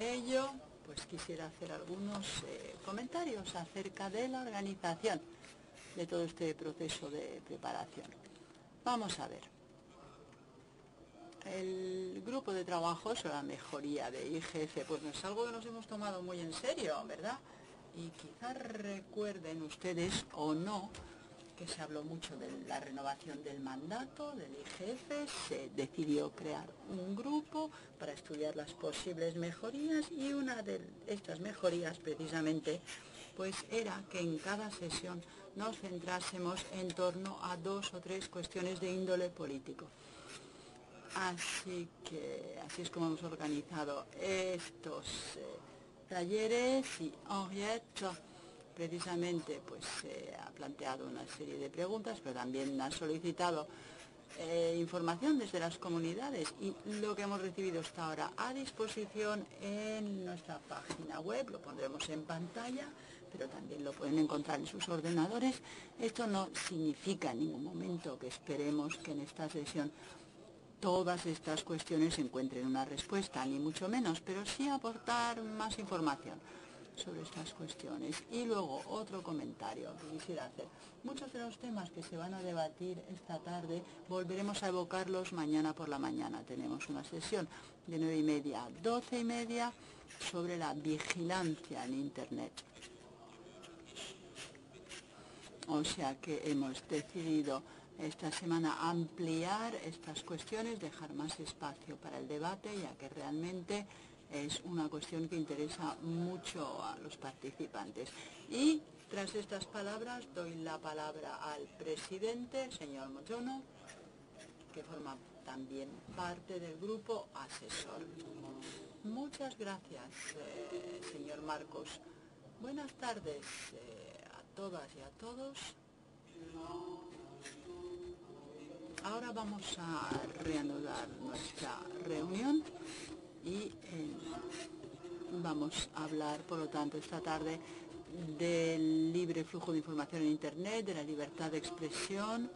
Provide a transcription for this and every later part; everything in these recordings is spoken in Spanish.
ello, pues quisiera hacer algunos eh, comentarios acerca de la organización de todo este proceso de preparación. Vamos a ver. El grupo de trabajo sobre la mejoría de IGF, pues no es algo que nos hemos tomado muy en serio, ¿verdad? Y quizás recuerden ustedes o no que se habló mucho de la renovación del mandato del IGF, se decidió crear un grupo para estudiar las posibles mejorías y una de estas mejorías precisamente pues era que en cada sesión nos centrásemos en torno a dos o tres cuestiones de índole político. Así que así es como hemos organizado estos eh, talleres y Henriette precisamente pues ha planteado una serie de preguntas, pero también ha solicitado eh, información desde las comunidades y lo que hemos recibido hasta ahora a disposición en nuestra página web, lo pondremos en pantalla, pero también lo pueden encontrar en sus ordenadores. Esto no significa en ningún momento que esperemos que en esta sesión todas estas cuestiones encuentren una respuesta, ni mucho menos, pero sí aportar más información sobre estas cuestiones. Y luego otro comentario que quisiera hacer. Muchos de los temas que se van a debatir esta tarde volveremos a evocarlos mañana por la mañana. Tenemos una sesión de 9 y media a 12 y media sobre la vigilancia en Internet. O sea que hemos decidido esta semana ampliar estas cuestiones, dejar más espacio para el debate, ya que realmente es una cuestión que interesa mucho a los participantes. Y tras estas palabras doy la palabra al presidente, señor Mochono, que forma también parte del grupo asesor. Muchas gracias, eh, señor Marcos. Buenas tardes eh, a todas y a todos. Ahora vamos a reanudar nuestra reunión y eh, vamos a hablar, por lo tanto, esta tarde del libre flujo de información en Internet, de la libertad de expresión,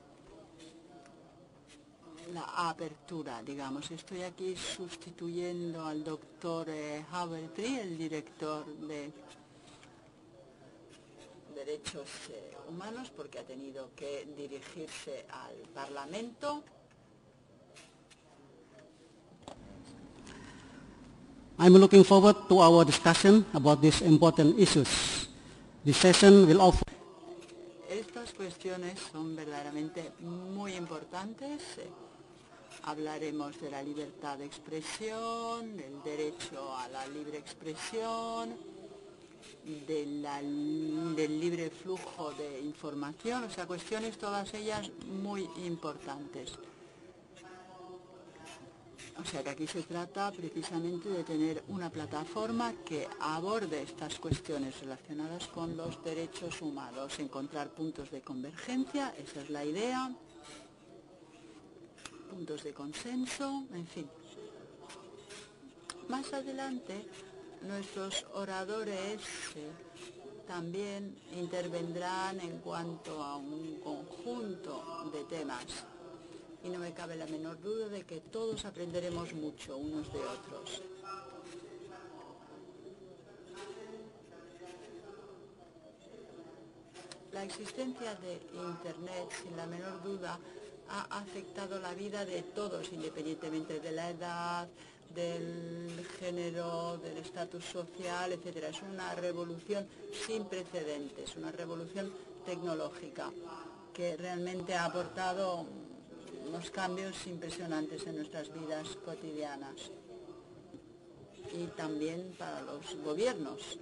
la apertura, digamos. Estoy aquí sustituyendo al doctor eh, el director de Derechos eh, Humanos, porque ha tenido que dirigirse al Parlamento I'm looking forward to our discussion about these important issues. This session will offer Estas cuestiones son verdaderamente muy importantes. Hablaremos de la libertad de expresión, del derecho a la libre expresión, del libre flujo de información, o sea, cuestiones todas ellas muy importantes. O sea que aquí se trata precisamente de tener una plataforma que aborde estas cuestiones relacionadas con los derechos humanos, encontrar puntos de convergencia, esa es la idea, puntos de consenso, en fin. Más adelante, nuestros oradores eh, también intervendrán en cuanto a un conjunto de temas y no me cabe la menor duda de que todos aprenderemos mucho unos de otros. La existencia de Internet, sin la menor duda, ha afectado la vida de todos, independientemente de la edad, del género, del estatus social, etc. Es una revolución sin precedentes, una revolución tecnológica que realmente ha aportado unos cambios impresionantes en nuestras vidas cotidianas y también para los gobiernos,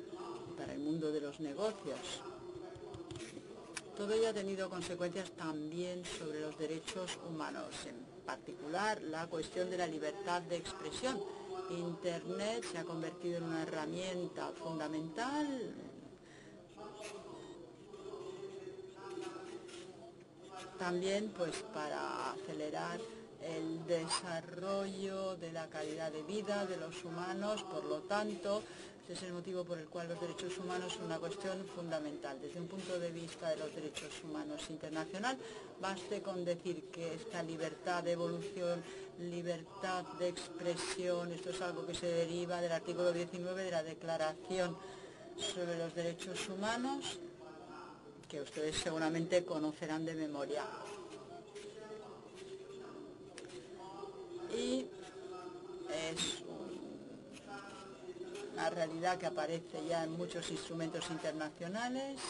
para el mundo de los negocios. Todo ello ha tenido consecuencias también sobre los derechos humanos, en particular la cuestión de la libertad de expresión. Internet se ha convertido en una herramienta fundamental también pues para acelerar el desarrollo de la calidad de vida de los humanos, por lo tanto, este es el motivo por el cual los derechos humanos son una cuestión fundamental. Desde un punto de vista de los derechos humanos internacional, baste con decir que esta libertad de evolución, libertad de expresión, esto es algo que se deriva del artículo 19 de la Declaración sobre los Derechos Humanos, que ustedes seguramente conocerán de memoria. Y es una realidad que aparece ya en muchos instrumentos internacionales,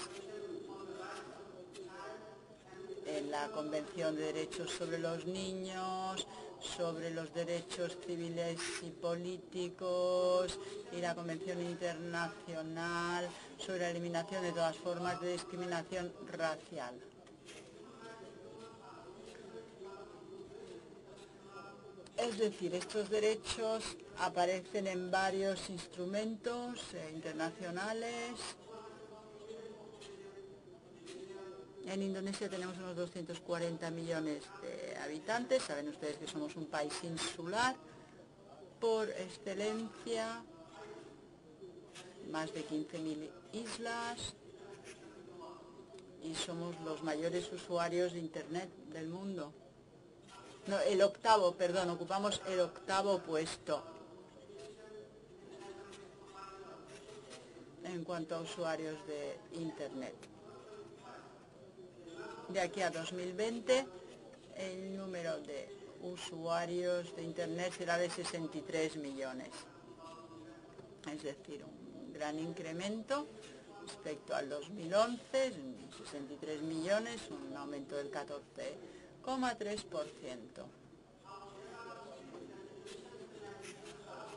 en la Convención de Derechos sobre los Niños, sobre los derechos civiles y políticos y la Convención Internacional sobre la eliminación de todas formas de discriminación racial. Es decir, estos derechos aparecen en varios instrumentos internacionales. En Indonesia tenemos unos 240 millones de habitantes. Saben ustedes que somos un país insular por excelencia. Más de 15.000 islas. Y somos los mayores usuarios de Internet del mundo. No, el octavo, perdón, ocupamos el octavo puesto. En cuanto a usuarios de Internet. De aquí a 2020, el número de usuarios de Internet será de 63 millones. Es decir, un gran incremento respecto al 2011, 63 millones, un aumento del 14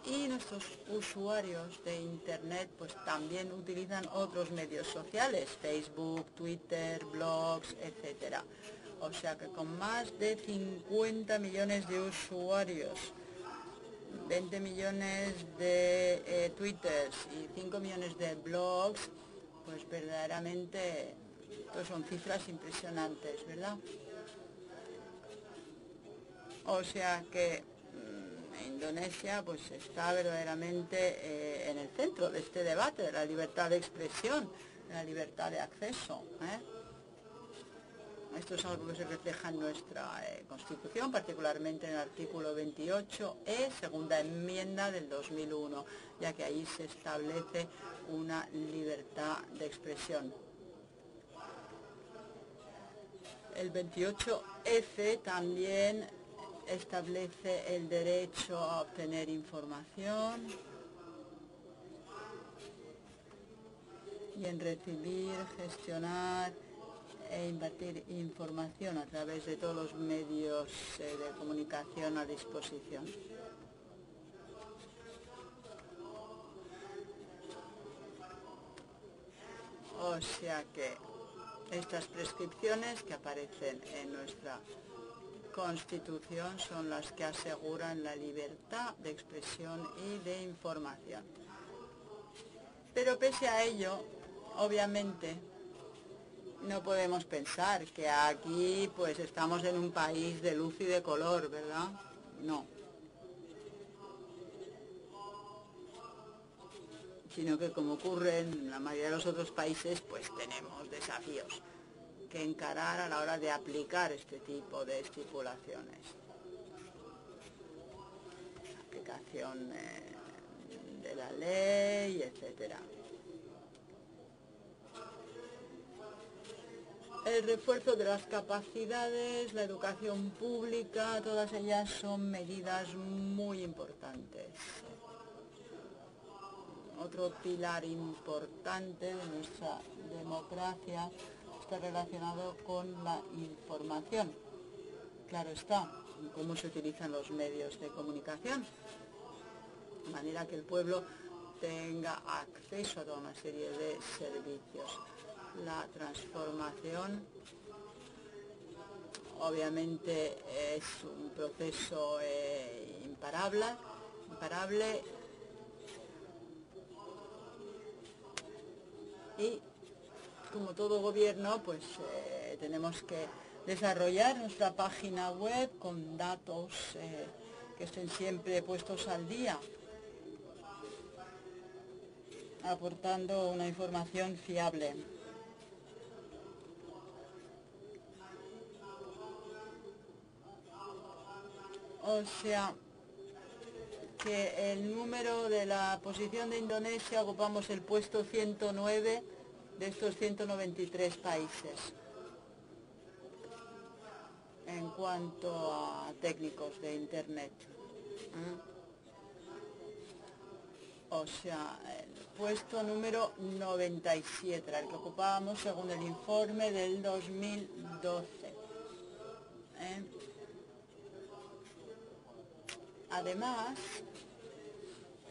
y nuestros usuarios de Internet pues también utilizan otros medios sociales, Facebook, Twitter, blogs, etc. O sea que con más de 50 millones de usuarios, 20 millones de eh, Twitters y 5 millones de blogs, pues verdaderamente pues son cifras impresionantes, ¿verdad? O sea que mm, Indonesia pues está verdaderamente eh, en el centro de este debate de la libertad de expresión, la libertad de acceso. ¿eh? Esto es algo que se refleja en nuestra eh, Constitución, particularmente en el artículo 28e, segunda enmienda del 2001, ya que ahí se establece una libertad de expresión. El 28F también establece el derecho a obtener información y en recibir, gestionar e invertir información a través de todos los medios de comunicación a disposición. O sea que estas prescripciones que aparecen en nuestra Constitución son las que aseguran la libertad de expresión y de información. Pero pese a ello, obviamente, no podemos pensar que aquí pues estamos en un país de luz y de color, ¿verdad? No. Sino que como ocurre en la mayoría de los otros países, pues tenemos desafíos que encarar a la hora de aplicar este tipo de estipulaciones. Aplicación eh, de la ley, etcétera. El refuerzo de las capacidades, la educación pública, todas ellas son medidas muy importantes. Otro pilar importante de nuestra democracia está relacionado con la información. Claro está, cómo se utilizan los medios de comunicación, de manera que el pueblo tenga acceso a toda una serie de servicios. La transformación obviamente es un proceso eh, imparable, imparable y como todo gobierno, pues eh, tenemos que desarrollar nuestra página web con datos eh, que estén siempre puestos al día, aportando una información fiable. O sea, que el número de la posición de Indonesia ocupamos el puesto 109 de estos 193 países en cuanto a técnicos de Internet. O sea, el puesto número 97, el que ocupábamos según el informe del 2012. ¿eh? Además,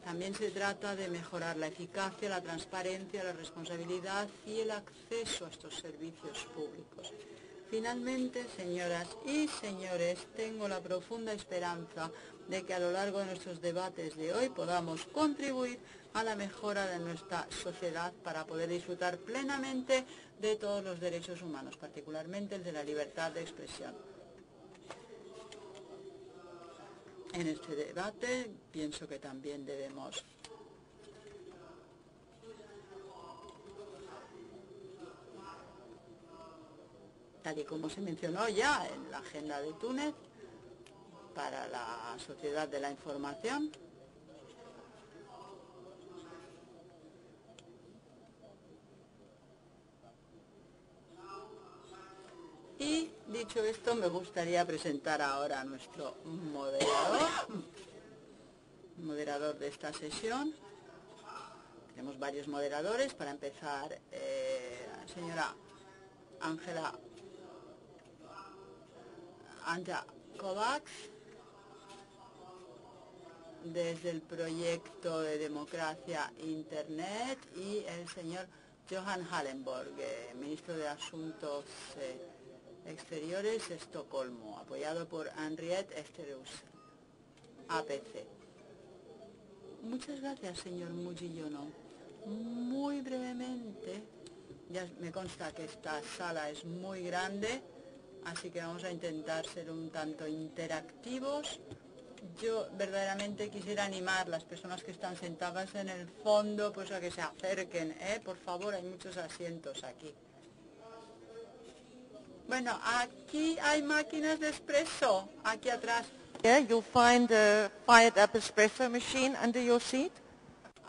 también se trata de mejorar la eficacia, la transparencia, la responsabilidad y el acceso a estos servicios públicos. Finalmente, señoras y señores, tengo la profunda esperanza de que a lo largo de nuestros debates de hoy podamos contribuir a la mejora de nuestra sociedad para poder disfrutar plenamente de todos los derechos humanos, particularmente el de la libertad de expresión. En este debate pienso que también debemos tal y como se mencionó ya en la agenda de Túnez para la sociedad de la información. Y dicho esto, me gustaría presentar ahora a nuestro moderador, moderador de esta sesión. Tenemos varios moderadores. Para empezar, eh, señora Ángela Anja Kovacs, desde el proyecto de democracia Internet, y el señor Johan Hallenborg, eh, ministro de Asuntos eh, Exteriores, Estocolmo, apoyado por Henriette Esterus, APC. Muchas gracias, señor Mugillono. Muy brevemente, ya me consta que esta sala es muy grande, así que vamos a intentar ser un tanto interactivos. Yo verdaderamente quisiera animar a las personas que están sentadas en el fondo pues a que se acerquen, ¿eh? por favor, hay muchos asientos aquí. Bueno, aquí hay máquinas de espresso, aquí atrás. Yeah, you'll find a fired up espresso machine under your seat.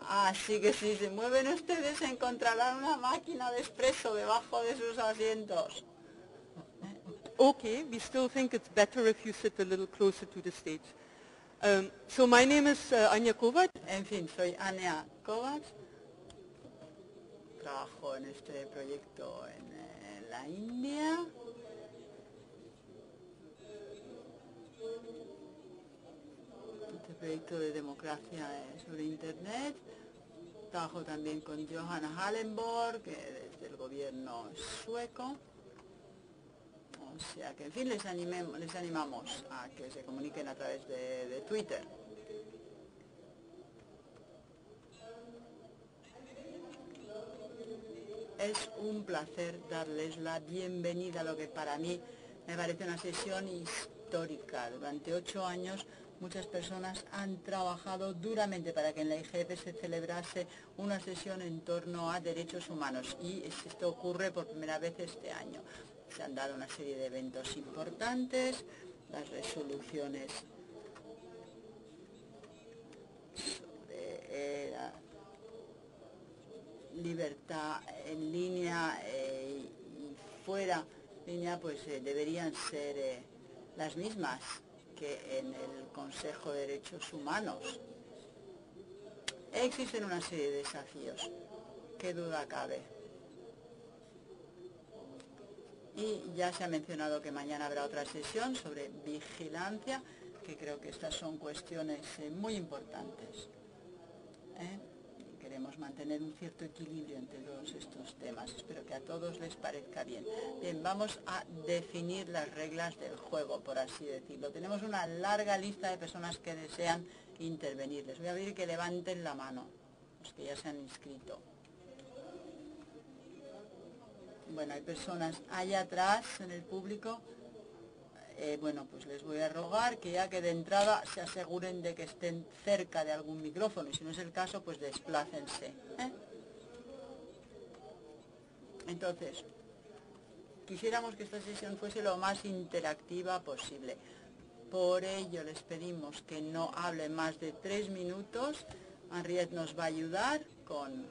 Así que si se mueven ustedes encontrarán una máquina de espresso debajo de sus asientos. Okay, we still think it's better if you sit a little closer to the stage. Um, so my name is uh, Anya Kovac. En fin, soy Anya Kovac. Trabajo en este proyecto en, en la India. Este proyecto de democracia sobre Internet. Trabajo también con Johanna Hallenborg, que desde el gobierno sueco. O sea que, en fin, les, animemos, les animamos a que se comuniquen a través de Twitter. Es un placer darles la bienvenida a lo que para mí me parece una sesión histórica. Durante ocho años muchas personas han trabajado duramente para que en la IGF se celebrase una sesión en torno a derechos humanos y esto ocurre por primera vez este año. Se han dado una serie de eventos importantes, las resoluciones sobre eh, la libertad en línea eh, y fuera línea pues eh, deberían ser las mismas que en el Consejo de Derechos Humanos. Existen una serie de desafíos, qué duda cabe. Y ya se ha mencionado que mañana habrá otra sesión sobre vigilancia, que creo que estas son cuestiones eh, muy importantes. ¿eh? Queremos mantener un cierto equilibrio entre todos estos temas. Espero que a todos les parezca bien. Bien, vamos a definir las reglas del juego, por así decirlo. Tenemos una larga lista de personas que desean intervenir. Les voy a pedir que levanten la mano, los que ya se han inscrito. Bueno, hay personas allá atrás en el público eh, bueno, pues les voy a rogar que ya que de entrada se aseguren de que estén cerca de algún micrófono y si no es el caso, pues desplácense. ¿eh? Entonces, quisiéramos que esta sesión fuese lo más interactiva posible. Por ello les pedimos que no hablen más de tres minutos. Henriette nos va a ayudar con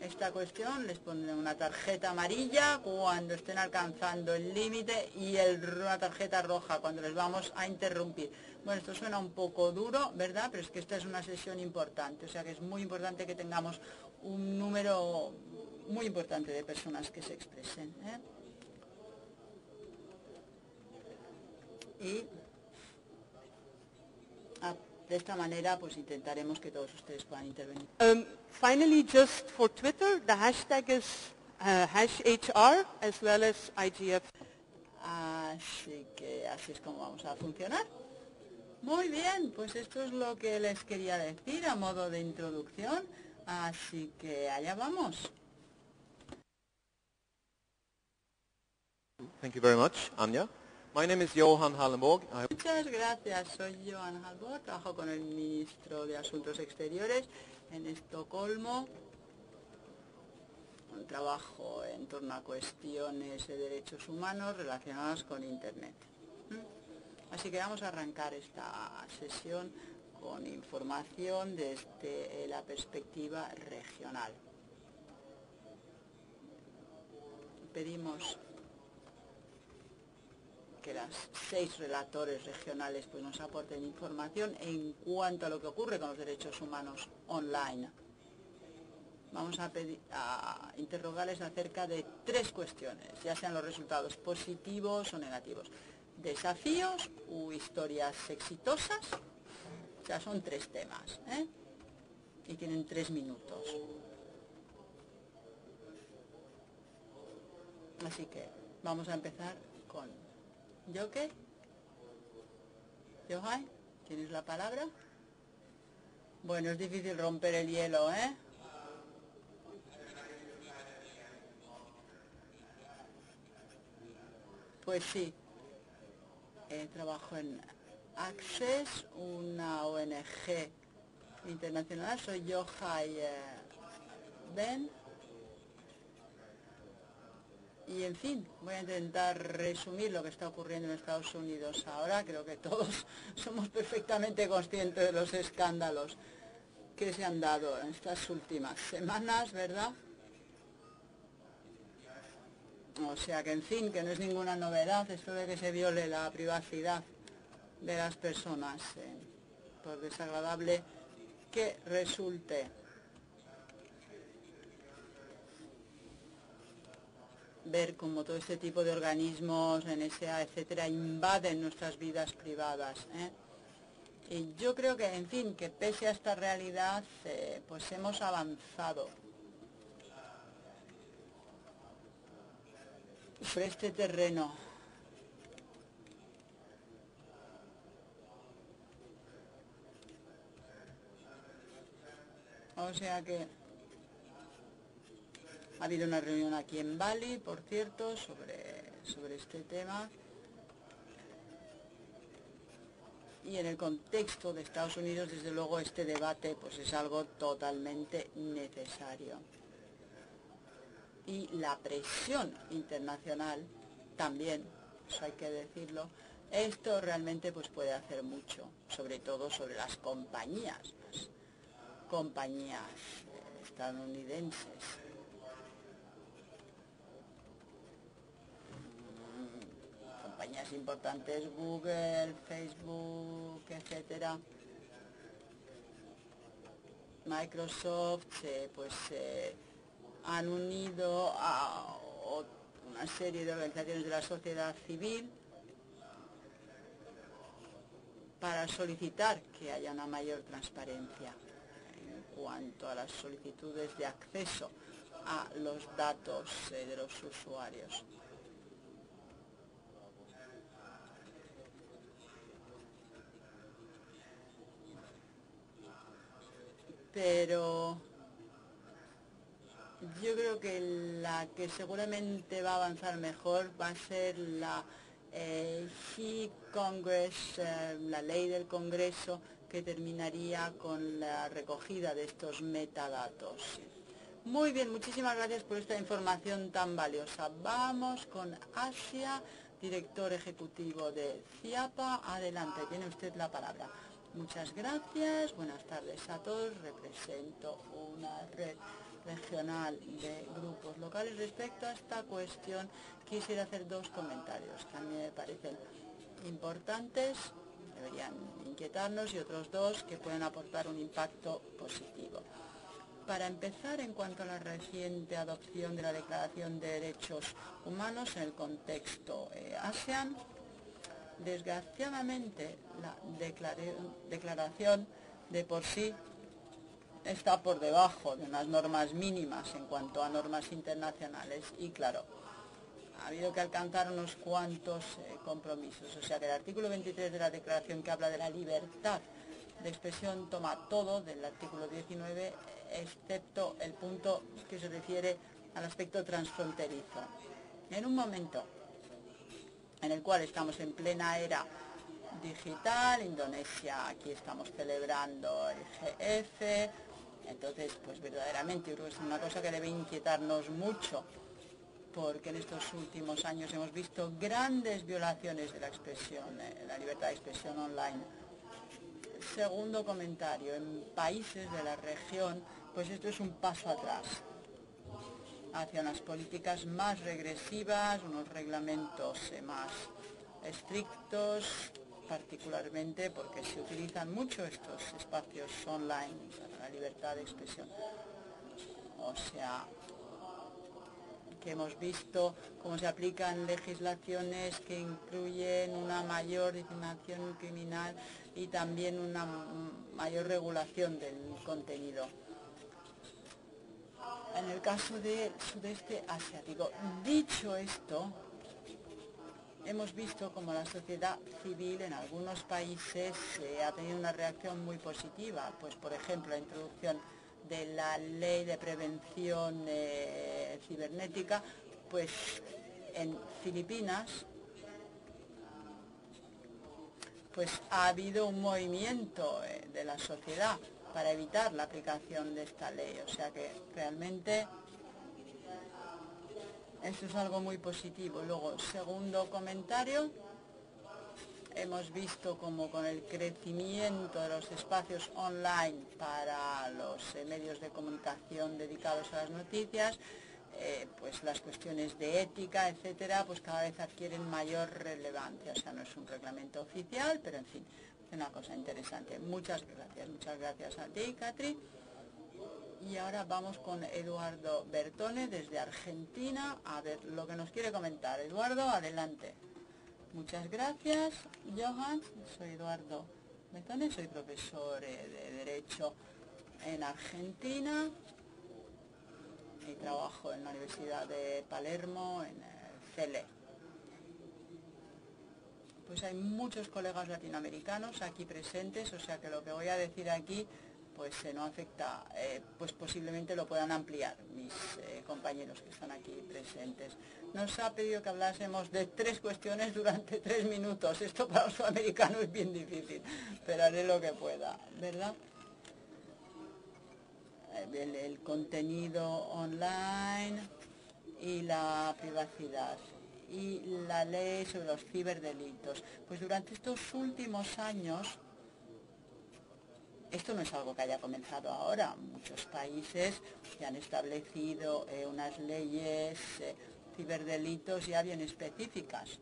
esta cuestión, les pondré una tarjeta amarilla cuando estén alcanzando el límite y una tarjeta roja cuando les vamos a interrumpir. Bueno, esto suena un poco duro, ¿verdad? Pero es que esta es una sesión importante, o sea que es muy importante que tengamos un número muy importante de personas que se expresen. ¿eh? Y de esta manera pues intentaremos que todos ustedes puedan intervenir. Um, finally, just for Twitter, the hashtag is uh, HR as well as IGF. Así que así es como vamos a funcionar. Muy bien, pues esto es lo que les quería decir a modo de introducción, así que allá vamos. Thank you very much, Anya. My name is Johan Hallenborg. I... Muchas gracias, soy Johan Hallenborg, trabajo con el ministro de Asuntos Exteriores en Estocolmo. Un trabajo en torno a cuestiones de derechos humanos relacionadas con Internet. Así que vamos a arrancar esta sesión con información desde la perspectiva regional. Pedimos que las seis relatores regionales pues, nos aporten información en cuanto a lo que ocurre con los derechos humanos online. Vamos a, a interrogarles acerca de tres cuestiones, ya sean los resultados positivos o negativos. Desafíos u historias exitosas. O sea, son tres temas. ¿eh? Y tienen tres minutos. Así que vamos a empezar con ¿Yo qué? Johan, ¿tienes la palabra? Bueno, es difícil romper el hielo, ¿eh? Pues sí, eh, trabajo en Access, una ONG internacional, soy Yohai eh, Ben y en fin, voy a intentar resumir lo que está ocurriendo en Estados Unidos ahora. Creo que todos somos perfectamente conscientes de los escándalos que se han dado en estas últimas semanas, ¿verdad? O sea que, en fin, que no es ninguna novedad esto de que se viole la privacidad de las personas, eh, por desagradable que resulte. Ver cómo todo este tipo de organismos, NSA, etcétera, invaden nuestras vidas privadas. ¿eh? Y yo creo que, en fin, que pese a esta realidad, eh, pues hemos avanzado sobre este terreno. O sea que ha habido una reunión aquí en Bali, por cierto, sobre, sobre este tema. Y en el contexto de Estados Unidos, desde luego, este debate pues es algo totalmente necesario. Y la presión internacional también, eso hay que decirlo, esto realmente pues puede hacer mucho, sobre todo sobre las compañías, las compañías estadounidenses importantes, Google, Facebook, etcétera, Microsoft, pues se han unido a una serie de organizaciones de la sociedad civil para solicitar que haya una mayor transparencia en cuanto a las solicitudes de acceso a los datos eh, de los usuarios. Pero yo creo que la que seguramente va a avanzar mejor va a ser la eh, He Congress, eh, la ley del Congreso que terminaría con la recogida de estos metadatos. Muy bien, muchísimas gracias por esta información tan valiosa. Vamos con Asia, director ejecutivo de CIAPA. Adelante, tiene usted la palabra. Muchas gracias, buenas tardes a todos. Represento una red regional de grupos locales. Respecto a esta cuestión, quisiera hacer dos comentarios que a mí me parecen importantes, deberían inquietarnos, y otros dos que pueden aportar un impacto positivo. Para empezar, en cuanto a la reciente adopción de la Declaración de Derechos Humanos en el contexto eh, ASEAN, desgraciadamente la declaración de por sí está por debajo de unas normas mínimas en cuanto a normas internacionales y claro, ha habido que alcanzar unos cuantos eh, compromisos. O sea que el artículo 23 de la declaración que habla de la libertad de expresión toma todo del artículo 19 excepto el punto que se refiere al aspecto transfronterizo. En un momento en el cual estamos en plena era digital, Indonesia, aquí estamos celebrando el GF, entonces pues verdaderamente creo que es una cosa que debe inquietarnos mucho, porque en estos últimos años hemos visto grandes violaciones de la expresión, eh, la libertad de expresión online. Segundo comentario, en países de la región pues esto es un paso atrás hacia unas políticas más regresivas, unos reglamentos eh, más estrictos, particularmente porque se utilizan mucho estos espacios online para la libertad de expresión. O sea, que hemos visto cómo se aplican legislaciones que incluyen una mayor discriminación criminal y también una mayor regulación del contenido en el caso del sudeste asiático. Dicho esto, hemos visto como la sociedad civil en algunos países ha tenido una reacción muy positiva, pues por ejemplo la introducción de la ley de prevención eh, cibernética, pues en Filipinas pues ha habido un movimiento eh, de la sociedad para evitar la aplicación de esta ley. O sea que realmente eso es algo muy positivo. Luego, segundo comentario, hemos visto como con el crecimiento de los espacios online para los eh, medios de comunicación dedicados a las noticias, eh, pues las cuestiones de ética, etcétera, pues cada vez adquieren mayor relevancia. O sea, no es un reglamento oficial, pero en fin, una cosa interesante. Muchas gracias, muchas gracias a ti, Catri. Y ahora vamos con Eduardo Bertone desde Argentina a ver lo que nos quiere comentar. Eduardo, adelante. Muchas gracias, Johan. Soy Eduardo Bertone, soy profesor eh, de Derecho en Argentina y trabajo en la Universidad de Palermo, en CELE pues hay muchos colegas latinoamericanos aquí presentes, o sea que lo que voy a decir aquí pues no afecta, eh, pues posiblemente lo puedan ampliar mis eh, compañeros que están aquí presentes. Nos ha pedido que hablásemos de tres cuestiones durante tres minutos. Esto para los sudamericanos es bien difícil, pero haré lo que pueda, ¿verdad? Eh, el contenido online y la privacidad y la ley sobre los ciberdelitos. Pues durante estos últimos años, esto no es algo que haya comenzado ahora, muchos países que han establecido eh, unas leyes eh, ciberdelitos ya bien específicas.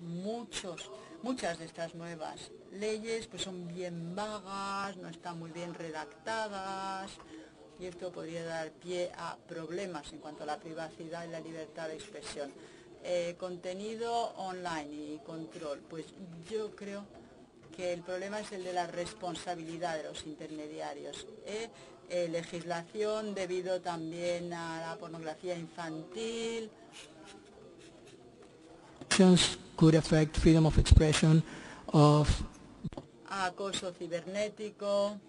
Muchos, muchas de estas nuevas leyes pues son bien vagas, no están muy bien redactadas, y esto podría dar pie a problemas en cuanto a la privacidad y la libertad de expresión. Eh, contenido online y control, pues yo creo que el problema es el de la responsabilidad de los intermediarios. Eh, eh, legislación debido también a la pornografía infantil. Could affect freedom of expression of acoso cibernético,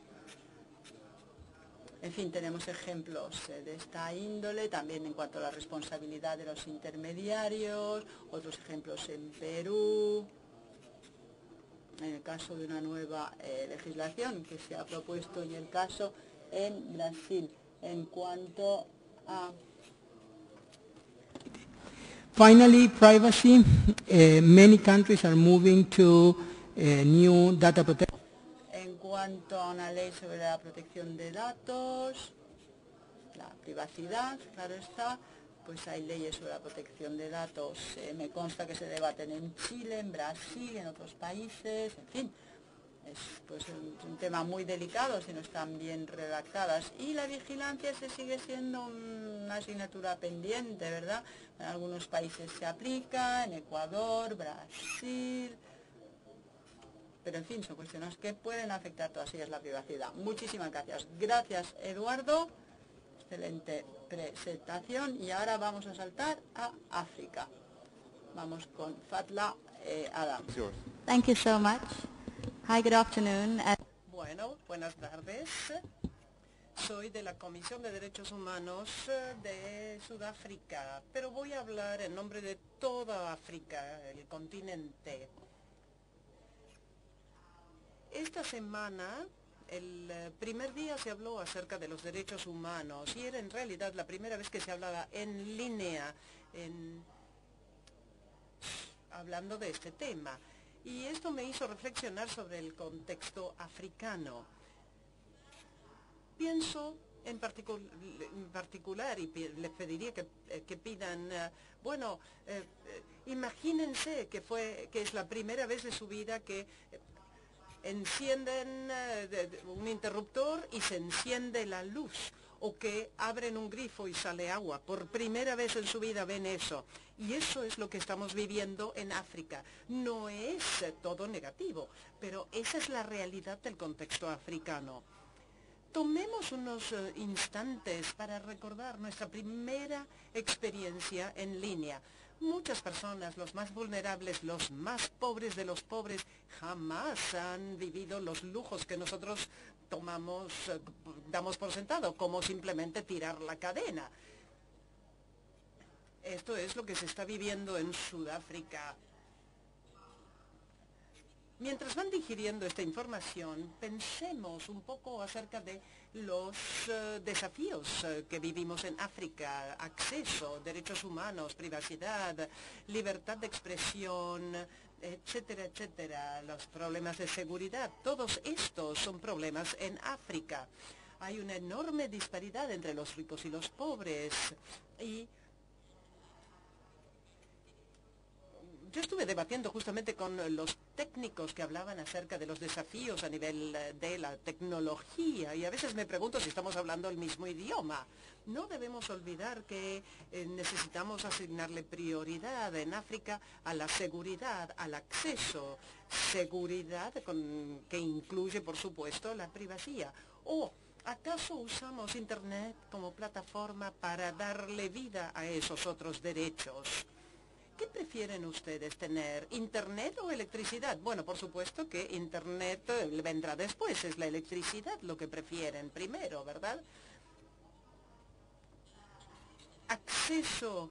En fin, tenemos ejemplos eh, de esta índole, también en cuanto a la responsabilidad de los intermediarios, otros ejemplos en Perú, en el caso de una nueva eh, legislación que se ha propuesto y el caso en Brasil. En cuanto a Finally, privacy. Uh, many countries are moving to new data protection. Cuanto a una ley sobre la protección de datos, la privacidad, claro está, pues hay leyes sobre la protección de datos, eh, me consta que se debaten en Chile, en Brasil, en otros países, en fin, es pues un, un, tema muy delicado si no están bien redactadas. Y la vigilancia se sigue siendo una asignatura pendiente, ¿verdad? En algunos países se aplica, en Ecuador, Brasil, pero en fin, son cuestiones que pueden afectar todas ellas la privacidad. Muchísimas gracias. Gracias, Eduardo. Excelente presentación. Y ahora vamos a saltar a África. Vamos con Fatla eh, Adam. Thank you so much. Hi, good afternoon. Bueno, buenas tardes. Soy de la Comisión de Derechos Humanos eh, de Sudáfrica, pero voy a hablar en nombre de toda África, el continente. Esta semana, el eh, primer día se habló acerca de los derechos humanos y era en realidad la primera vez que se hablaba en línea, en, hablando de este tema. Y esto me hizo reflexionar sobre el contexto africano. Pienso en, en particular, y les pediría que, eh, que pidan, bueno, eh, eh, imagínense que, fue, que es la primera vez de su vida que encienden uh, un interruptor y se enciende la luz o que abren un grifo y sale agua. Por primera vez en su vida ven eso. Y eso es lo que estamos viviendo en África. No es todo negativo, pero esa es la realidad del contexto africano. Tomemos unos uh, instantes para recordar nuestra primera experiencia en línea. Muchas personas, los más vulnerables, los más pobres de los pobres, jamás han vivido los lujos que nosotros tomamos, uh, damos por sentado, como simplemente tirar la cadena. Esto es lo que se está viviendo en Sudáfrica. Mientras van digiriendo esta información, pensemos un poco acerca de los uh, desafíos uh, que vivimos en África, acceso, derechos humanos, privacidad, libertad de expresión, etcétera, etcétera, los problemas de seguridad, todos estos son problemas en África. Hay una enorme disparidad entre los ricos y los pobres. Y yo estuve debatiendo justamente con los técnicos que hablaban acerca de los desafíos a nivel eh, de la tecnología y a veces me pregunto si estamos hablando el mismo idioma. No debemos olvidar que eh, necesitamos asignarle prioridad en África a la seguridad, al acceso, seguridad que incluye por supuesto la privacidad. ¿O acaso usamos Internet como plataforma para darle vida a esos otros derechos? ¿Qué prefieren ustedes tener, internet o electricidad? Bueno, por supuesto que internet eh, vendrá después, es la electricidad lo que prefieren primero, ¿verdad? Acceso,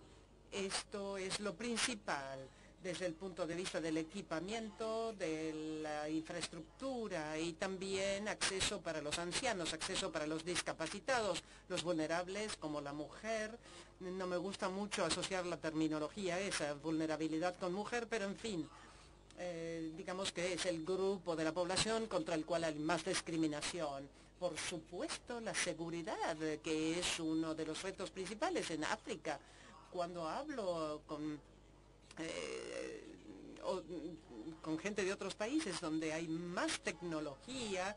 esto es lo principal desde el punto de vista del equipamiento, de la infraestructura y también acceso para los ancianos, acceso para los discapacitados, los vulnerables como la mujer. No me gusta mucho asociar la terminología esa, vulnerabilidad con mujer, pero en fin, eh, digamos que es el grupo de la población contra el cual hay más discriminación. Por supuesto, la seguridad, que es uno de los retos principales en África. Cuando hablo con eh, con gente de otros países donde hay más tecnología,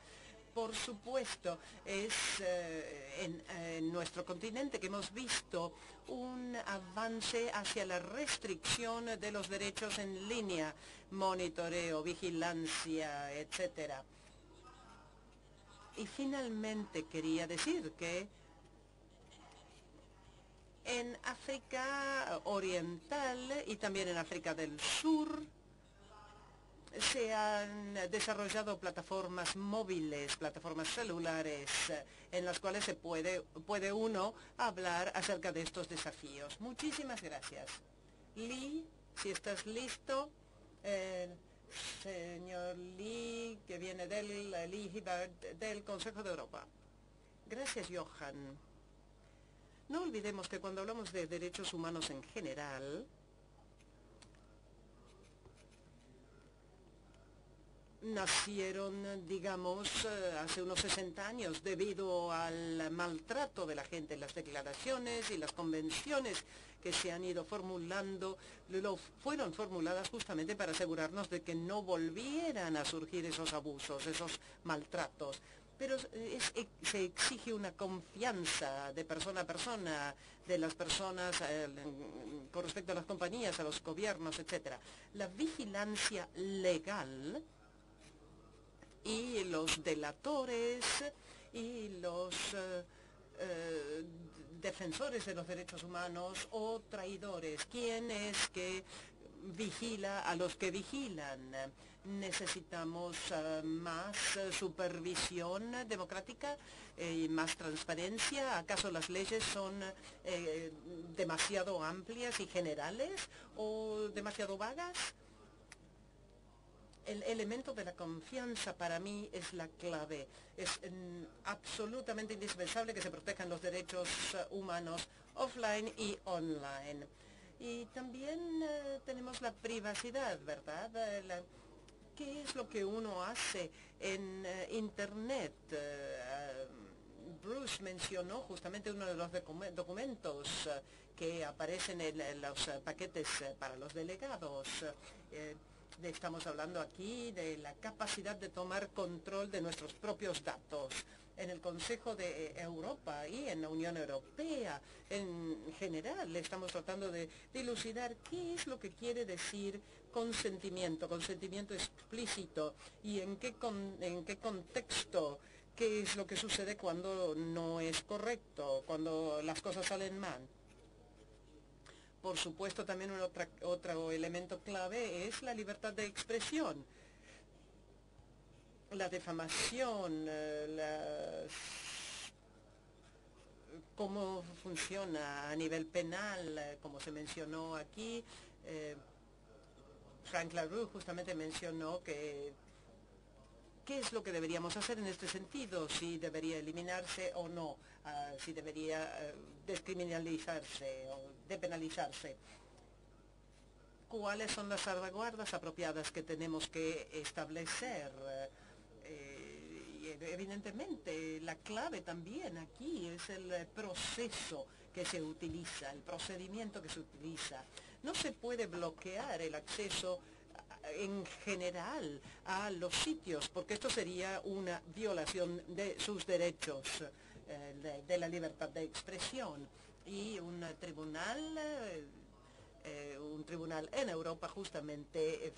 por supuesto, es eh, en, en, nuestro continente que hemos visto un avance hacia la restricción de los derechos en línea, monitoreo, vigilancia, etcétera. Y finalmente quería decir que en África Oriental y también en África del Sur se han desarrollado plataformas móviles, plataformas celulares, en las cuales se puede, puede uno hablar acerca de estos desafíos. Muchísimas gracias. Lee, si estás listo, señor Lee, que viene del, Lee del Consejo de Europa. Gracias, Johan. No olvidemos que cuando hablamos de derechos humanos en general, nacieron, digamos, eh, hace unos 60 años debido al maltrato de la gente. Las declaraciones y las convenciones que se han ido formulando lo fueron formuladas justamente para asegurarnos de que no volvieran a surgir esos abusos, esos maltratos. Pero se exige una confianza de persona a persona, de las personas eh, con respecto a las compañías, a los gobiernos, etc. La vigilancia legal y los delatores y los eh, eh, defensores de los derechos humanos o traidores. ¿Quién es que vigila a los que vigilan? Necesitamos eh, más supervisión democrática y más transparencia. ¿Acaso las leyes son demasiado amplias y generales o demasiado vagas? el elemento de la confianza para mí es la clave. Es mm, absolutamente indispensable que se protejan los derechos eh, humanos offline y online. Y también eh, tenemos la privacidad, ¿verdad? Eh, ¿Qué es lo que uno hace en Internet? Bruce mencionó justamente uno de los documentos que aparecen en los paquetes para los delegados estamos hablando aquí de la capacidad de tomar control de nuestros propios datos. En el Consejo de Europa y en la Unión Europea en general estamos tratando de dilucidar qué es lo que quiere decir consentimiento, consentimiento explícito y en qué, en qué contexto qué es lo que sucede cuando no es correcto, cuando las cosas salen mal. Por supuesto, también otro elemento clave es la libertad de expresión. La defamación, eh, cómo funciona a nivel penal, eh, como se mencionó aquí. Eh, Frank LaRue justamente mencionó que ¿Qué es lo que deberíamos hacer en este sentido? Si debería eliminarse o no, ah, si debería uh, descriminalizarse o depenalizarse. ¿Cuáles son las salvaguardas apropiadas que tenemos que establecer? Eh, evidentemente, la clave también aquí es el proceso que se utiliza, el procedimiento que se utiliza. No se puede bloquear el acceso en general a los sitios, porque esto sería una violación de sus derechos eh, de, la libertad de expresión. Y un tribunal, eh, eh, un tribunal en Europa justamente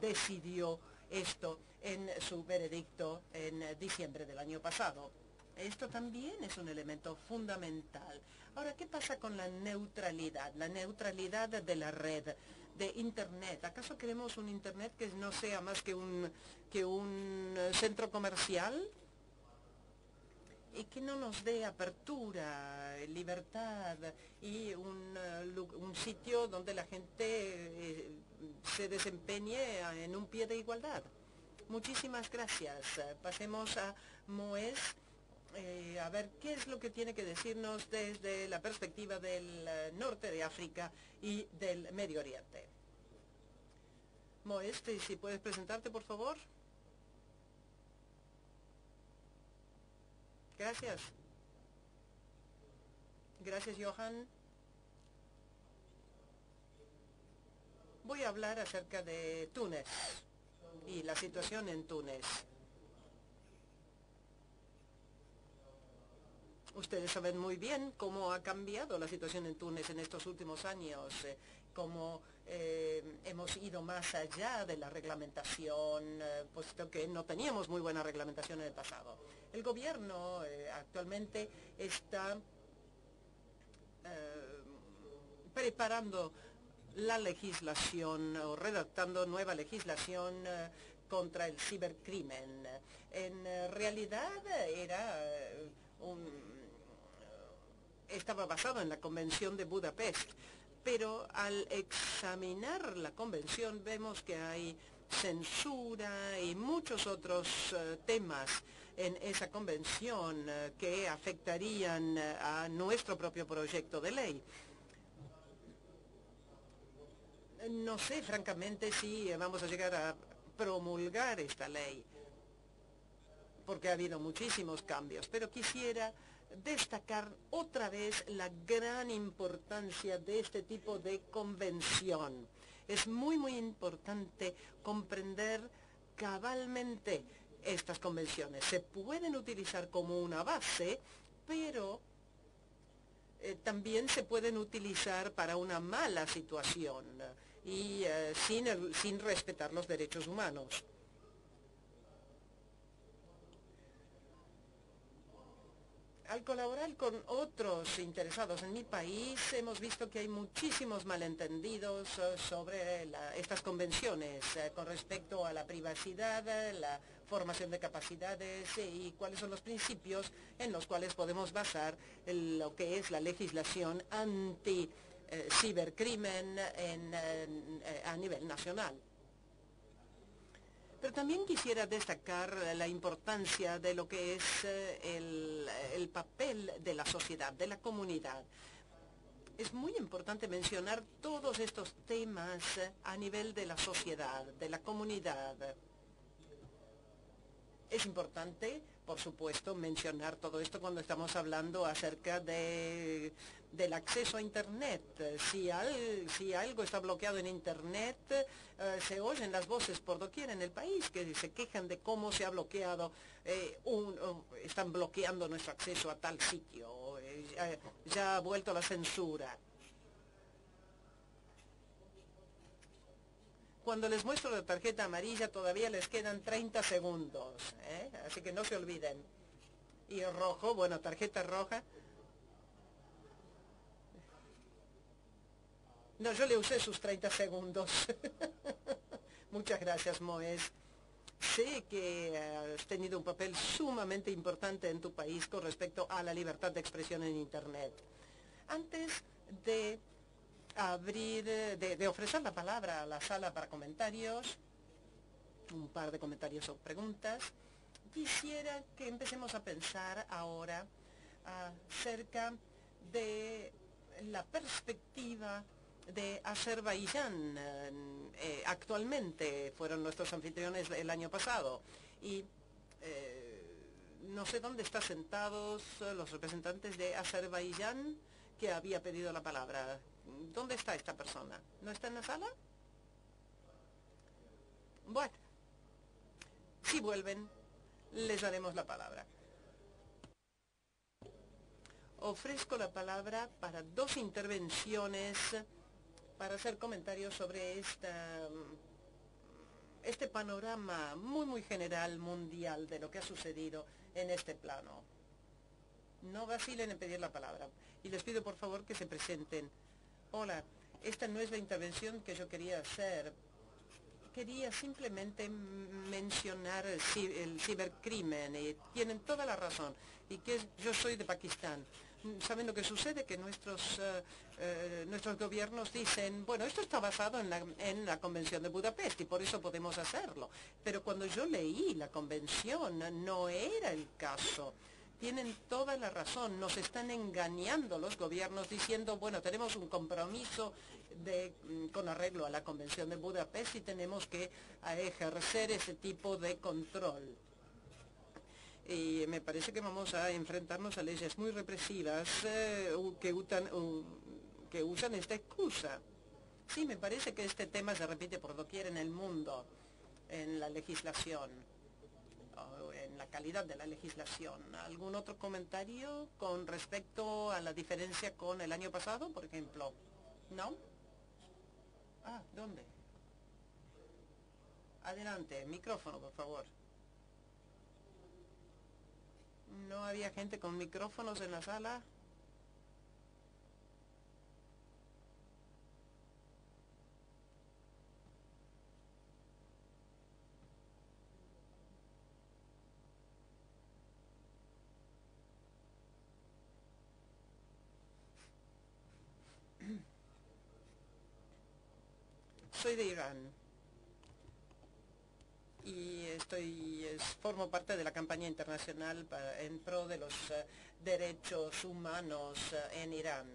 decidió esto en su veredicto en diciembre del año pasado. Esto también es un elemento fundamental. Ahora, ¿qué pasa con la neutralidad? La neutralidad de la red de Internet. ¿Acaso queremos un Internet que no sea más que un, que un eh, centro comercial? y que no nos dé apertura, libertad y un, eh, un sitio donde la gente eh, se desempeñe en un pie de igualdad. Muchísimas gracias. Pasemos a Moes. A ver qué es lo que tiene que decirnos desde la perspectiva del norte de África y del Medio Oriente. Moeste, si puedes presentarte, por favor. Gracias. Gracias, Johan. Voy a hablar acerca de Túnez y la situación en Túnez. Ustedes saben muy bien cómo ha cambiado la situación en Túnez en estos últimos años, eh, cómo eh, hemos ido más allá de la reglamentación, eh, puesto que no teníamos muy buena reglamentación en el pasado. El gobierno actualmente está preparando la legislación o redactando nueva legislación contra el cibercrimen. En realidad era un estaba basado en la Convención de Budapest, pero al examinar la convención vemos que hay censura y muchos otros temas en esa convención que afectarían a nuestro propio proyecto de ley. No sé, francamente, si vamos a llegar a promulgar esta ley, porque ha habido muchísimos cambios, pero quisiera destacar otra vez la gran importancia de este tipo de convención. Es muy, muy importante comprender cabalmente estas convenciones. Se pueden utilizar como una base, pero eh, también se pueden utilizar para una mala situación y eh, sin, sin respetar los derechos humanos. Al colaborar con otros interesados en mi país, hemos visto que hay muchísimos malentendidos eh, sobre estas convenciones eh, con respecto a la privacidad, la formación de capacidades y cuáles son los principios en los cuales podemos basar lo que es la legislación anti eh, cibercrimen eh, a nivel nacional. Pero también quisiera destacar la importancia de lo que es eh, el, el, papel de la sociedad, de la comunidad. Es muy importante mencionar todos estos temas a nivel de la sociedad, de la comunidad. Es importante, por supuesto, mencionar todo esto cuando estamos hablando acerca de del acceso a Internet. Si, si algo está bloqueado en Internet, eh, se oyen las voces por doquier en el país que se quejan de cómo se ha bloqueado, eh, están bloqueando nuestro acceso a tal sitio, eh, ya, ha vuelto la censura. Cuando les muestro la tarjeta amarilla todavía les quedan 30 segundos, así que no se olviden. Y rojo, bueno, tarjeta roja, No, yo le usé sus 30 segundos. Muchas gracias, Moes. Sé que has tenido un papel sumamente importante en tu país con respecto a la libertad de expresión en Internet. Antes de abrir, de, ofrecer la palabra a la sala para comentarios, un par de comentarios o preguntas, quisiera que empecemos a pensar ahora acerca de la perspectiva de Azerbaiyán eh, actualmente fueron nuestros anfitriones el año pasado y eh, no sé dónde están sentados los representantes de Azerbaiyán que había pedido la palabra. ¿Dónde está esta persona? ¿No está en la sala? Bueno, si vuelven, les daremos la palabra. Ofrezco la palabra para dos intervenciones para hacer comentarios sobre este panorama muy, muy general, mundial, de lo que ha sucedido en este plano. No vacilen en pedir la palabra. Y les pido por favor que se presenten. Hola, esta no es la intervención que yo quería hacer. Quería simplemente mencionar el, cibercrimen y tienen toda la razón. Y que yo soy de Pakistán saben lo que sucede, que nuestros, eh, eh, nuestros gobiernos dicen, bueno, esto está basado en la, en la Convención de Budapest y por eso podemos hacerlo. Pero cuando yo leí la convención no era el caso. Tienen toda la razón, nos están engañando los gobiernos diciendo, bueno, tenemos un compromiso mm, con arreglo a la Convención de Budapest y tenemos que ejercer ese tipo de control y me parece que vamos a enfrentarnos a leyes muy represivas eh, que, usan, esta excusa. Sí, me parece que este tema se repite por doquier en el mundo, en la legislación, la calidad de la legislación. ¿Algún otro comentario con respecto a la diferencia con el año pasado, por ejemplo? ¿No? Ah, ¿dónde? Adelante, micrófono, por favor. ¿No había gente con micrófonos en la sala? Soy de Irán y estoy formo parte de la campaña internacional en pro de los eh, derechos humanos eh, en Irán.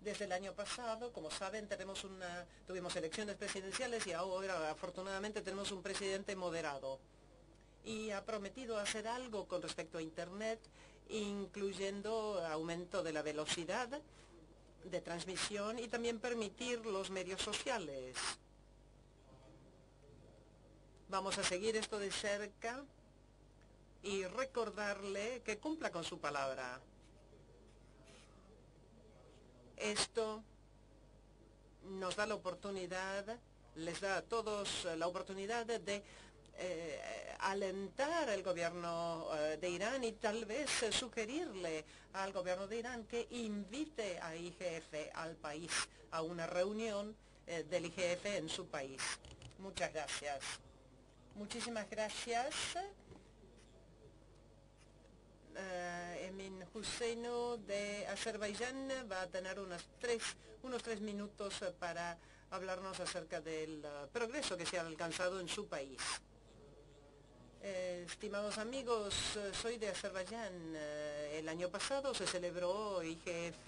Desde el año pasado, como saben, tenemos una, tuvimos elecciones presidenciales y ahora afortunadamente tenemos un presidente moderado. Y ha prometido hacer algo con respecto a Internet, incluyendo aumento de la velocidad de transmisión y también permitir los medios sociales. Vamos a seguir esto de cerca y recordarle que cumpla con su palabra. Esto nos da la oportunidad, les da a todos la oportunidad de eh, alentar al gobierno eh, de Irán y tal vez sugerirle al gobierno de Irán que invite a IGF al país, a una reunión eh, del IGF en su país. Muchas gracias. Muchísimas gracias. Uh, Emin Husseino de Azerbaiyán va a tener unos tres, unos tres minutos para hablarnos acerca del progreso que se ha alcanzado en su país. Eh, estimados amigos, soy de Azerbaiyán. el año pasado se celebró IGF,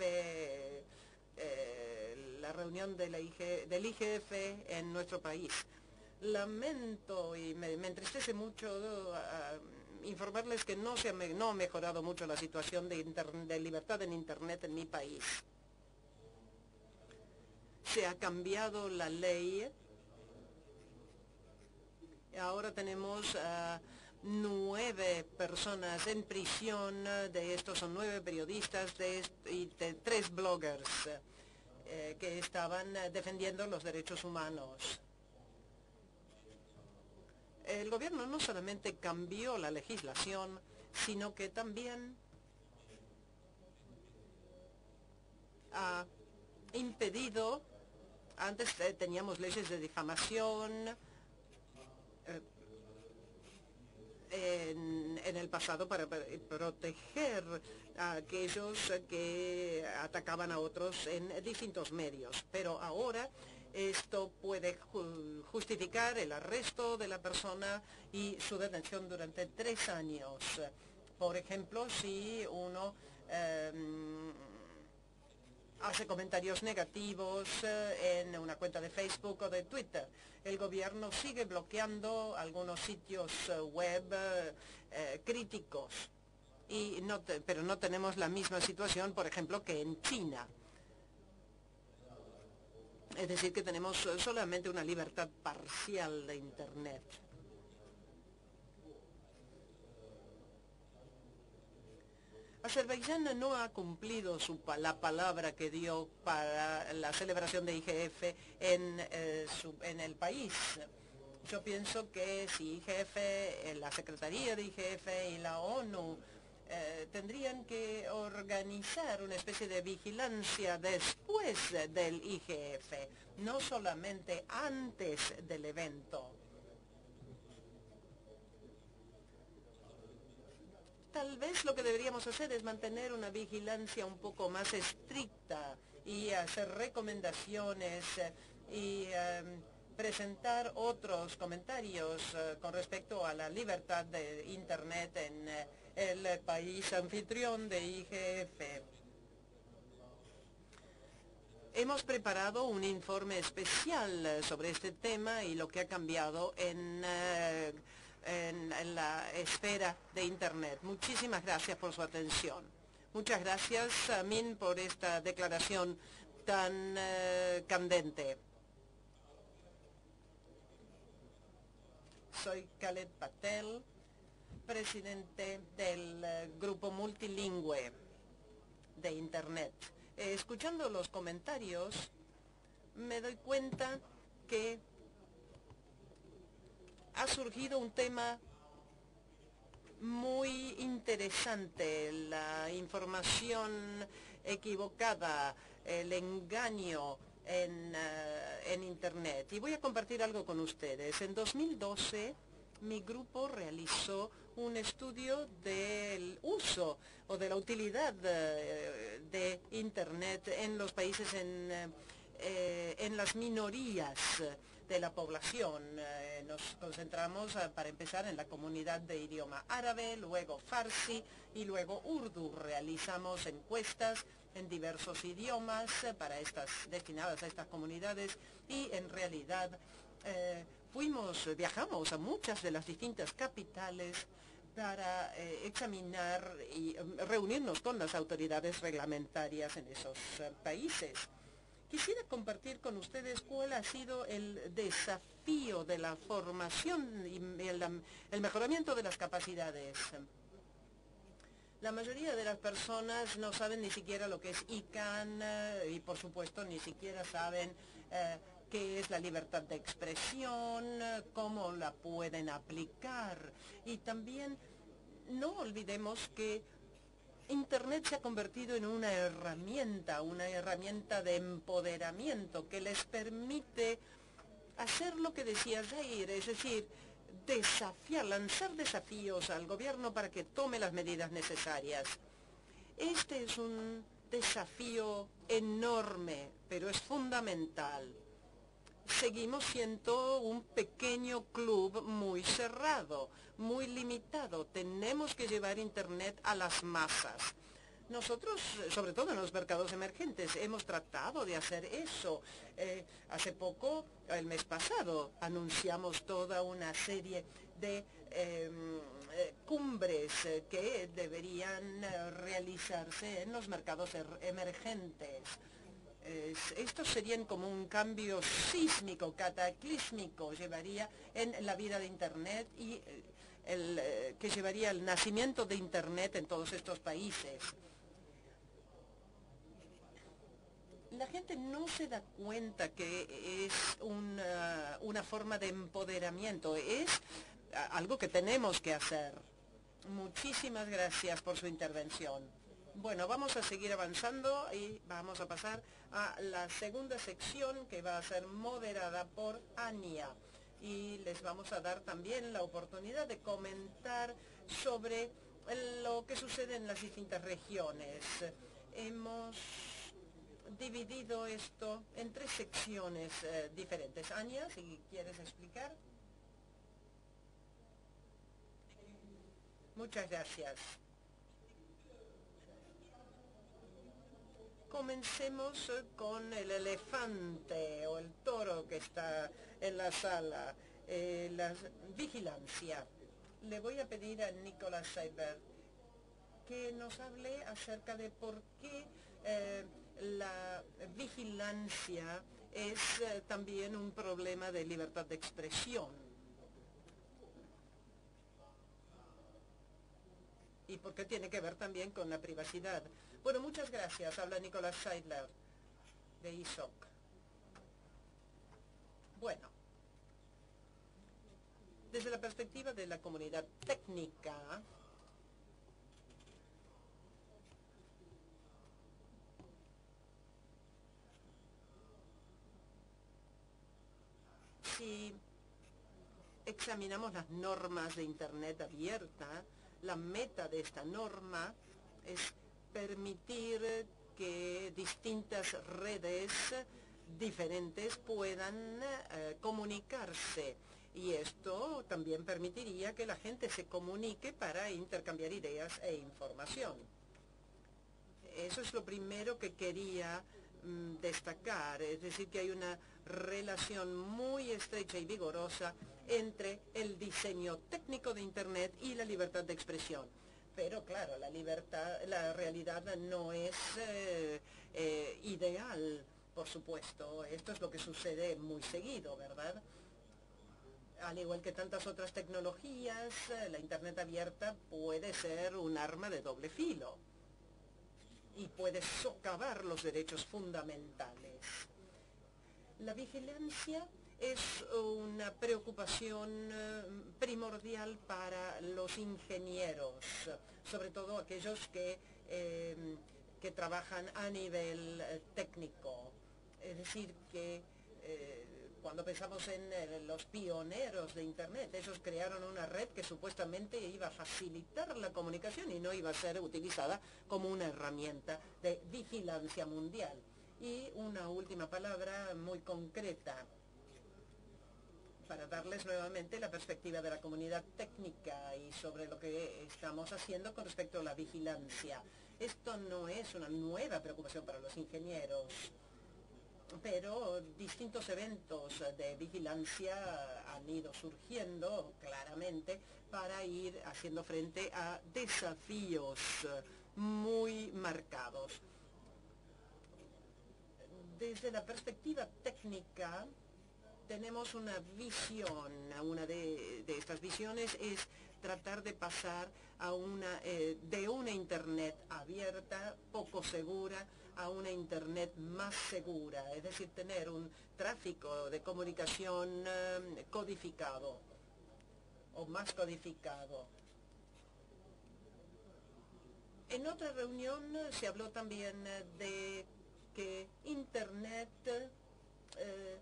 la reunión de la del IGF en nuestro país lamento y me, entristece mucho uh, informarles que no, se ha, no mejorado mucho la situación de, de libertad en Internet en mi país. Se ha cambiado la ley. Ahora tenemos uh, nueve personas en prisión, de estos son nueve periodistas de y tres bloggers eh, que estaban defendiendo los derechos humanos. El gobierno no solamente cambió la legislación, sino que también ha impedido, antes eh, teníamos leyes de difamación, eh, en, el pasado para proteger a aquellos que atacaban a otros en distintos medios. Pero ahora esto puede justificar el arresto de la persona y su detención durante tres años. Por ejemplo, si uno em, hace comentarios negativos eh, en una cuenta de Facebook o de Twitter. El gobierno sigue bloqueando algunos sitios eh, web eh, críticos, y no pero no tenemos la misma situación, por ejemplo, que en China. Es decir, que tenemos solamente una libertad parcial de Internet. Azerbaiyán no ha cumplido la palabra que dio para la celebración de IGF en, eh, en el país. Yo pienso que si IGF, eh, la Secretaría de IGF y la ONU eh, tendrían que organizar una especie de vigilancia después del IGF, no solamente antes del evento. Tal vez lo que deberíamos hacer es mantener una vigilancia un poco más estricta y hacer recomendaciones y em, presentar otros comentarios eh, con respecto a la libertad de Internet en el país anfitrión de IGF. Hemos preparado un informe especial sobre este tema y lo que ha cambiado en, eh, en, la esfera de Internet. Muchísimas gracias por su atención. Muchas gracias, Amin, por esta declaración tan eh, candente. Soy Khaled Patel presidente del eh, grupo multilingüe de Internet. Eh, escuchando los comentarios, me doy cuenta que ha surgido un tema muy interesante, la información equivocada, el engaño en, eh, en, Internet. Y voy a compartir algo con ustedes. En 2012, mi grupo realizó un estudio del uso o de la utilidad de, Internet en los países en, en las minorías de la población. nos concentramos para empezar en la comunidad de idioma árabe, luego farsi y luego urdu. Realizamos encuestas en diversos idiomas para estas, destinadas a estas comunidades y en realidad fuimos, viajamos a muchas de las distintas capitales para eh, examinar y em, reunirnos con las autoridades reglamentarias en esos eh, países. Quisiera compartir con ustedes cuál ha sido el desafío de la formación y el, mejoramiento de las capacidades. La mayoría de las personas no saben ni siquiera lo que es ICANN eh, y por supuesto ni siquiera saben qué es la libertad de expresión, cómo la pueden aplicar y también no olvidemos que Internet se ha convertido en una herramienta, una herramienta de empoderamiento que les permite hacer lo que decía Jair, es decir, desafiar, lanzar desafíos al gobierno para que tome las medidas necesarias. Este es un desafío enorme, pero es fundamental seguimos siendo un pequeño club muy cerrado, muy limitado. Tenemos que llevar Internet a las masas. Nosotros, sobre todo en los mercados emergentes, hemos tratado de hacer eso. Eh, hace poco, el mes pasado, anunciamos toda una serie de em, eh, cumbres eh, que deberían realizarse en los mercados er, emergentes estos serían como un cambio sísmico, cataclísmico, llevaría en la vida de Internet y eh, eh, que llevaría al nacimiento de Internet en todos estos países. La gente no se da cuenta que es una, una forma de empoderamiento, es algo que tenemos que hacer. Muchísimas gracias por su intervención. Bueno, vamos a seguir avanzando y vamos a pasar a la segunda sección que va a ser moderada por Ania. Y les vamos a dar también la oportunidad de comentar sobre lo que sucede en las distintas regiones. Hemos dividido esto en tres secciones eh, diferentes. Ania, si quieres explicar. Muchas gracias. Comencemos eh, con el elefante o el toro que está en la sala, eh, la vigilancia. Le voy a pedir a Nicolás Seibert que nos hable acerca de por qué eh, la vigilancia es también un problema de libertad de expresión. Y por qué tiene que ver también con la privacidad. Bueno, muchas gracias. Habla Nicolás Seidler de ISOC. Bueno, desde la perspectiva de la comunidad técnica, si examinamos las normas de Internet abierta, la meta de esta norma es permitir que distintas redes diferentes puedan eh, comunicarse. Y esto también permitiría que la gente se comunique para intercambiar ideas e información. Eso es lo primero que quería mm, destacar, es decir, que hay una relación muy estrecha y vigorosa entre el diseño técnico de Internet y la libertad de expresión pero claro, la libertad, la realidad no es eh, eh, ideal, por supuesto. Esto es lo que sucede muy seguido, ¿verdad? Al igual que tantas otras tecnologías, eh, la Internet abierta puede ser un arma de doble filo y puede socavar los derechos fundamentales. La vigilancia es una preocupación eh, primordial para los ingenieros, sobre todo aquellos que, eh, que trabajan a nivel eh, técnico. Es decir, que cuando pensamos en los pioneros de Internet, ellos crearon una red que supuestamente iba a facilitar la comunicación y no iba a ser utilizada como una herramienta de vigilancia mundial. Y una última palabra muy concreta para darles nuevamente la perspectiva de la comunidad técnica y sobre lo que estamos haciendo con respecto a la vigilancia. Esto no es una nueva preocupación para los ingenieros, pero distintos eventos de vigilancia han ido surgiendo claramente para ir haciendo frente a desafíos muy marcados. Desde la perspectiva técnica, tenemos una visión, una de, estas visiones es tratar de pasar eh, de una Internet abierta, poco segura, a una Internet más segura, es decir, tener un tráfico de comunicación eh, codificado o más codificado. En otra reunión se habló también de que Internet eh,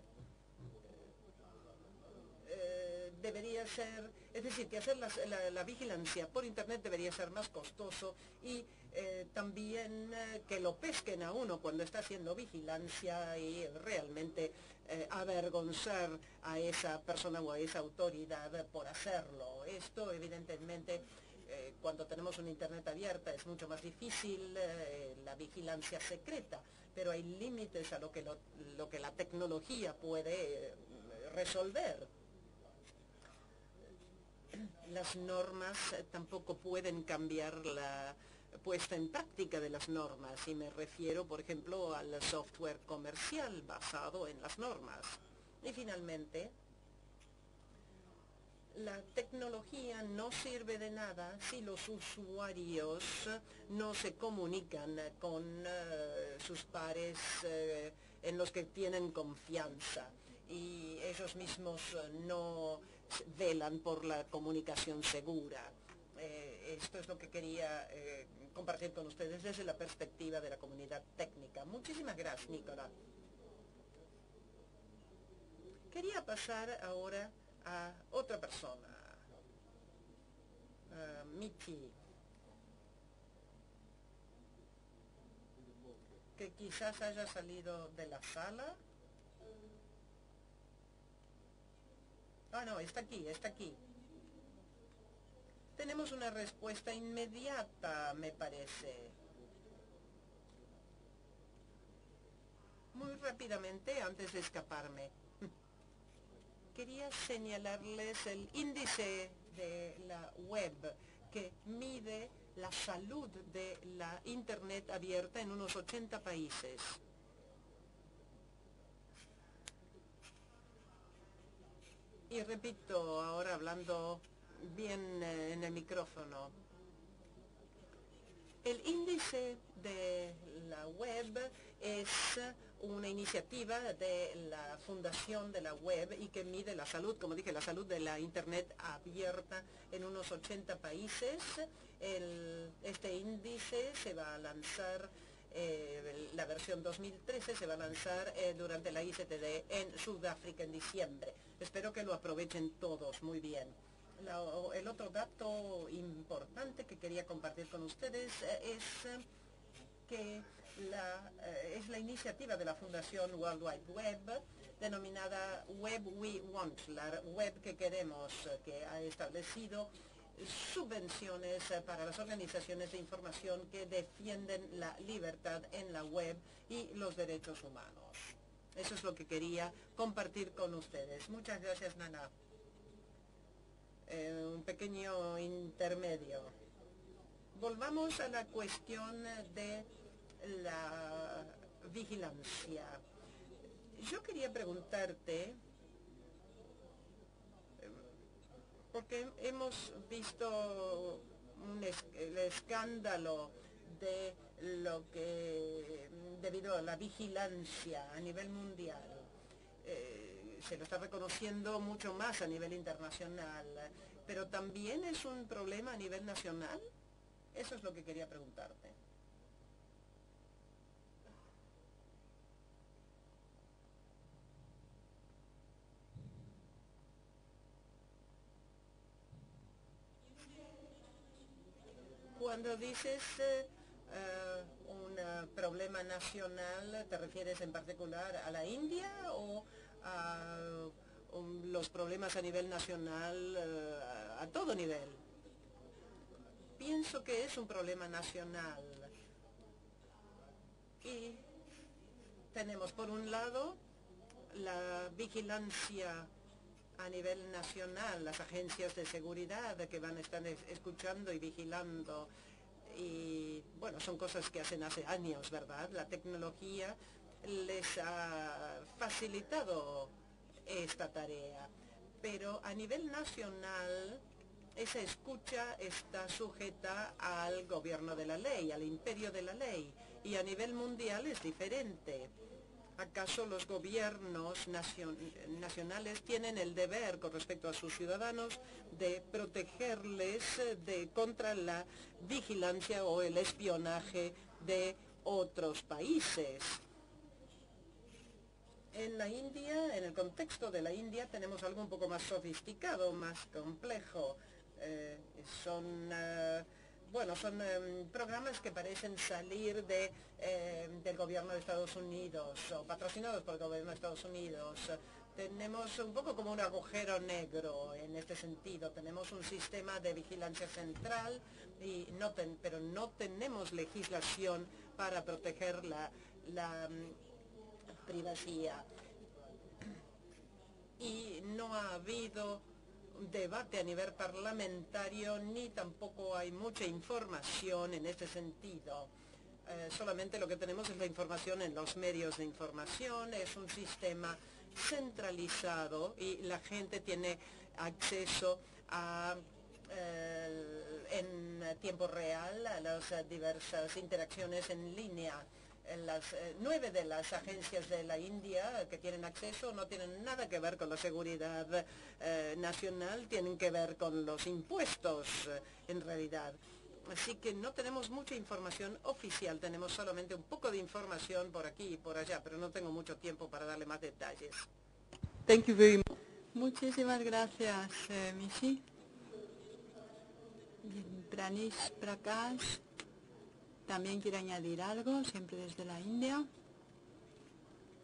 eh, debería ser, es decir, que hacer la, vigilancia por Internet debería ser más costoso y eh, también eh, que lo pesquen a uno cuando está haciendo vigilancia y realmente avergonzar a esa persona o a esa autoridad por hacerlo. Esto evidentemente cuando tenemos un Internet abierta es mucho más difícil la vigilancia secreta, pero hay límites a lo que, lo que la tecnología puede resolver las normas tampoco pueden cambiar la puesta en práctica de las normas y me refiero, por ejemplo, al software comercial basado en las normas. Y finalmente, la tecnología no sirve de nada si los usuarios no se comunican con eh, sus pares eh, en los que tienen confianza y ellos mismos eh, no velan por la comunicación segura. Eh, esto es lo que quería eh, compartir con ustedes desde la perspectiva de la comunidad técnica. Muchísimas gracias, Nicolás. Quería pasar ahora a otra persona, Miki, que quizás haya salido de la sala Ah, no, está aquí, está aquí. Tenemos una respuesta inmediata, me parece. Muy rápidamente, antes de escaparme, quería señalarles el índice de la web que mide la salud de la Internet abierta en unos 80 países. Y repito, ahora hablando bien eh, en el micrófono, el índice de la web es una iniciativa de la fundación de la web y que mide la salud, como dije, la salud de la Internet abierta en unos 80 países. este índice se va a lanzar eh, la versión 2013 se va a lanzar eh, durante la ICTD en Sudáfrica en diciembre. Espero que lo aprovechen todos muy bien. el otro dato importante que quería compartir con ustedes eh, es que la, es la iniciativa de la Fundación World Wide Web denominada Web We Want, la web que queremos, que ha establecido subvenciones eh, para las organizaciones de información que defienden la libertad en la web y los derechos humanos. Eso es lo que quería compartir con ustedes. Muchas gracias, Nana. Eh, un pequeño intermedio. Volvamos a la cuestión de la vigilancia. Yo quería preguntarte porque hemos visto el escándalo de lo que, debido a la vigilancia a nivel mundial, eh, se lo está reconociendo mucho más a nivel internacional, pero también es un problema a nivel nacional. Eso es lo que quería preguntarte. Cuando dices eh, eh, problema nacional, ¿te refieres en particular a la India o a los problemas a nivel nacional, eh, a todo nivel? Pienso que es un problema nacional. Y tenemos por un lado la vigilancia a nivel nacional, las agencias de seguridad que van a estar escuchando y vigilando. Y bueno, son cosas que hacen hace años, ¿verdad? La tecnología les ha facilitado esta tarea. Pero a nivel nacional, esa escucha está sujeta al gobierno de la ley, al imperio de la ley. Y a nivel mundial es diferente. ¿Acaso los gobiernos nacionales tienen el deber con respecto a sus ciudadanos de protegerles de, contra la vigilancia o el espionaje de otros países? En la India, en el contexto de la India, tenemos algo un poco más sofisticado, más complejo. Eh, son... Eh, bueno, son em, programas que parecen salir de, em, del gobierno de Estados Unidos o patrocinados por el gobierno de Estados Unidos. Tenemos un poco como un agujero negro en este sentido. Tenemos un sistema de vigilancia central, y no pero no tenemos legislación para proteger la, la em, privacidad. Y no ha habido debate a nivel parlamentario ni tampoco hay mucha información en este sentido. Eh, solamente lo que tenemos es la información en los medios de información, es un sistema centralizado y la gente tiene acceso a eh, en tiempo real a las diversas interacciones en línea las eh, nueve de las agencias de la India que tienen acceso no tienen nada que ver con la seguridad eh, nacional, tienen que ver con los impuestos eh, en realidad. Así que no tenemos mucha información oficial, tenemos solamente un poco de información por aquí y por allá, pero no tengo mucho tiempo para darle más detalles. Thank you very much. Muchísimas gracias, Michi. Pranish Prakash. También quiero añadir algo, siempre desde la India.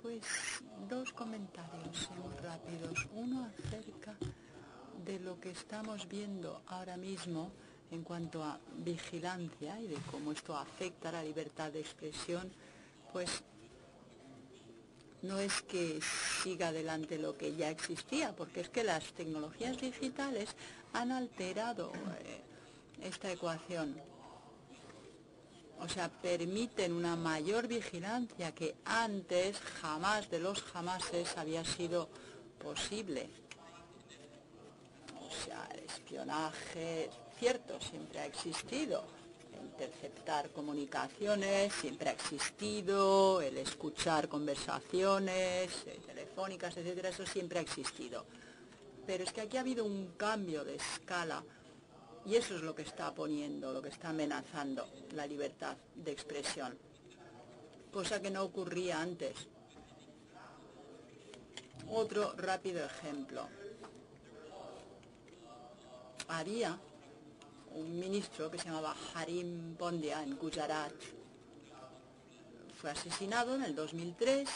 Pues dos comentarios muy rápidos. Uno acerca de lo que estamos viendo ahora mismo en cuanto a vigilancia y de cómo esto afecta a la libertad de expresión, pues no es que siga adelante lo que ya existía, porque es que las tecnologías digitales han alterado eh, esta ecuación o sea, permiten una mayor vigilancia que antes jamás de los jamases había sido posible. O sea, el espionaje, cierto, siempre ha existido. Interceptar comunicaciones siempre ha existido, el escuchar conversaciones eh, telefónicas, etcétera, eso siempre ha existido. Pero es que aquí ha habido un cambio de escala y eso es lo que está poniendo, lo que está amenazando la libertad de expresión, cosa que no ocurría antes. Otro rápido ejemplo. Había un ministro que se llamaba Harim Pondia en Gujarat. Fue asesinado en el 2003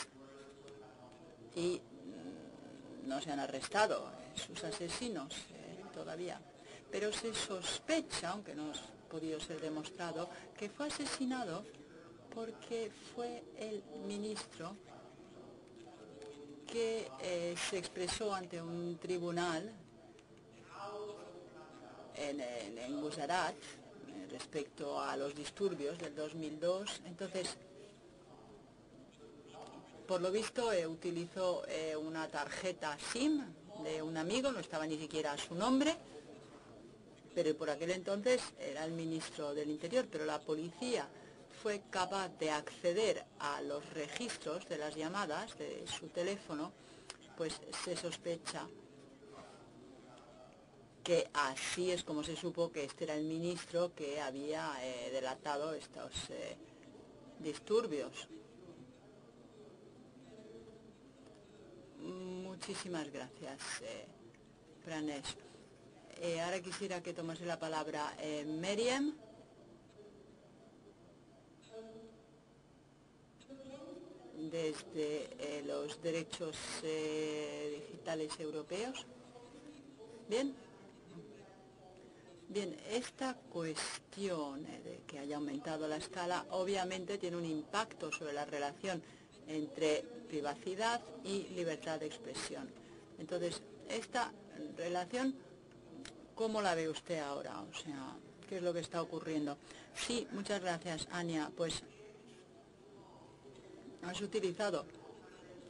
y mm, no se han arrestado sus asesinos eh, todavía pero se sospecha, aunque no ha podido ser demostrado, que fue asesinado porque fue el ministro que eh, se expresó ante un tribunal en, Gujarat eh, respecto a los disturbios del 2002. Entonces, por lo visto, eh, utilizó una tarjeta SIM de un amigo, no estaba ni siquiera su nombre, pero por aquel entonces era el ministro del Interior, pero la policía fue capaz de acceder a los registros de las llamadas de su teléfono, pues se sospecha que así es como se supo que este era el ministro que había eh, delatado estos eh, disturbios. Muchísimas gracias, eh. Eh, ahora quisiera que tomase la palabra eh, Meriem. desde eh, los derechos digitales europeos. Bien, Bien, esta cuestión de que haya aumentado la escala obviamente tiene un impacto sobre la relación entre privacidad y libertad de expresión. Entonces, esta relación ¿cómo la ve usted ahora? O sea, ¿qué es lo que está ocurriendo? Sí, muchas gracias, Ania. Pues has utilizado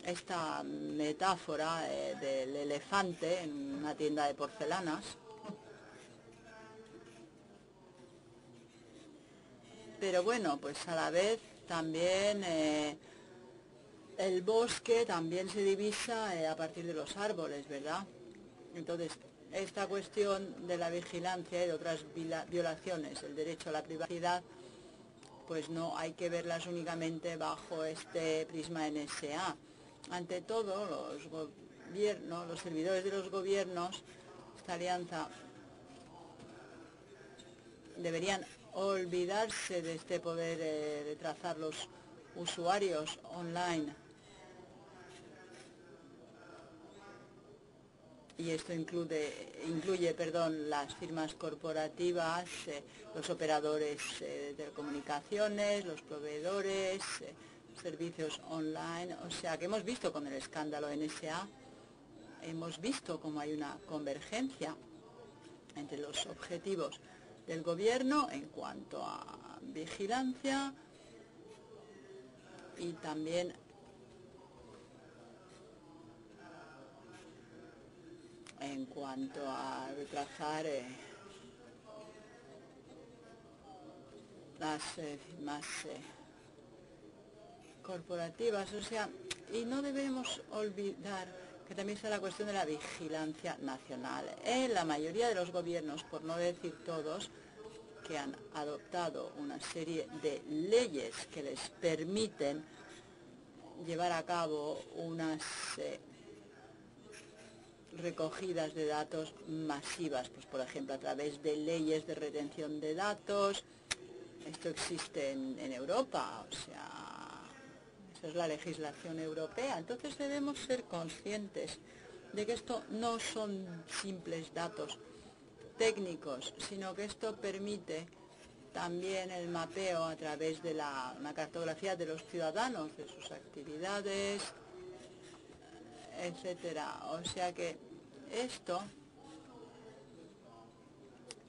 esta metáfora eh, del elefante en una tienda de porcelanas. Pero bueno, pues a la vez también eh, el bosque también se divisa eh, a partir de los árboles, ¿verdad? Entonces, esta cuestión de la vigilancia y de otras violaciones del derecho a la privacidad, pues no hay que verlas únicamente bajo este prisma NSA. Ante todo, los gobiernos, los servidores de los gobiernos, esta alianza, deberían olvidarse de este poder eh, de trazar los usuarios online y esto incluye, incluye perdón, las firmas corporativas, eh, los operadores eh, de telecomunicaciones, los proveedores, eh, servicios online. O sea que hemos visto con el escándalo NSA, hemos visto cómo hay una convergencia entre los objetivos del gobierno en cuanto a vigilancia y también en cuanto a retrasar eh, las eh, más eh, corporativas, o sea, y no debemos olvidar que también está la cuestión de la vigilancia nacional. La mayoría de los gobiernos, por no decir todos, que han adoptado una serie de leyes que les permiten llevar a cabo unas recogidas de datos masivas, pues por ejemplo a través de leyes de retención de datos. Esto existe en, Europa, o sea, esa es la legislación europea. Entonces debemos ser conscientes de que esto no son simples datos técnicos, sino que esto permite también el mapeo a través de la, una cartografía de los ciudadanos, de sus actividades, etcétera. O sea que esto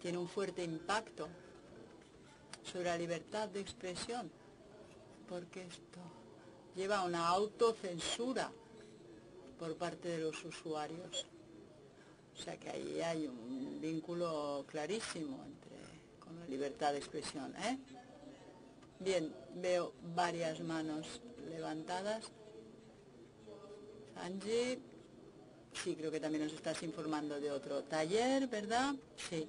tiene un fuerte impacto sobre la libertad de expresión, porque esto lleva a una autocensura por parte de los usuarios. O sea que ahí hay un vínculo clarísimo entre, con la libertad de expresión. ¿eh? Bien, veo varias manos levantadas. Angie, sí, creo que también nos estás informando de otro taller, ¿verdad? Sí,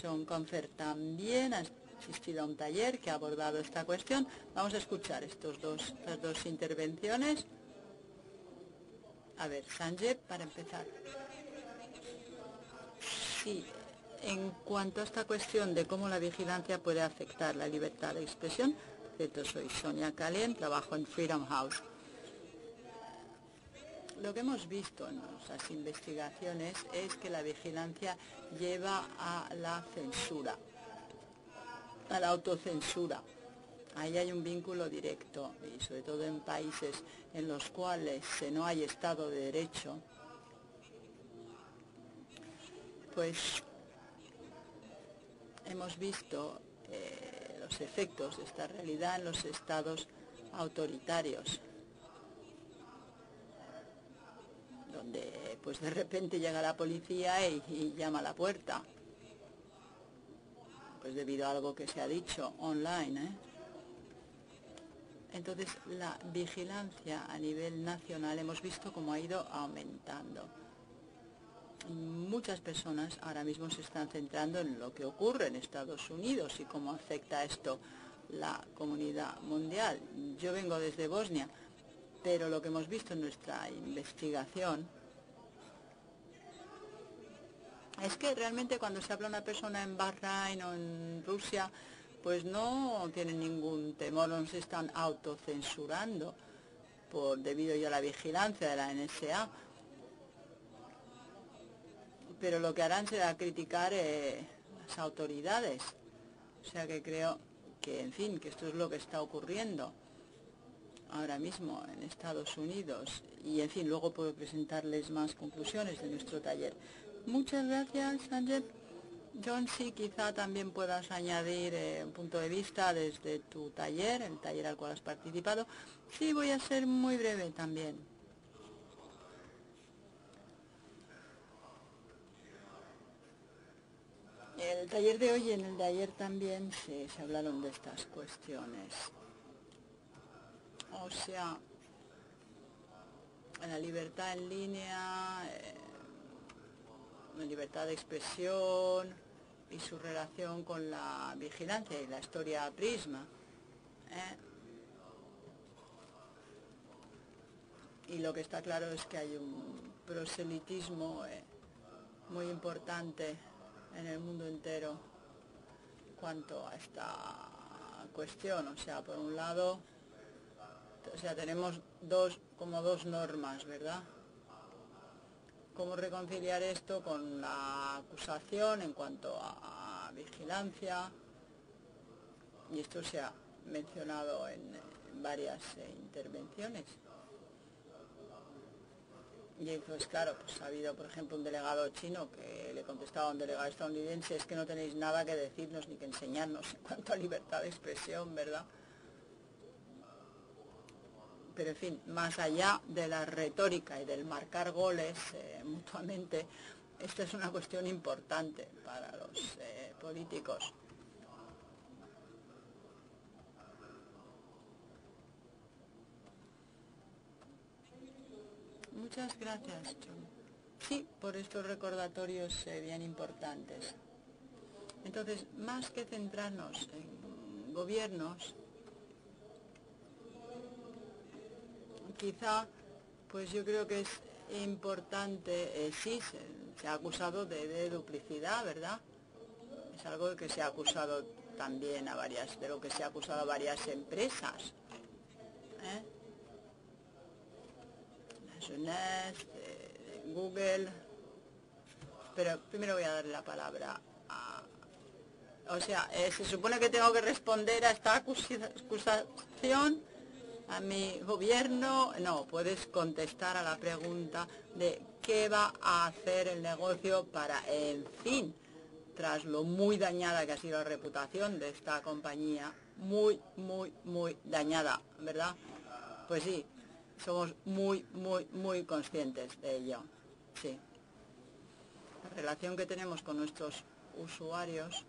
John Confer también ha asistido a un taller que ha abordado esta cuestión. Vamos a escuchar estos dos, estas dos intervenciones. A ver, Sanjay, para empezar. Sí, en cuanto a esta cuestión de cómo la vigilancia puede afectar la libertad de expresión, soy Sonia Calien, trabajo en Freedom House. Lo que hemos visto en nuestras investigaciones es que la vigilancia lleva a la censura, a la autocensura. Ahí hay un vínculo directo y sobre todo en países en los cuales no hay Estado de Derecho, pues hemos visto eh, los efectos de esta realidad en los estados autoritarios. Donde pues de repente llega la policía y, llama a la puerta. Pues debido a algo que se ha dicho online. ¿eh? Entonces la vigilancia a nivel nacional hemos visto cómo ha ido aumentando. Muchas personas ahora mismo se están centrando en lo que ocurre en Estados Unidos y cómo afecta esto la comunidad mundial. Yo vengo desde Bosnia pero lo que hemos visto en nuestra investigación es que realmente cuando se habla una persona en Bahrein o en Rusia, pues no tienen ningún temor, no se están autocensurando. por debido ya a la vigilancia de la NSA. Pero lo que harán será criticar eh, las autoridades. O sea que creo que, en fin, que esto es lo que está ocurriendo ahora mismo en Estados Unidos. Y, en fin, luego puedo presentarles más conclusiones de nuestro taller. Muchas gracias, Sanjay. John, sí, quizá también puedas añadir eh, un punto de vista desde tu taller, el taller al cual has participado. Sí, voy a ser muy breve también. El taller de hoy y en el de ayer también se, se hablaron de estas cuestiones. O sea, la libertad en línea, eh, la libertad de expresión y su relación con la vigilancia y la historia Prisma. ¿eh? Y lo que está claro es que hay un proselitismo eh, muy importante en el mundo entero cuanto a esta cuestión. O sea, por un lado, o sea, tenemos dos, como dos normas, ¿verdad? ¿Cómo reconciliar esto con la acusación en cuanto a, vigilancia? Y esto se ha mencionado en, varias eh, intervenciones. Y pues claro, pues ha habido por ejemplo un delegado chino que le contestaba a un delegado estadounidense es que no tenéis nada que decirnos ni que enseñarnos en cuanto a libertad de expresión, ¿verdad? Pero en fin, más allá de la retórica y del marcar goles eh, mutuamente, esta es una cuestión importante para los eh, políticos. Muchas gracias, John. Sí, por estos recordatorios eh, bien importantes. Entonces, más que centrarnos en gobiernos, quizá, pues yo creo que es importante, eh, sí, se, ha acusado de, duplicidad, ¿verdad? Es algo que se ha acusado también a varias, de lo que se ha acusado a varias empresas. ¿eh? Google, pero primero voy a darle la palabra a... O sea, eh, se supone que tengo que responder a esta acusación a mi gobierno, no, puedes contestar a la pregunta de qué va a hacer el negocio para, en fin, tras lo muy dañada que ha sido la reputación de esta compañía, muy, muy, muy dañada, ¿verdad? Pues sí, somos muy, muy, muy conscientes de ello, sí. La relación que tenemos con nuestros usuarios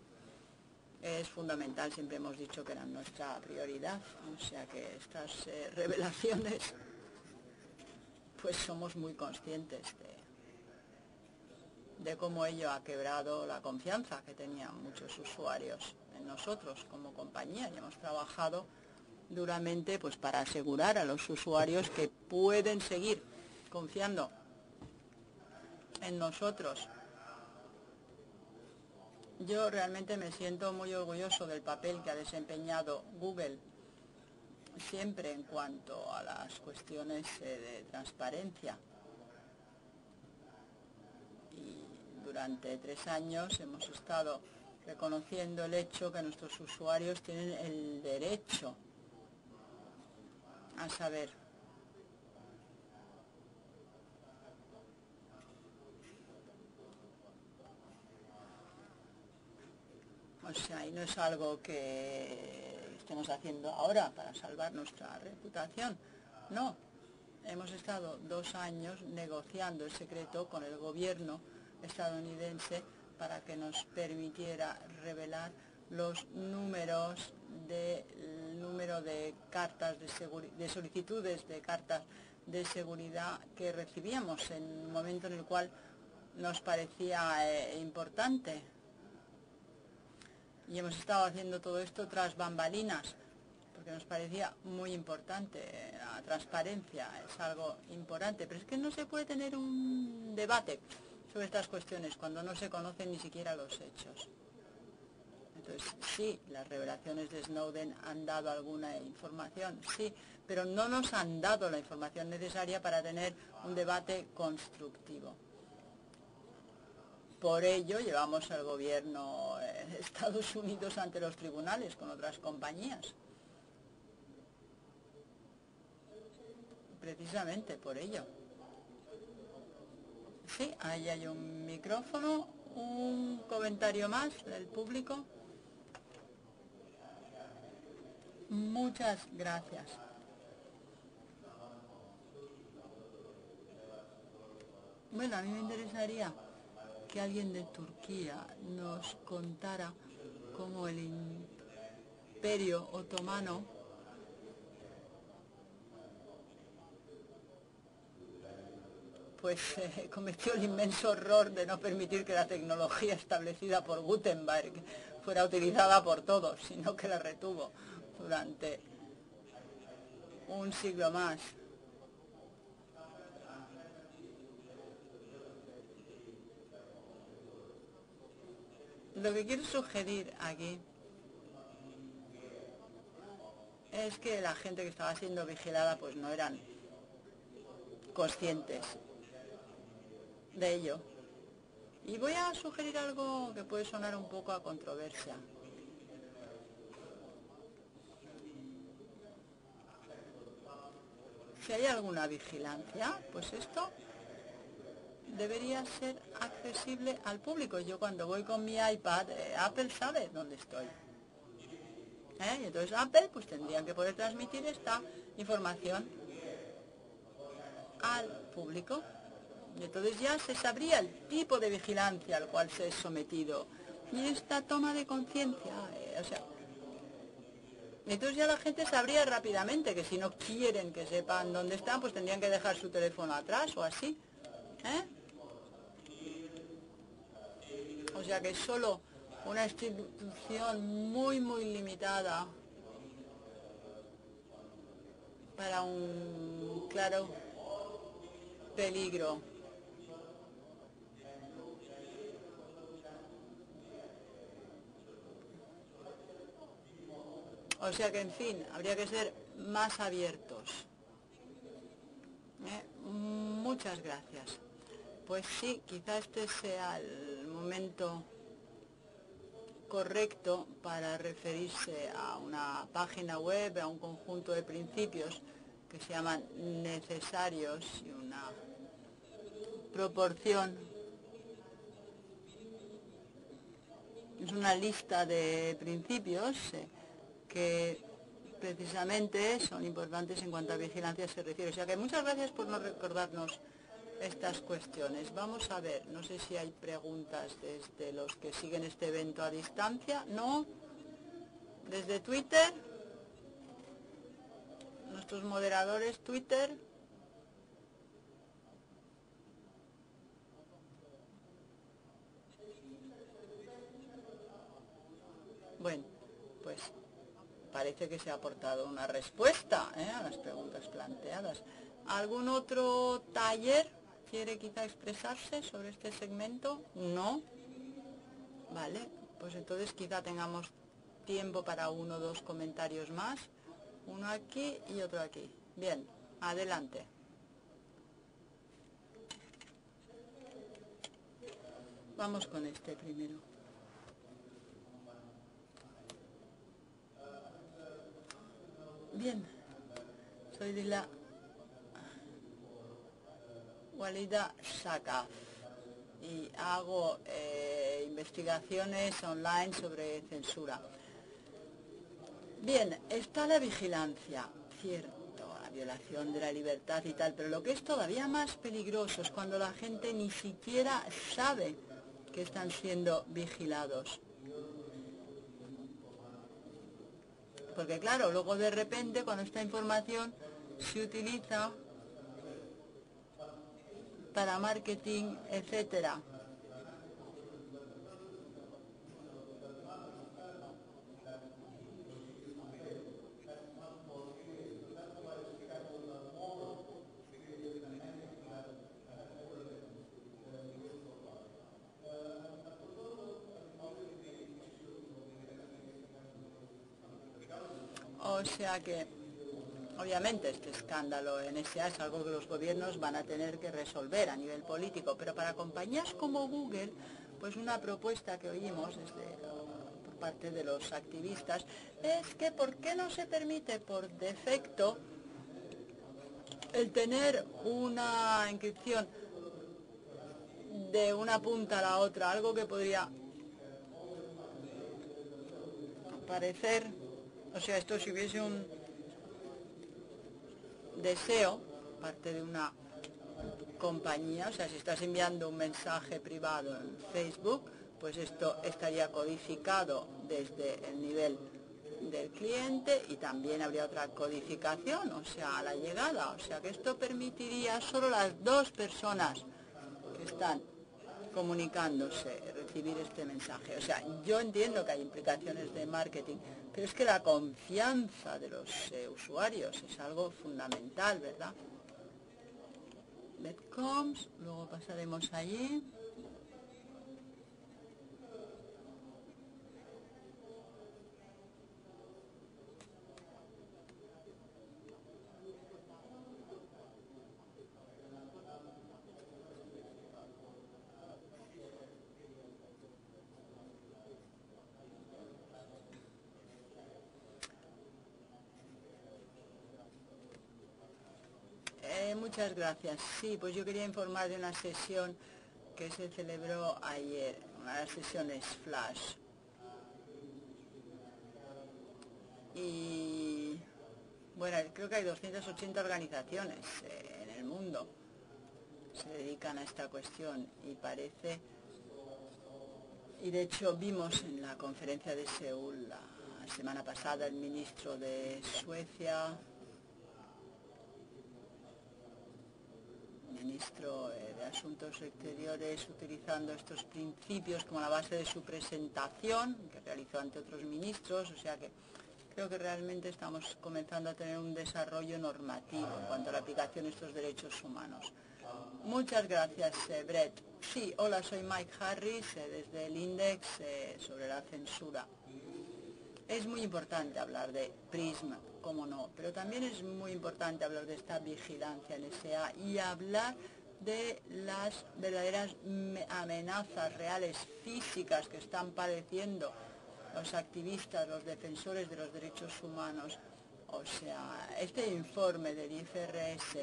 es fundamental, siempre hemos dicho que era nuestra prioridad, o sea que estas eh, revelaciones pues somos muy conscientes de, de cómo ello ha quebrado la confianza que tenían muchos usuarios en nosotros como compañía. Y hemos trabajado duramente pues para asegurar a los usuarios que pueden seguir confiando en nosotros yo realmente me siento muy orgulloso del papel que ha desempeñado Google siempre en cuanto a las cuestiones eh, de transparencia. Y durante tres años hemos estado reconociendo el hecho que nuestros usuarios tienen el derecho a saber O sea, y no es algo que estemos haciendo ahora para salvar nuestra reputación. No, hemos estado dos años negociando el secreto con el gobierno estadounidense para que nos permitiera revelar los números de número de cartas de, de solicitudes de cartas de seguridad que recibíamos en un momento en el cual nos parecía eh, importante y hemos estado haciendo todo esto tras bambalinas, porque nos parecía muy importante. La transparencia es algo importante, pero es que no se puede tener un debate sobre estas cuestiones cuando no se conocen ni siquiera los hechos. Entonces, sí, las revelaciones de Snowden han dado alguna información, sí, pero no nos han dado la información necesaria para tener un debate constructivo. Por ello llevamos al gobierno de Estados Unidos ante los tribunales con otras compañías. Precisamente por ello. Sí, ahí hay un micrófono, un comentario más del público. Muchas gracias. Bueno, a mí me interesaría que alguien de Turquía nos contara cómo el imperio otomano pues eh, cometió el inmenso error de no permitir que la tecnología establecida por Gutenberg fuera utilizada por todos, sino que la retuvo durante un siglo más. Lo que quiero sugerir aquí es que la gente que estaba siendo vigilada pues no eran conscientes de ello. Y voy a sugerir algo que puede sonar un poco a controversia. Si hay alguna vigilancia, pues esto debería ser accesible al público. Yo cuando voy con mi iPad, eh, Apple sabe dónde estoy. ¿Eh? Entonces Apple pues tendría que poder transmitir esta información al público. Y entonces ya se sabría el tipo de vigilancia al cual se es sometido. Y esta toma de conciencia, eh, o sea, entonces ya la gente sabría rápidamente que si no quieren que sepan dónde están, pues tendrían que dejar su teléfono atrás o así. ¿eh? O sea que solo una institución muy, muy limitada para un claro peligro. O sea que, en fin, habría que ser más abiertos. ¿Eh? Muchas gracias. Pues sí, quizá este sea el momento correcto para referirse a una página web, a un conjunto de principios que se llaman necesarios y una proporción. Es una lista de principios eh, que precisamente son importantes en cuanto a vigilancia se refiere. O sea que muchas gracias por no recordarnos estas cuestiones. Vamos a ver, no sé si hay preguntas desde los que siguen este evento a distancia. ¿No? ¿Desde Twitter? ¿Nuestros moderadores Twitter? Bueno, pues parece que se ha aportado una respuesta ¿eh? a las preguntas planteadas. ¿Algún otro taller quiere quizá expresarse sobre este segmento? No. Vale, pues entonces quizá tengamos tiempo para uno o dos comentarios más. Uno aquí y otro aquí. Bien, adelante. Vamos con este primero. Bien, soy de la Walida Shaka y hago eh, investigaciones online sobre censura. Bien, está la vigilancia, cierto, la violación de la libertad y tal, pero lo que es todavía más peligroso es cuando la gente ni siquiera sabe que están siendo vigilados. Porque claro, luego de repente cuando esta información se utiliza para marketing, etcétera. O sea que obviamente, este escándalo en SA es algo que los gobiernos van a tener que resolver a nivel político, pero para compañías como Google, pues una propuesta que oímos por parte de los activistas es que ¿por qué no se permite por defecto el tener una inscripción de una punta a la otra, algo que podría parecer, o sea, esto si hubiese un deseo, parte de una compañía, o sea, si estás enviando un mensaje privado en Facebook, pues esto estaría codificado desde el nivel del cliente y también habría otra codificación, o sea, a la llegada. O sea, que esto permitiría solo las dos personas que están comunicándose recibir este mensaje. O sea, yo entiendo que hay implicaciones de marketing, pero es que la confianza de los eh, usuarios es algo fundamental, ¿verdad? Luego pasaremos allí. Muchas gracias. Sí, pues yo quería informar de una sesión que se celebró ayer, una de las sesiones flash. Y bueno, creo que hay 280 organizaciones eh, en el mundo que se dedican a esta cuestión y parece, y de hecho vimos en la conferencia de Seúl la semana pasada el ministro de Suecia, ministro eh, de Asuntos Exteriores utilizando estos principios como la base de su presentación, que realizó ante otros ministros, o sea que creo que realmente estamos comenzando a tener un desarrollo normativo en cuanto a la aplicación de estos derechos humanos. Muchas gracias, eh, Brett. Sí, hola, soy Mike Harris eh, desde el Index sobre la censura. Es muy importante hablar de PRISM cómo no, pero también es muy importante hablar de esta vigilancia en SA y hablar de las verdaderas amenazas reales físicas que están padeciendo los activistas, los defensores de los derechos humanos. O sea, este informe del IFRS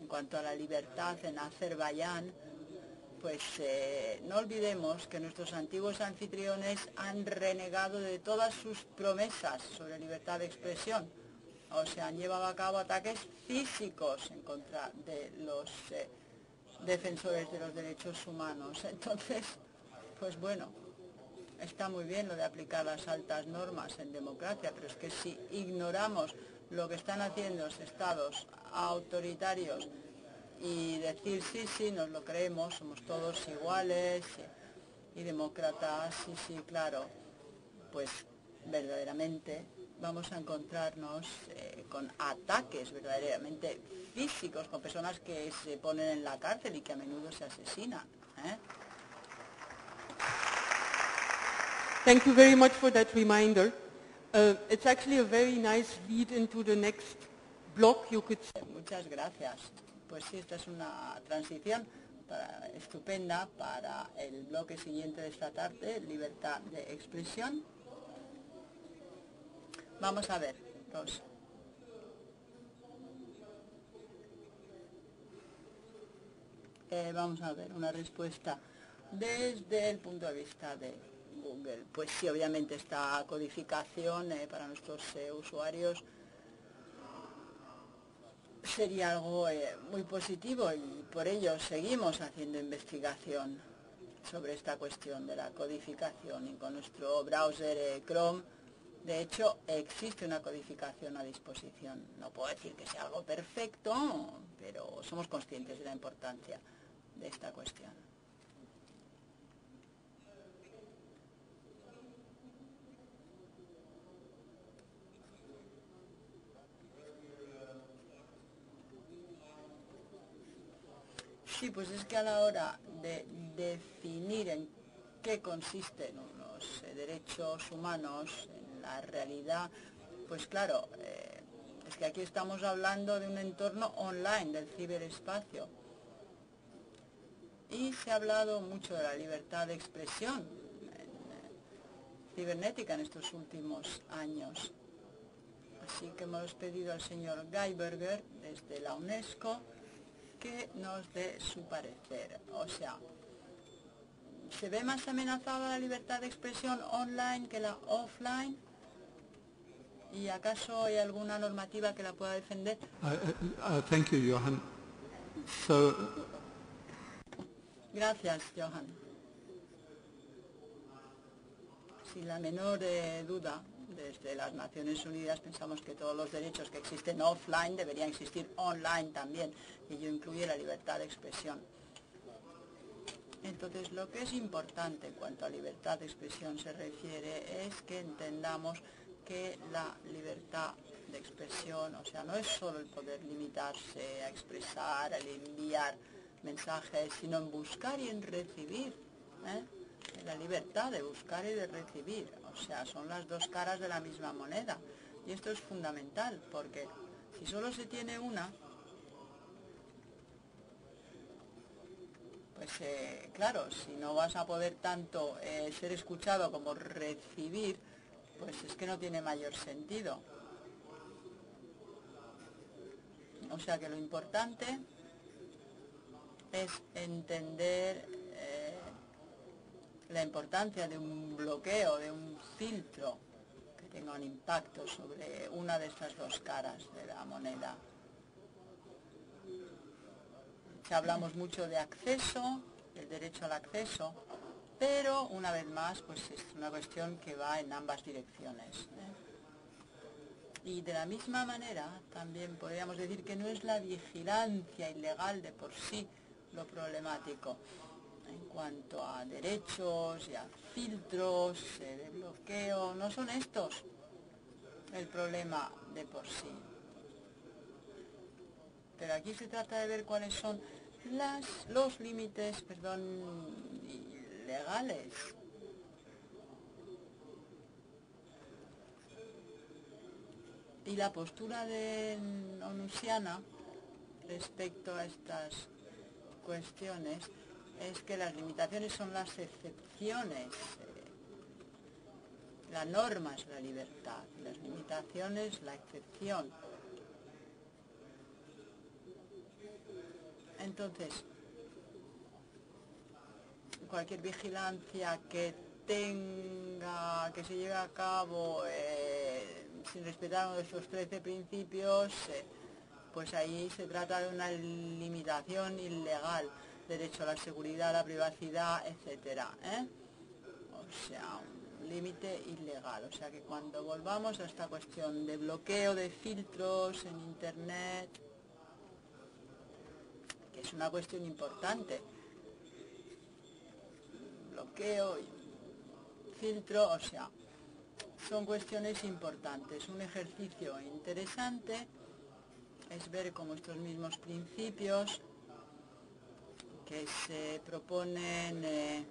en cuanto a la libertad en Azerbaiyán, pues eh, no olvidemos que nuestros antiguos anfitriones han renegado de todas sus promesas sobre libertad de expresión o se han llevado a cabo ataques físicos en contra de los eh, defensores de los derechos humanos. Entonces, pues bueno, está muy bien lo de aplicar las altas normas en democracia, pero es que si ignoramos lo que están haciendo los estados autoritarios y decir sí, sí, nos lo creemos, somos todos iguales y demócratas, sí, sí, claro, pues verdaderamente vamos a encontrarnos eh, con ataques verdaderamente físicos, con personas que se ponen en la cárcel y que a menudo se asesinan. ¿eh? Thank you very much for that reminder. Uh, it's actually a very nice lead into the next block you could... Muchas gracias. Pues sí, esta es una transición estupenda para el bloque siguiente de esta tarde, libertad de expresión. Vamos a ver, dos. Eh, vamos a ver una respuesta desde el punto de vista de Google. Pues sí, obviamente esta codificación eh, para nuestros eh, usuarios sería algo muy positivo y por ello seguimos haciendo investigación sobre esta cuestión de la codificación y con nuestro browser Chrome de hecho, existe una codificación a disposición. No puedo decir que sea algo perfecto, pero somos conscientes de la importancia de esta cuestión. Sí, pues es que a la hora de definir en qué consisten los derechos humanos, la realidad, pues claro, eh, Es que aquí estamos hablando de un entorno online, del ciberespacio. Y se ha hablado mucho de la libertad de expresión eh, cibernética en estos últimos años. Así que hemos pedido al señor Geiberger desde la UNESCO que nos dé su parecer. O sea, ¿se ve más amenazada la libertad de expresión online que la offline? ¿Y acaso hay alguna normativa que la pueda defender? Uh, uh, uh, thank you, Johan. So, Gracias, Johan. Sin la menor eh, duda, desde las Naciones Unidas pensamos que todos los derechos que existen offline deberían existir online también, y ello incluye la libertad de expresión. Entonces, lo que es importante en cuanto a libertad de expresión se refiere es que entendamos que la libertad de expresión, o sea, no es solo el poder limitarse a expresar, a enviar mensajes, sino en buscar y en recibir. ¿eh? La libertad de buscar y de recibir. O sea, son las dos caras de la misma moneda. Y esto es fundamental, porque si solo se tiene una, pues eh, claro, si no vas a poder tanto eh, ser escuchado como recibir, pues es que no tiene mayor sentido. O sea que lo importante es entender la importancia de un bloqueo, de un filtro que tenga un impacto sobre una de estas dos caras de la moneda. Ya hablamos mucho de acceso, del derecho al acceso, pero una vez más pues es una cuestión que va en ambas direcciones. ¿eh? Y de la misma manera también podríamos decir que no es la vigilancia ilegal de por sí lo problemático en cuanto a derechos y a filtros eh, de bloqueo, no son estos el problema de por sí. Pero aquí se trata de ver cuáles son las, los límites perdón, legales. Y la postura de Onusiana respecto a estas cuestiones es que las limitaciones son las excepciones. La norma es la libertad, las limitaciones la excepción. Entonces, cualquier vigilancia que tenga, que se lleve a cabo eh, sin respetar uno de estos 13 principios, eh, pues ahí se trata de una limitación ilegal, derecho a la seguridad, a la privacidad, etcétera. ¿eh? O sea, un límite ilegal. O sea que cuando volvamos a esta cuestión de bloqueo de filtros en Internet, que es una cuestión importante, bloqueo y filtro, o sea, son cuestiones importantes. Un ejercicio interesante es ver cómo estos mismos principios que se proponen, eh,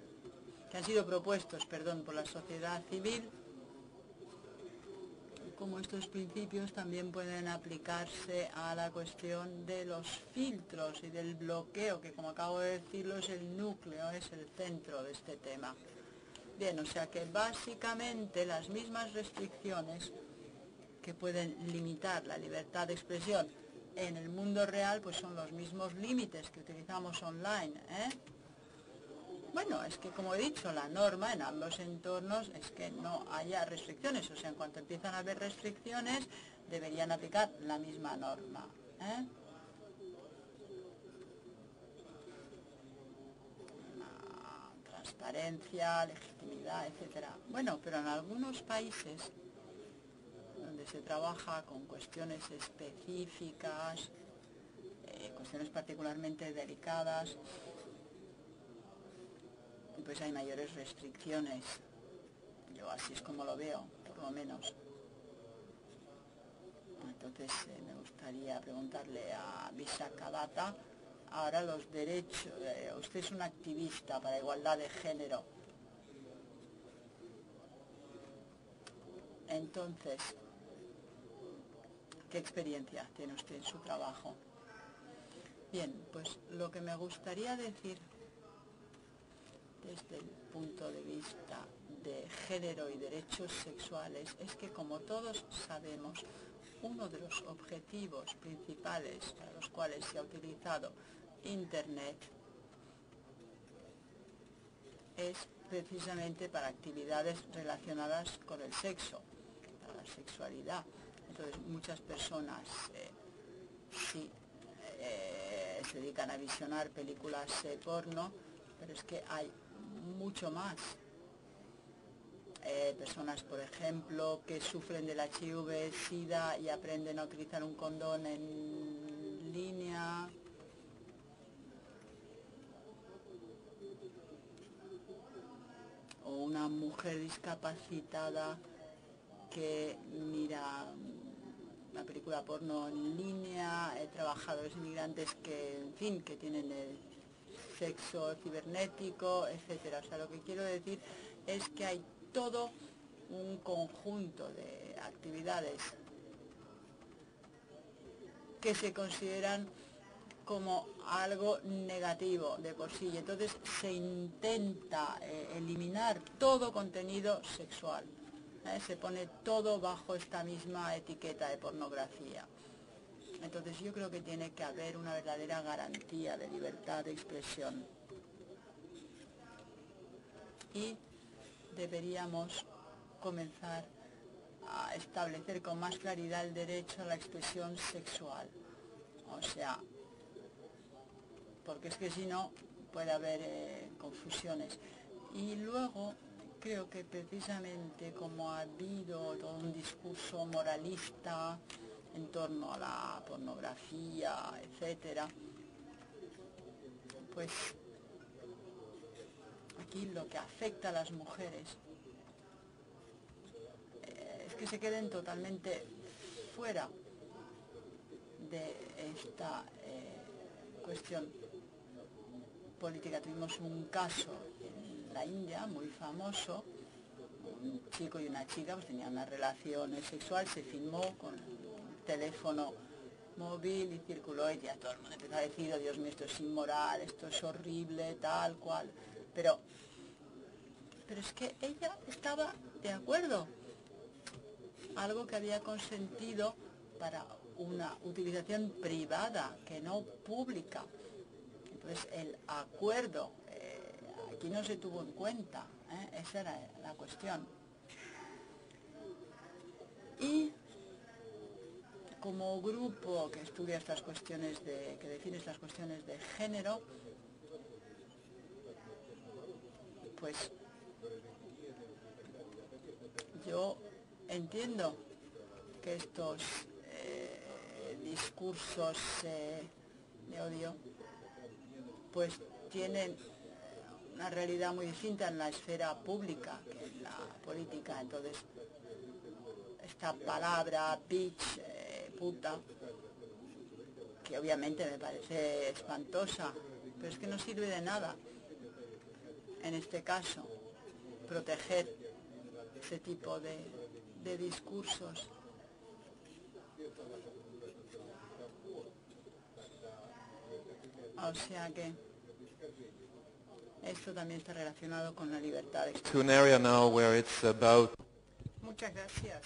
que han sido propuestos, perdón, por la sociedad civil, como estos principios también pueden aplicarse a la cuestión de los filtros y del bloqueo, que como acabo de decirlo es el núcleo, es el centro de este tema. Bien, o sea que básicamente las mismas restricciones que pueden limitar la libertad de expresión en el mundo real, pues son los mismos límites que utilizamos online. ¿eh? Bueno, es que como he dicho, la norma en ambos entornos es que no haya restricciones, o sea, en cuanto empiezan a haber restricciones, deberían aplicar la misma norma. ¿eh? transparencia, legitimidad, etcétera. Bueno, pero en algunos países se trabaja con cuestiones específicas, eh, cuestiones particularmente delicadas, pues hay mayores restricciones. Yo así es como lo veo, por lo menos. Entonces eh, me gustaría preguntarle a Visa Kabata, ahora los derechos, eh, usted es un activista para igualdad de género. Entonces, ¿Qué experiencia tiene usted en su trabajo? Bien, pues lo que me gustaría decir desde el punto de vista de género y derechos sexuales es que como todos sabemos, uno de los objetivos principales para los cuales se ha utilizado Internet es precisamente para actividades relacionadas con el sexo, para la sexualidad. Entonces muchas personas eh, sí eh, se dedican a visionar películas eh, porno, pero es que hay mucho más. personas, por ejemplo, que sufren del HIV, SIDA y aprenden a utilizar un condón en línea, o una mujer discapacitada que mira la película porno en línea, trabajadores inmigrantes que, en fin, que tienen el sexo cibernético, etcétera. O sea, lo que quiero decir es que hay todo un conjunto de actividades que se consideran como algo negativo de por sí. Y entonces se intenta eh, eliminar todo contenido sexual. ¿Eh? Se pone todo bajo esta misma etiqueta de pornografía. Entonces yo creo que tiene que haber una verdadera garantía de libertad de expresión. Y deberíamos comenzar a establecer con más claridad el derecho a la expresión sexual. O sea, porque es que si no puede haber eh, confusiones. Y luego creo que precisamente como ha habido todo un discurso moralista en torno a la pornografía, etcétera, pues aquí lo que afecta a las mujeres eh, es que se queden totalmente fuera de esta eh, cuestión política. Tuvimos un caso la India muy famoso, un chico y una chica pues, tenían una relación sexual, se filmó con un teléfono móvil y circuló y ya todo el mundo empezó a decir, oh, Dios mío, esto es inmoral, esto es horrible, tal cual. Pero, pero es que ella estaba de acuerdo, algo que había consentido para una utilización privada, que no pública. Entonces el acuerdo aquí no se tuvo en cuenta, ¿eh? esa era la cuestión. Y como grupo que estudia estas cuestiones de, que define estas cuestiones de género, pues yo entiendo que estos eh, discursos de odio pues tienen una realidad muy distinta en la esfera pública que en la política. Entonces, esta palabra, bitch, eh, puta, que obviamente me parece espantosa, pero es que no sirve de nada, en este caso, proteger ese tipo de, de discursos. O sea que esto también está relacionado con la libertad de expresión. Muchas gracias.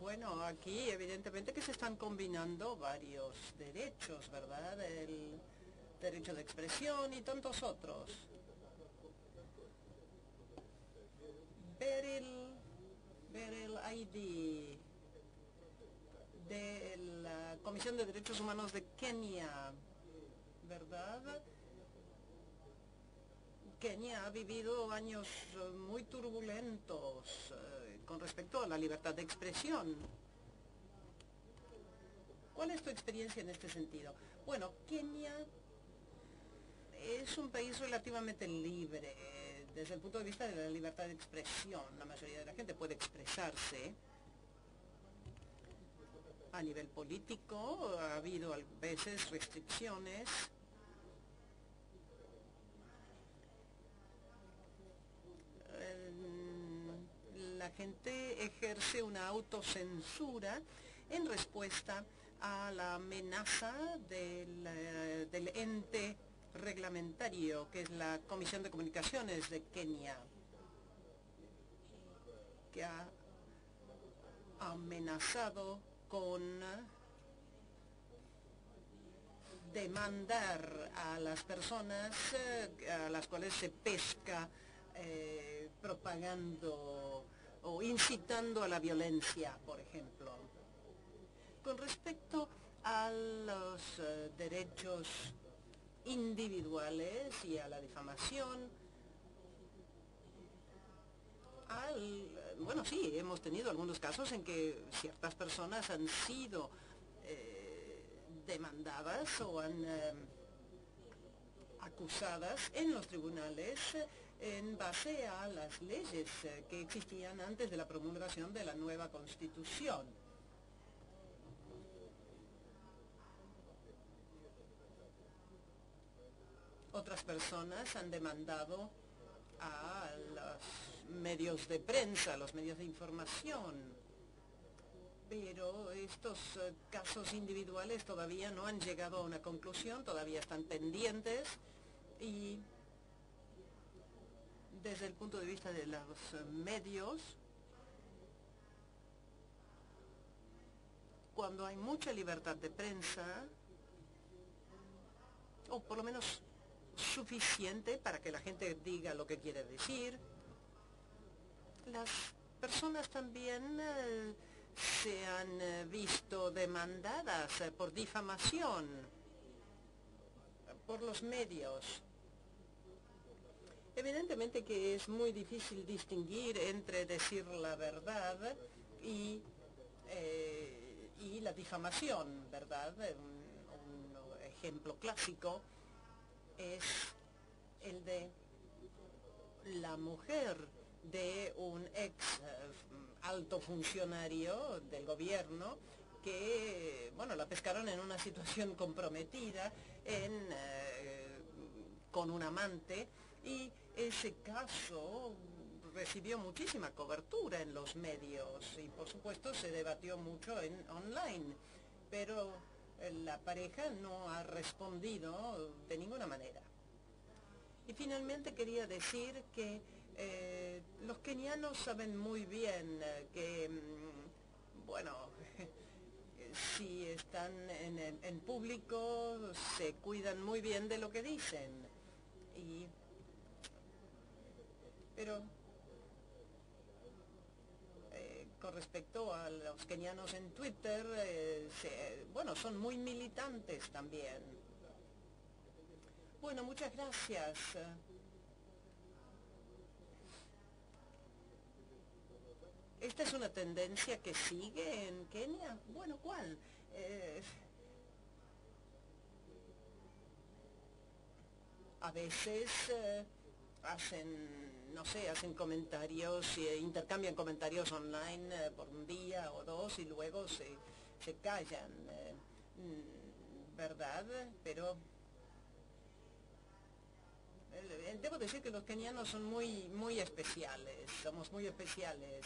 Bueno, aquí evidentemente que se están combinando varios derechos, ¿verdad? El derecho de expresión y tantos otros. Beryl, Beryl ID de la Comisión de Derechos Humanos de Kenia. ¿verdad? Kenia ha vivido años eh, muy turbulentos eh, con respecto a la libertad de expresión. ¿Cuál es tu experiencia en este sentido? Bueno, Kenia es un país relativamente libre desde el punto de vista de la libertad de expresión. La mayoría de la gente puede expresarse. A nivel político ha habido a veces restricciones la gente ejerce una autocensura en respuesta a la amenaza del, eh, del ente reglamentario, que es la Comisión de Comunicaciones de Kenia, que ha amenazado con demandar a las personas eh, a las cuales se pesca eh, propagando o incitando a la violencia, por ejemplo. Con respecto a los eh, derechos individuales y a la difamación, bueno, sí, hemos tenido algunos casos en que ciertas personas han sido demandadas o han acusadas en los tribunales en base a las leyes eh, que existían antes de la promulgación de la nueva Constitución. Otras personas han demandado a los medios de prensa, a los medios de información, pero estos eh, casos individuales todavía no han llegado a una conclusión, todavía están pendientes y desde el punto de vista de los eh, medios, cuando hay mucha libertad de prensa, o por lo menos suficiente para que la gente diga lo que quiere decir, las personas también eh, se han eh, visto demandadas por difamación por los medios Evidentemente que es muy difícil distinguir entre decir la verdad y, eh, la difamación, ¿verdad? Un, ejemplo clásico es el de la mujer de un ex eh, alto funcionario del gobierno que, bueno, la pescaron en una situación comprometida eh, con un amante y ese caso recibió muchísima cobertura en los medios y por supuesto se debatió mucho en online, pero eh, la pareja no ha respondido de ninguna manera. Y finalmente quería decir que eh, los kenianos saben muy bien eh, que, mm, bueno, si están en, en, público se cuidan muy bien de lo que dicen. Y pero eh, con respecto a los kenianos en Twitter, eh, bueno, son muy militantes también. Bueno, muchas gracias. ¿Esta es una tendencia que sigue en Kenia? Bueno, ¿cuál? Eh, a veces hacen no sé, hacen comentarios, eh, intercambian comentarios online eh, por un día o dos y luego se, se callan, eh, mm, ¿verdad? Pero debo decir que los kenianos son muy, muy especiales, somos muy especiales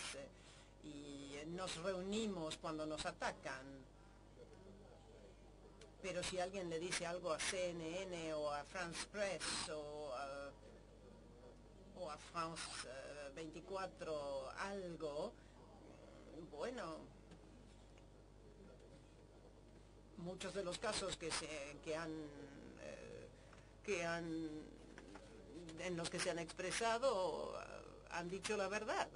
y nos reunimos cuando nos atacan. Pero si alguien le dice algo a CNN o a France Press o a a France 24 eh, algo, bueno, muchos de los casos que se que han eh, que han en los que se han expresado eh, han dicho la verdad.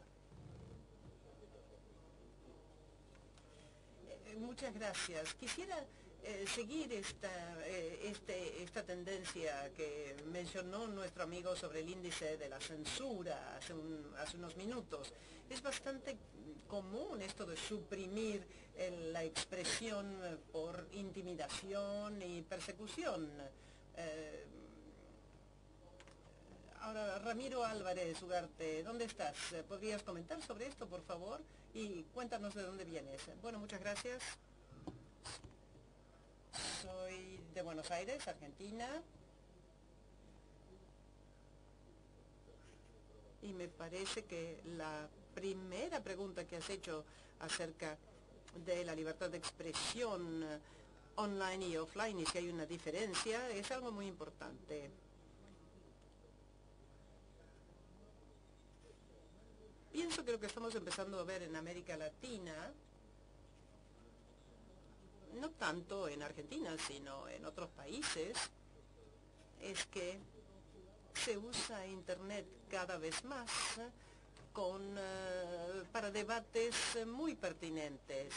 muchas gracias. Quisiera eh, seguir esta, eh, este, esta tendencia que mencionó nuestro amigo sobre el índice de la censura hace, hace unos minutos. Es bastante común esto de suprimir la expresión por intimidación y persecución. Eh, ahora, Ramiro Álvarez Ugarte, ¿dónde estás? ¿Podrías comentar sobre esto, por favor? Y cuéntanos de dónde vienes. Bueno, muchas gracias. Soy de Buenos Aires, Argentina. Y me parece que la primera pregunta que has hecho acerca de la libertad de expresión online y offline y si hay una diferencia es algo muy importante. Pienso que lo que estamos empezando a ver en América Latina, no tanto en Argentina, sino en otros países, es que se usa Internet cada vez más con, eh, para debates muy pertinentes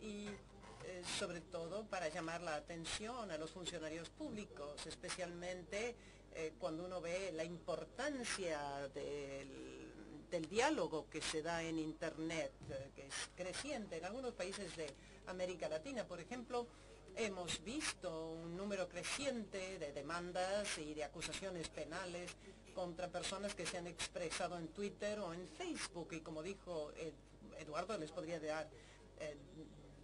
y eh, sobre todo para llamar la atención a los funcionarios públicos, especialmente eh, cuando uno ve la importancia del, del, diálogo que se da en Internet, que es creciente en algunos países de América Latina, por ejemplo, hemos visto un número creciente de demandas y de acusaciones penales contra personas que se han expresado en Twitter o en Facebook. Y como dijo Eduardo, les podría dar eh,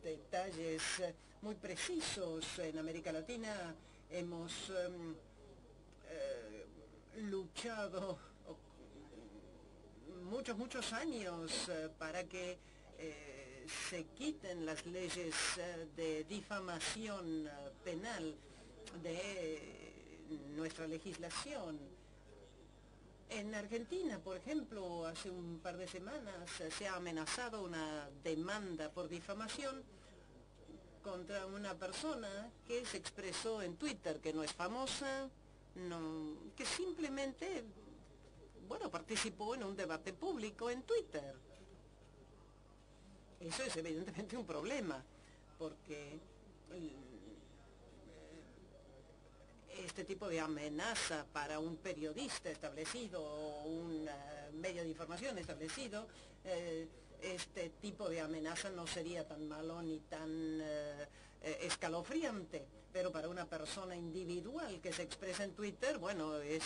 detalles eh, muy precisos. En América Latina hemos em, eh, luchado muchos, muchos años para que se quiten las leyes eh, de difamación eh, penal de nuestra legislación. En Argentina, por ejemplo, hace un par de semanas se ha amenazado una demanda por difamación contra una persona que se expresó en Twitter, que no es famosa, no, que simplemente, bueno, participó en un debate público en Twitter. Eso es evidentemente un problema, porque eh, este tipo de amenaza para un periodista establecido o un eh, medio de información establecido, eh, este tipo de amenaza no sería tan malo ni tan escalofriante, pero para una persona individual que se expresa en Twitter, bueno, es,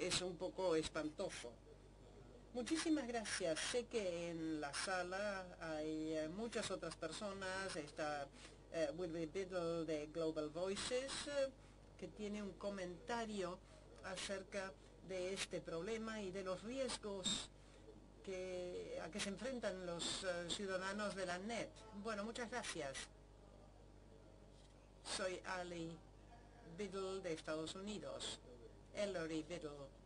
es un poco espantoso. Muchísimas gracias. Sé que en la sala hay eh, muchas otras personas. Está eh, Wilby Biddle de Global Voices, eh, que tiene un comentario acerca de este problema y de los riesgos que, a que se enfrentan los ciudadanos de la NET. Bueno, muchas gracias. Soy Ali Biddle de Estados Unidos. Ellery Biddle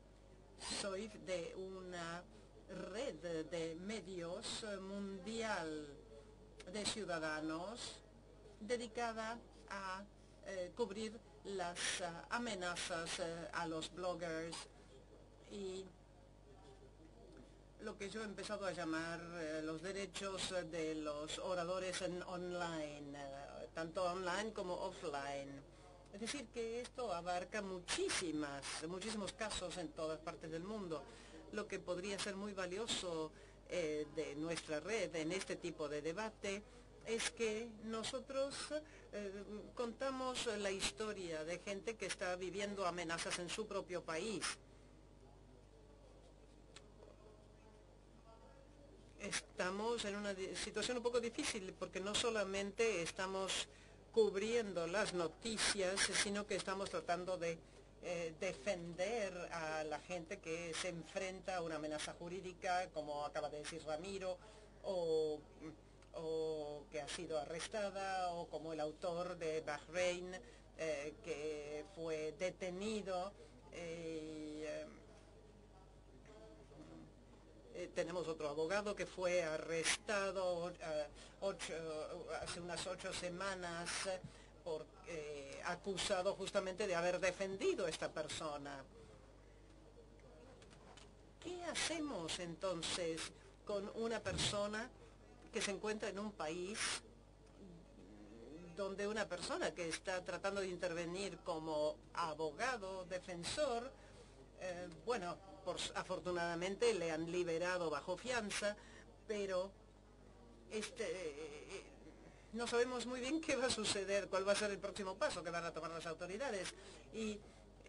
soy de una red de medios mundial de ciudadanos dedicada a eh, cubrir las eh, amenazas eh, a los bloggers y lo que yo he empezado a llamar los derechos de los oradores en online, tanto online como offline. Es decir, que esto abarca muchísimas, muchísimos casos en todas partes del mundo, lo que podría ser muy valioso eh, de nuestra red en este tipo de debate es que nosotros eh, contamos la historia de gente que está viviendo amenazas en su propio país. Estamos en una situación un poco difícil porque no solamente estamos cubriendo las noticias, sino que estamos tratando de eh, defender a la gente que se enfrenta a una amenaza jurídica, como acaba de decir Ramiro, o, que ha sido arrestada, o como el autor de Bahrein, eh, que fue detenido. Eh, eh, tenemos otro abogado que fue arrestado eh, hace unas ocho semanas por, acusado justamente de haber defendido a esta persona. ¿Qué hacemos entonces con una persona que se encuentra en un país donde una persona que está tratando de intervenir como abogado, defensor, eh, bueno, afortunadamente le han liberado bajo fianza, pero este, no sabemos muy bien qué va a suceder, cuál va a ser el próximo paso que van a tomar las autoridades. Y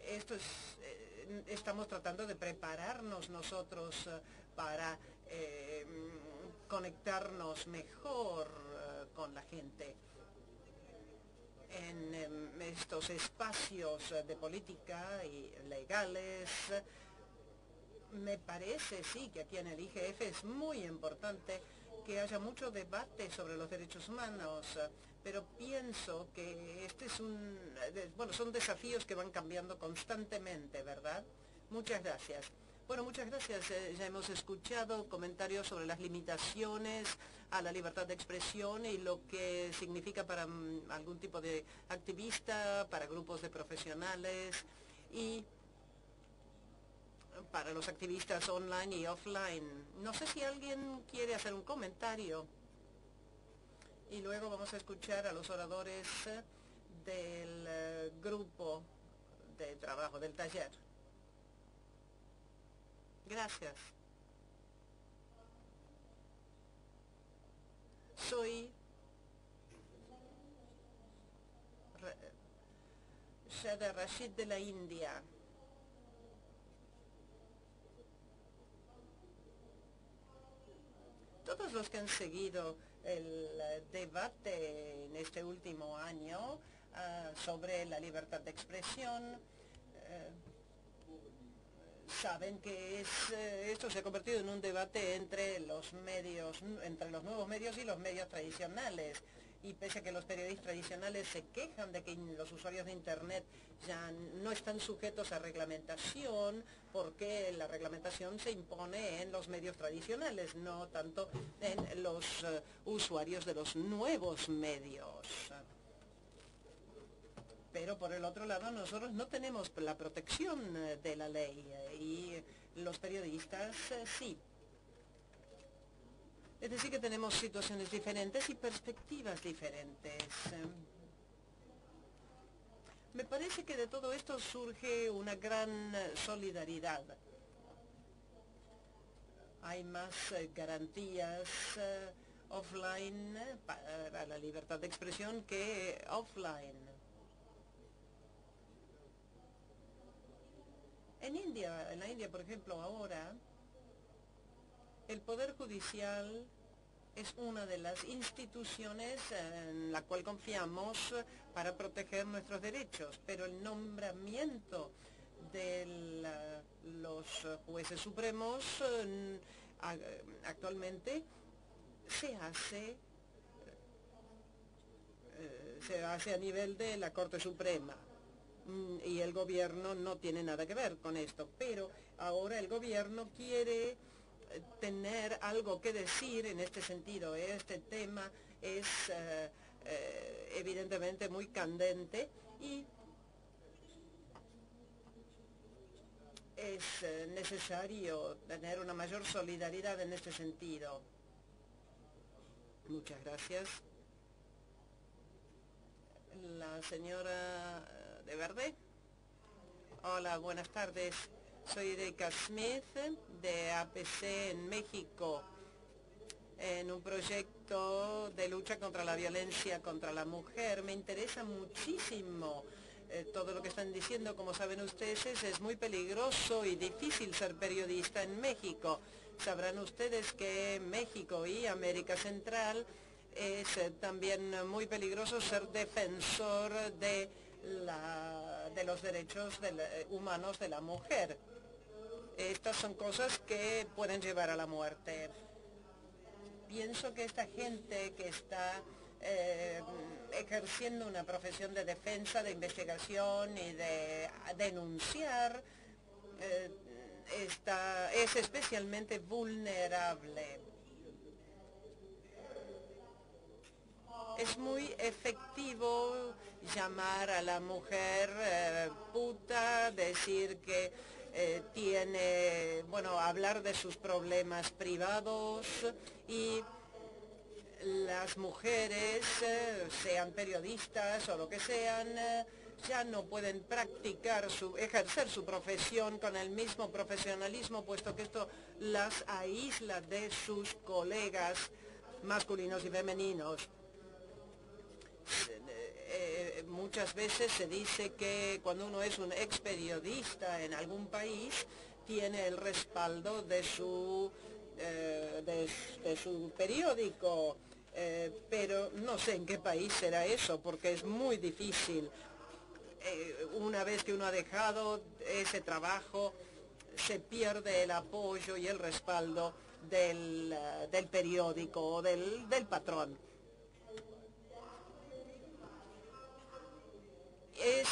esto es, eh, estamos tratando de prepararnos nosotros para conectarnos mejor con la gente en em, estos espacios de política y legales. Me parece, sí, que aquí en el IGF es muy importante que haya mucho debate sobre los derechos humanos, pero pienso que este es un, bueno, son desafíos que van cambiando constantemente, ¿verdad? Muchas gracias. Bueno, muchas gracias. Eh, ya hemos escuchado comentarios sobre las limitaciones a la libertad de expresión y lo que significa para mm, algún tipo de activista, para grupos de profesionales y para los activistas online y offline. No sé si alguien quiere hacer un comentario. Y luego vamos a escuchar a los oradores del eh, grupo de trabajo, del taller. Gracias. Soy Shada Rashid de la India. Todos los que han seguido el debate en este último año ah, sobre la libertad de expresión eh, saben que eh, esto se ha convertido en un debate entre los medios, entre los nuevos medios y los medios tradicionales. Y pese a que los periodistas tradicionales se quejan de que los usuarios de Internet ya no están sujetos a reglamentación, porque la reglamentación se impone en los medios tradicionales, no tanto en los eh, usuarios de los nuevos medios pero por el otro lado nosotros no tenemos la protección eh, de la ley eh, y los periodistas sí. Es decir, que tenemos situaciones diferentes y perspectivas diferentes. Me parece que de todo esto surge una gran solidaridad. Hay más garantías offline para la libertad de expresión que offline. En India, en la India, por ejemplo, ahora, el Poder Judicial es una de las instituciones en la cual confiamos para proteger nuestros derechos, pero el nombramiento de los jueces supremos eh, actualmente se hace eh, se hace a nivel de la Corte Suprema. Mm, y el gobierno no tiene nada que ver con esto, pero ahora el gobierno quiere tener algo que decir en este sentido. Este tema es eh, eh, evidentemente muy candente y es necesario tener una mayor solidaridad en este sentido. Muchas gracias. La señora de Verde. Hola, buenas tardes. Soy Erika Smith de APC en México en un proyecto de lucha contra la violencia contra la mujer. Me interesa muchísimo eh, todo lo que están diciendo. Como saben ustedes, es muy peligroso y difícil ser periodista en México. Sabrán ustedes que México y América Central es eh, también muy peligroso ser defensor de de los derechos eh, humanos de la mujer. Estas son cosas que pueden llevar a la muerte. Pienso que esta gente que está eh, ejerciendo una profesión de defensa, de investigación y de denunciar, eh, es especialmente vulnerable es muy efectivo llamar a la mujer eh, puta, decir que eh, tiene, bueno, hablar de sus problemas privados y las mujeres, eh, sean periodistas o lo que sean, ya no pueden practicar su, ejercer su profesión con el mismo profesionalismo, puesto que esto las aísla de sus colegas masculinos y femeninos. Eh, muchas veces se dice que cuando uno es un ex periodista en algún país, tiene el respaldo de su, eh, de, su periódico, eh, pero no sé en qué país será eso, porque es muy difícil. una vez que uno ha dejado ese trabajo, se pierde el apoyo y el respaldo del, del periódico o del, del patrón. Es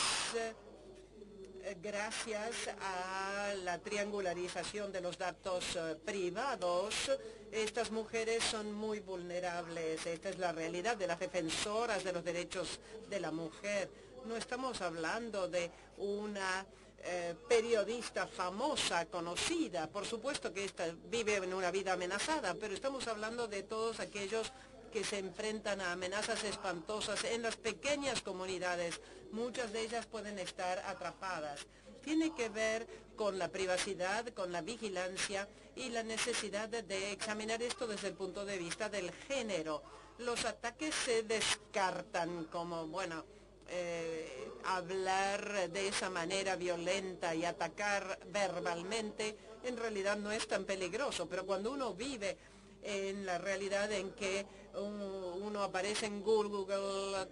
gracias a la triangularización de los datos eh, privados, estas mujeres son muy vulnerables. Esta es la realidad de las defensoras de los derechos de la mujer. No estamos hablando de una eh, periodista famosa, conocida. Por supuesto que esta vive en una vida amenazada, pero estamos hablando de todos aquellos que se enfrentan a amenazas espantosas en las pequeñas comunidades. Muchas de ellas pueden estar atrapadas. Tiene que ver con la privacidad, con la vigilancia y la necesidad de, examinar esto desde el punto de vista del género. Los ataques se descartan como, bueno, eh, hablar de esa manera violenta y atacar verbalmente en realidad no es tan peligroso, pero cuando uno vive en la realidad en que uno aparece en Google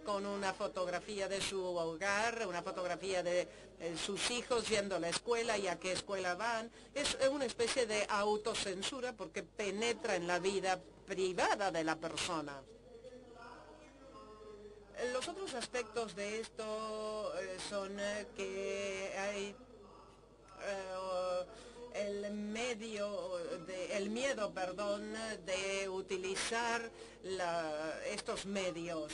con una fotografía de su hogar, una fotografía de eh, sus hijos yendo a la escuela y a qué escuela van. Es una especie de autocensura porque penetra en la vida privada de la persona. Los otros aspectos de esto eh, son eh, que hay el medio, de, el miedo, perdón, de utilizar estos medios.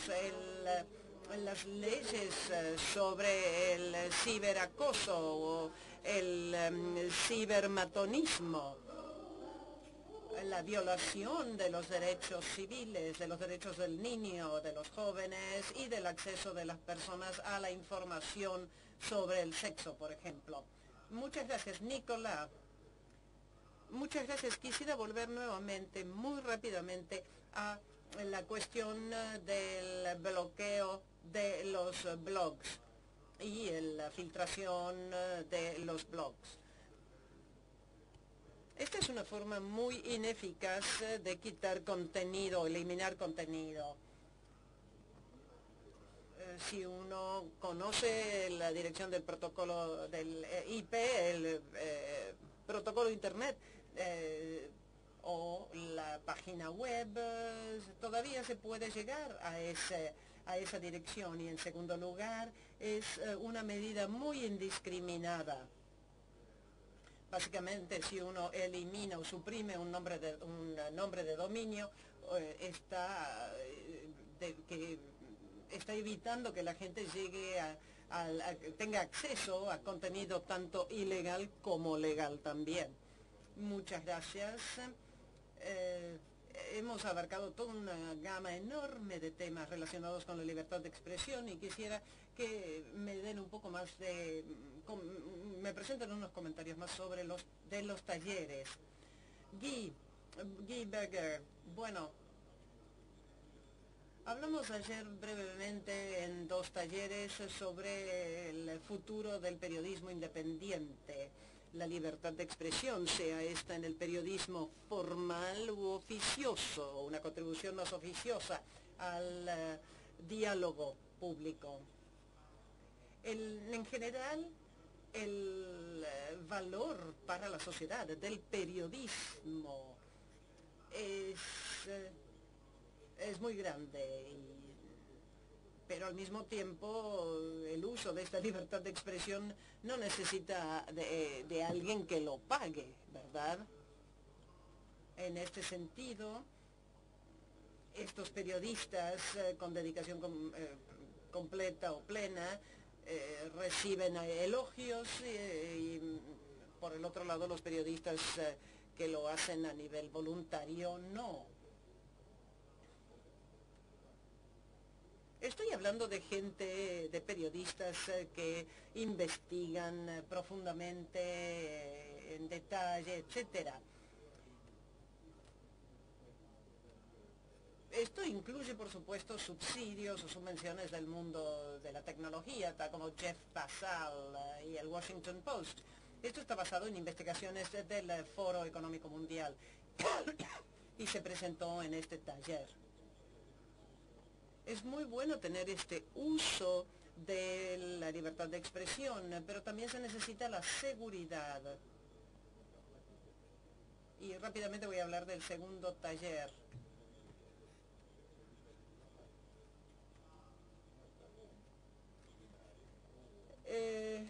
las leyes eh, sobre el ciberacoso o el em, cibermatonismo, la violación de los derechos civiles, de los derechos del niño, de los jóvenes y del acceso de las personas a la información sobre el sexo, por ejemplo. Muchas gracias, Nicolás. Muchas gracias. Quisiera volver nuevamente, muy rápidamente, a la cuestión eh, del bloqueo de los blogs y la filtración eh, de los blogs. Esta es una forma muy ineficaz eh, de quitar contenido, eliminar contenido. Si uno conoce la dirección del protocolo del IP, el protocolo de Internet, eh, o la página web, todavía se puede llegar a, ese, a esa dirección y en segundo lugar es eh, una medida muy indiscriminada. Básicamente si uno elimina o suprime un nombre de, un nombre de dominio, eh, está, que está evitando que la gente llegue a, tenga acceso a contenido tanto ilegal como legal también. Muchas gracias. Eh, hemos abarcado toda una gama enorme de temas relacionados con la libertad de expresión y quisiera que me den un poco más de... me presenten unos comentarios más sobre los de los talleres. Guy, Guy Berger, bueno, hablamos ayer brevemente en dos talleres sobre el futuro del periodismo independiente la libertad de expresión, sea esta en el periodismo formal u oficioso, una contribución más oficiosa al eh, diálogo público. en general, el eh, valor para la sociedad del periodismo es, eh, es muy grande pero al mismo tiempo el uso de esta libertad de expresión no necesita de, alguien que lo pague, ¿verdad? En este sentido, estos periodistas eh, con dedicación eh, completa o plena eh, reciben elogios y, por el otro lado los periodistas que lo hacen a nivel voluntario no. Estoy hablando de gente, de periodistas eh, que investigan eh, profundamente, eh, en detalle, etcétera. Esto incluye, por supuesto, subsidios o subvenciones del mundo de la tecnología, tal como Jeff Basal y el Washington Post. Esto está basado en investigaciones del Foro Económico Mundial y se presentó en este taller es muy bueno tener este uso de la libertad de expresión, pero también se necesita la seguridad. Y rápidamente voy a hablar del segundo taller. Eh,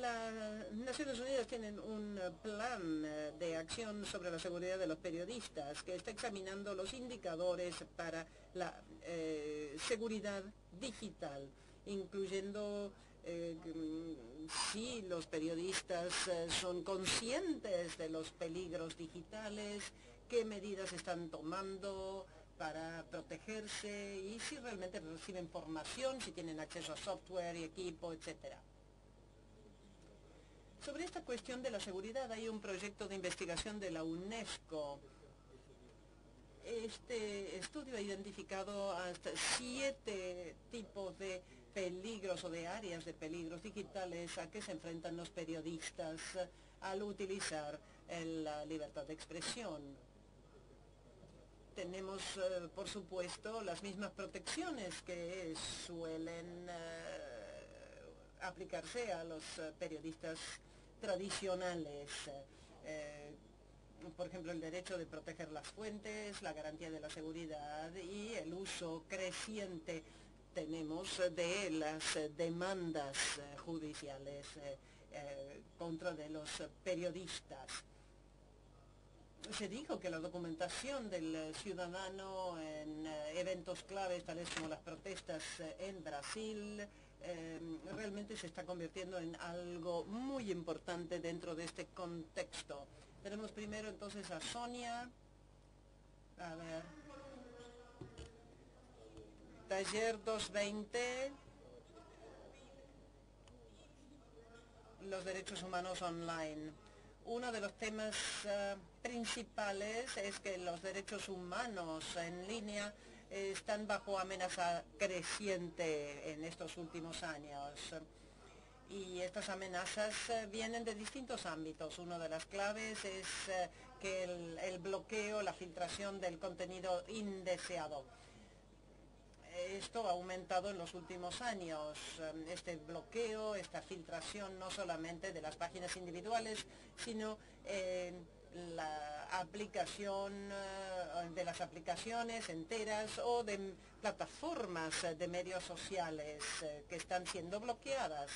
las Naciones Unidas tienen un plan eh, de acción sobre la seguridad de los periodistas que está examinando los indicadores para la eh, seguridad digital, incluyendo si los periodistas son conscientes de los peligros digitales, qué medidas están tomando para protegerse y si realmente reciben formación, si tienen acceso a software y equipo, etcétera. Sobre esta cuestión de la seguridad hay un proyecto de investigación de la UNESCO. Este estudio ha identificado hasta siete tipos de peligros o de áreas de peligros digitales a que se enfrentan los periodistas al utilizar la libertad de expresión. Tenemos, eh, por supuesto, las mismas protecciones que suelen eh, aplicarse a los eh, periodistas tradicionales. Eh, por ejemplo, el derecho de proteger las fuentes, la garantía de la seguridad y el uso creciente tenemos de las demandas eh, judiciales eh, contra de los periodistas. Se dijo que la documentación del ciudadano en eventos claves, tales como las protestas en Brasil, Em, realmente se está convirtiendo en algo muy importante dentro de este contexto. Tenemos primero entonces a Sonia. A ver. Taller 220. Los derechos humanos online. Uno de los temas eh, principales es que los derechos humanos en línea están bajo amenaza creciente en estos últimos años. Y estas amenazas eh, vienen de distintos ámbitos. Una de las claves es eh, que el, bloqueo, la filtración del contenido indeseado. Esto ha aumentado en los últimos años, este bloqueo, esta filtración no solamente de las páginas individuales, sino la aplicación eh, de las aplicaciones enteras o de plataformas de medios sociales eh, que están siendo bloqueadas.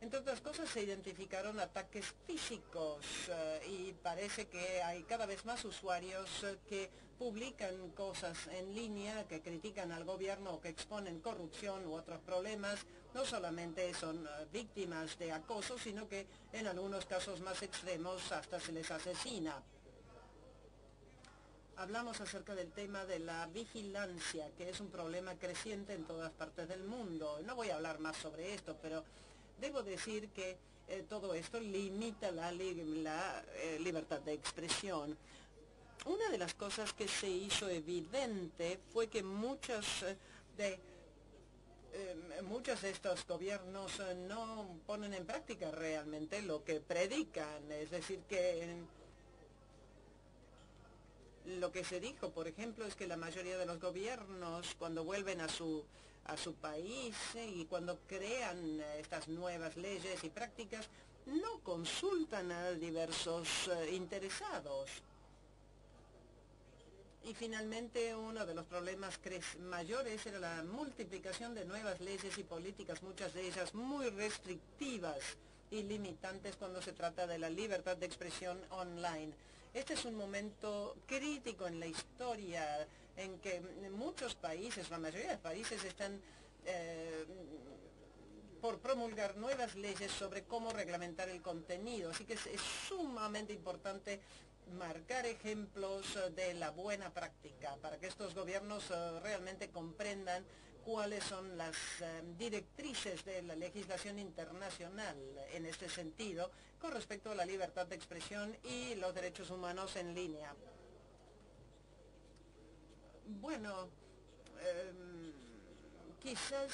Entre otras cosas se identificaron ataques físicos eh, y parece que hay cada vez más usuarios eh, que publican cosas en línea, que critican al gobierno o que exponen corrupción u otros problemas. No solamente son eh, víctimas de acoso, sino que en algunos casos más extremos hasta se les asesina. Hablamos acerca del tema de la vigilancia, que es un problema creciente en todas partes del mundo. No voy a hablar más sobre esto, pero Debo decir que eh, todo esto limita la, eh, libertad de expresión. Una de las cosas que se hizo evidente fue que muchos eh, de muchos de estos gobiernos no ponen en práctica realmente lo que predican, es decir, que lo que se dijo, por ejemplo, es que la mayoría de los gobiernos, cuando vuelven a su, a su país y cuando crean estas nuevas leyes y prácticas, no consultan a diversos eh, interesados. Y finalmente uno de los problemas mayores era la multiplicación de nuevas leyes y políticas, muchas de ellas muy restrictivas y limitantes cuando se trata de la libertad de expresión online. Este es un momento crítico en la historia en que muchos países, la mayoría de países están eh, por promulgar nuevas leyes sobre cómo reglamentar el contenido. Así que es, sumamente importante marcar ejemplos de la buena práctica para que estos gobiernos eh, realmente comprendan cuáles son las eh, directrices de la legislación internacional en este sentido con respecto a la libertad de expresión y los derechos humanos en línea. Bueno, em, quizás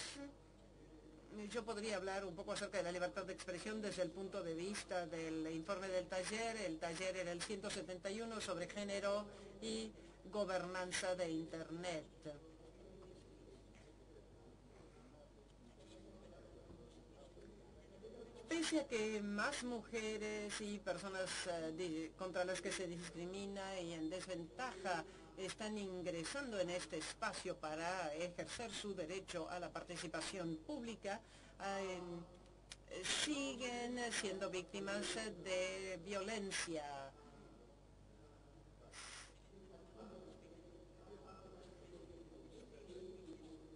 yo podría hablar un poco acerca de la libertad de expresión desde el punto de vista del informe del taller. El taller era el 171 sobre género y gobernanza de Internet. pese a que más mujeres y personas eh, contra las que se discrimina y en desventaja están ingresando en este espacio para ejercer su derecho a la participación pública, eh, siguen siendo víctimas de violencia.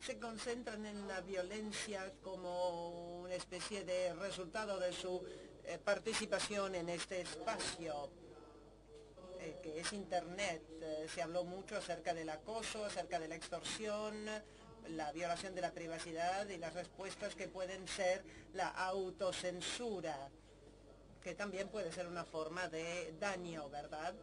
Se concentran en la violencia como una especie de resultado de su eh, participación en este espacio que es Internet. Eh, se habló mucho acerca del acoso, acerca de la extorsión, la violación de la privacidad y las respuestas que pueden ser la autocensura, que también puede ser una forma de daño, ¿verdad?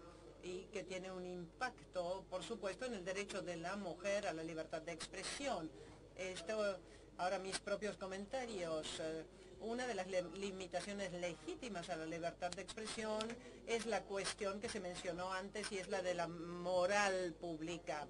y que tiene un impacto, por supuesto, en el derecho de la mujer a la libertad de expresión. Esto, ahora mis propios comentarios. Eh, una de las limitaciones legítimas a la libertad de expresión es la cuestión que se mencionó antes y es la de la moral pública.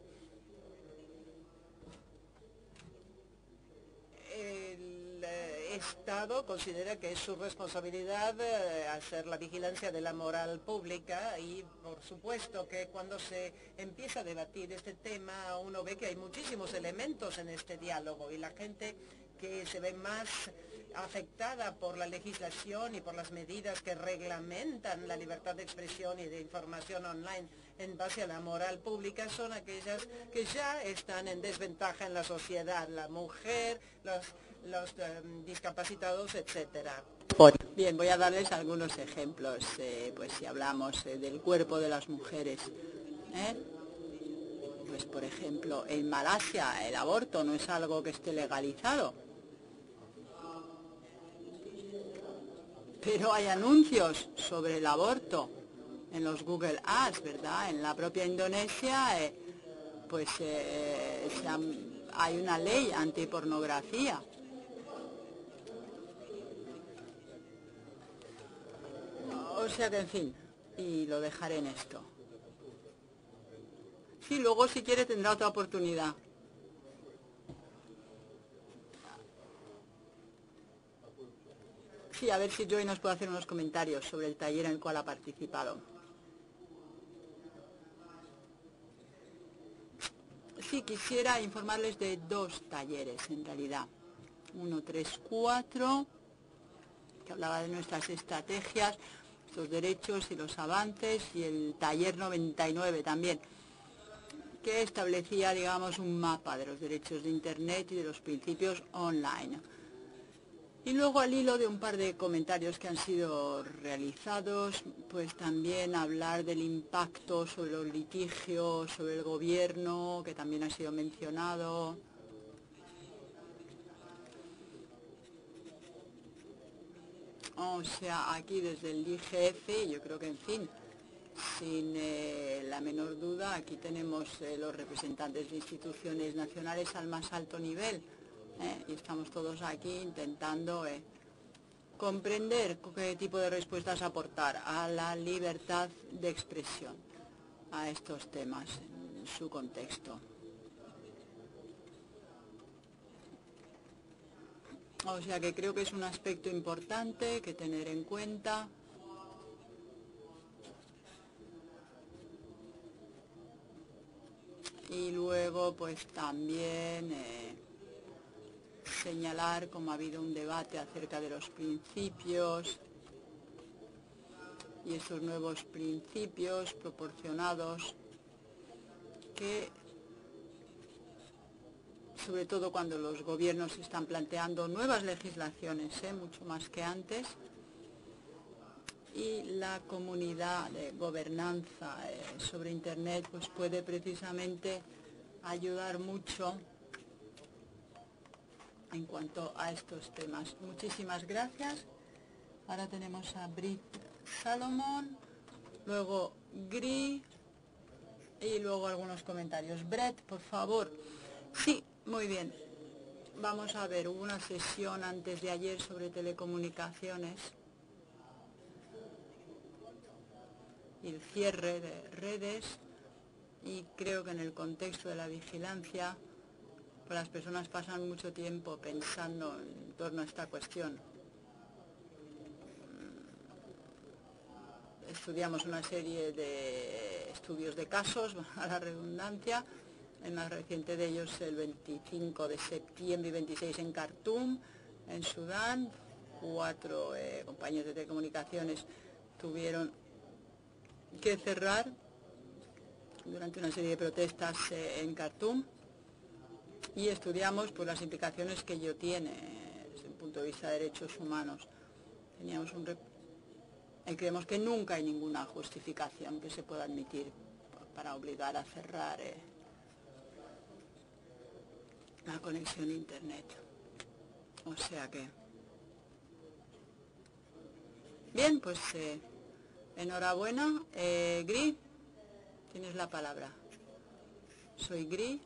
El, eh, Estado considera que es su responsabilidad eh, hacer la vigilancia de la moral pública y por supuesto que cuando se empieza a debatir este tema uno ve que hay muchísimos elementos en este diálogo y la gente que se ve más afectada por la legislación y por las medidas que reglamentan la libertad de expresión y de información online en base a la moral pública son aquellas que ya están en desventaja en la sociedad, la mujer, los, los em, discapacitados, etcétera. Bien, voy a darles algunos ejemplos, eh, pues si hablamos eh, del cuerpo de las mujeres. ¿eh? Pues por ejemplo, en Malasia el aborto no es algo que esté legalizado pero hay anuncios sobre el aborto en los Google Ads, ¿verdad? En la propia Indonesia, eh, pues eh, hay una ley antipornografía. O sea que, en fin, y lo dejaré en esto. Sí, luego si quiere tendrá otra oportunidad. Sí, a ver si Joy nos puede hacer unos comentarios sobre el taller en el cual ha participado. Sí, quisiera informarles de dos talleres en realidad. Uno, tres, cuatro, que hablaba de nuestras estrategias, los derechos y los avances, y el taller 99 también, que establecía, digamos, un mapa de los derechos de Internet y de los principios online. Y luego al hilo de un par de comentarios que han sido realizados, pues también hablar del impacto sobre los litigios, sobre el gobierno, que también ha sido mencionado. O sea, aquí desde el IGF, yo creo que en fin, sin eh, la menor duda, aquí tenemos eh, los representantes de instituciones nacionales al más alto nivel ¿eh? y estamos todos aquí intentando eh, comprender qué tipo de respuestas aportar a la libertad de expresión a estos temas en su contexto. O sea que creo que es un aspecto importante que tener en cuenta. Y luego pues también eh, señalar cómo ha habido un debate acerca de los principios y esos nuevos principios proporcionados que sobre todo cuando los gobiernos están planteando nuevas legislaciones, ¿eh? mucho más que antes, y la comunidad de gobernanza eh, sobre Internet pues puede precisamente ayudar mucho en cuanto a estos temas. Muchísimas gracias. Ahora tenemos a Brit Salomón, luego Gri y luego algunos comentarios. Brett, por favor. Sí, muy bien. Vamos a ver, hubo una sesión antes de ayer sobre telecomunicaciones y el cierre de redes y creo que en el contexto de la vigilancia las personas pasan mucho tiempo pensando en torno a esta cuestión. estudiamos una serie de estudios de casos, a la redundancia, el más reciente de ellos el 25 de septiembre y 26 en Khartoum, en Sudán. Cuatro eh, compañías de telecomunicaciones tuvieron que cerrar durante una serie de protestas eh, en Khartoum y estudiamos pues, las implicaciones que ello tiene desde el punto de vista de derechos humanos. Teníamos un y creemos que nunca hay ninguna justificación que se pueda admitir para obligar a cerrar eh, la conexión a internet. O sea que... Bien, pues eh, enhorabuena. Eh, Gris, tienes la palabra. Soy Gris.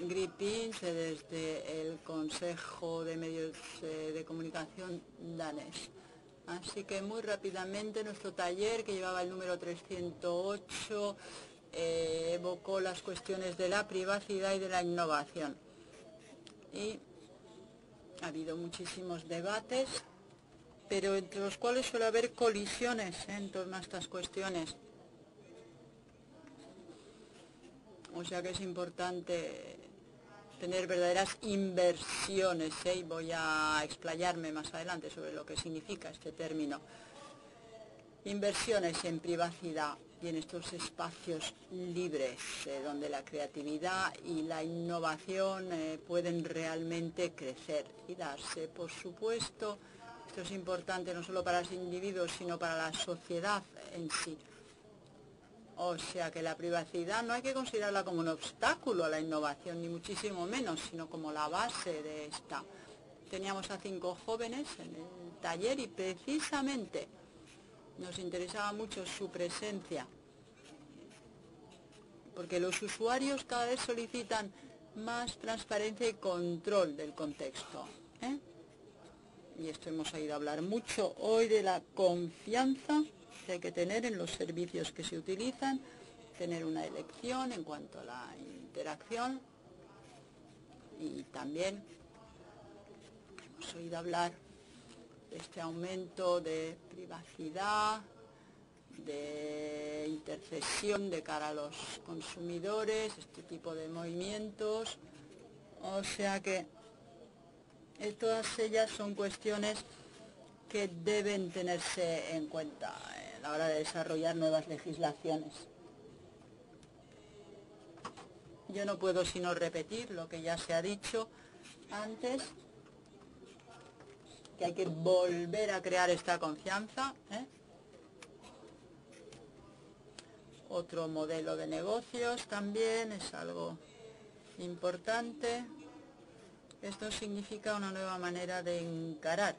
Gripins desde el Consejo de Medios eh, de Comunicación danés. Así que muy rápidamente nuestro taller, que llevaba el número 308, eh, evocó las cuestiones de la privacidad y de la innovación. Y ha habido muchísimos debates, pero entre los cuales suele haber colisiones en torno a estas cuestiones. O sea que es importante tener verdaderas inversiones, ¿eh? y voy a explayarme más adelante sobre lo que significa este término. Inversiones en privacidad y en estos espacios libres, eh, donde la creatividad y la innovación eh, pueden realmente crecer y darse. Por supuesto, esto es importante no solo para los individuos, sino para la sociedad en sí. O sea que la privacidad no hay que considerarla como un obstáculo a la innovación, ni muchísimo menos, sino como la base de esta. Teníamos a cinco jóvenes en el taller y precisamente nos interesaba mucho su presencia, porque los usuarios cada vez solicitan más transparencia y control del contexto. ¿eh? Y esto hemos oído hablar mucho hoy de la confianza que hay que tener en los servicios que se utilizan, tener una elección en cuanto a la interacción y también hemos oído hablar de este aumento de privacidad, de intercesión de cara a los consumidores, este tipo de movimientos, o sea que todas ellas son cuestiones que deben tenerse en cuenta la hora de desarrollar nuevas legislaciones. Yo no puedo sino repetir lo que ya se ha dicho antes, que hay que volver a crear esta confianza. ¿eh? Otro modelo de negocios también es algo importante. Esto significa una nueva manera de encarar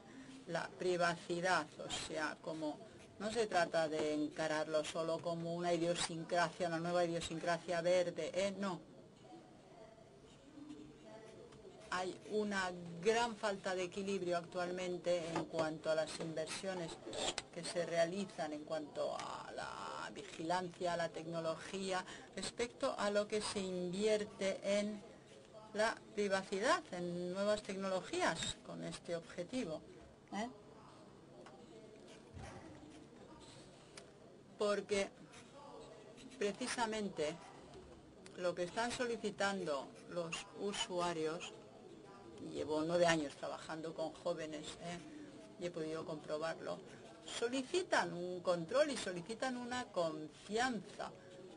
la privacidad, o sea, como no se trata de encararlo solo como una idiosincrasia, una nueva idiosincrasia verde, ¿eh? no. Hay una gran falta de equilibrio actualmente en cuanto a las inversiones que se realizan en cuanto a la vigilancia, a la tecnología, respecto a lo que se invierte en la privacidad, en nuevas tecnologías con este objetivo. ¿eh? Porque precisamente lo que están solicitando los usuarios, llevo nueve años trabajando con jóvenes ¿eh? y he podido comprobarlo, solicitan un control y solicitan una confianza,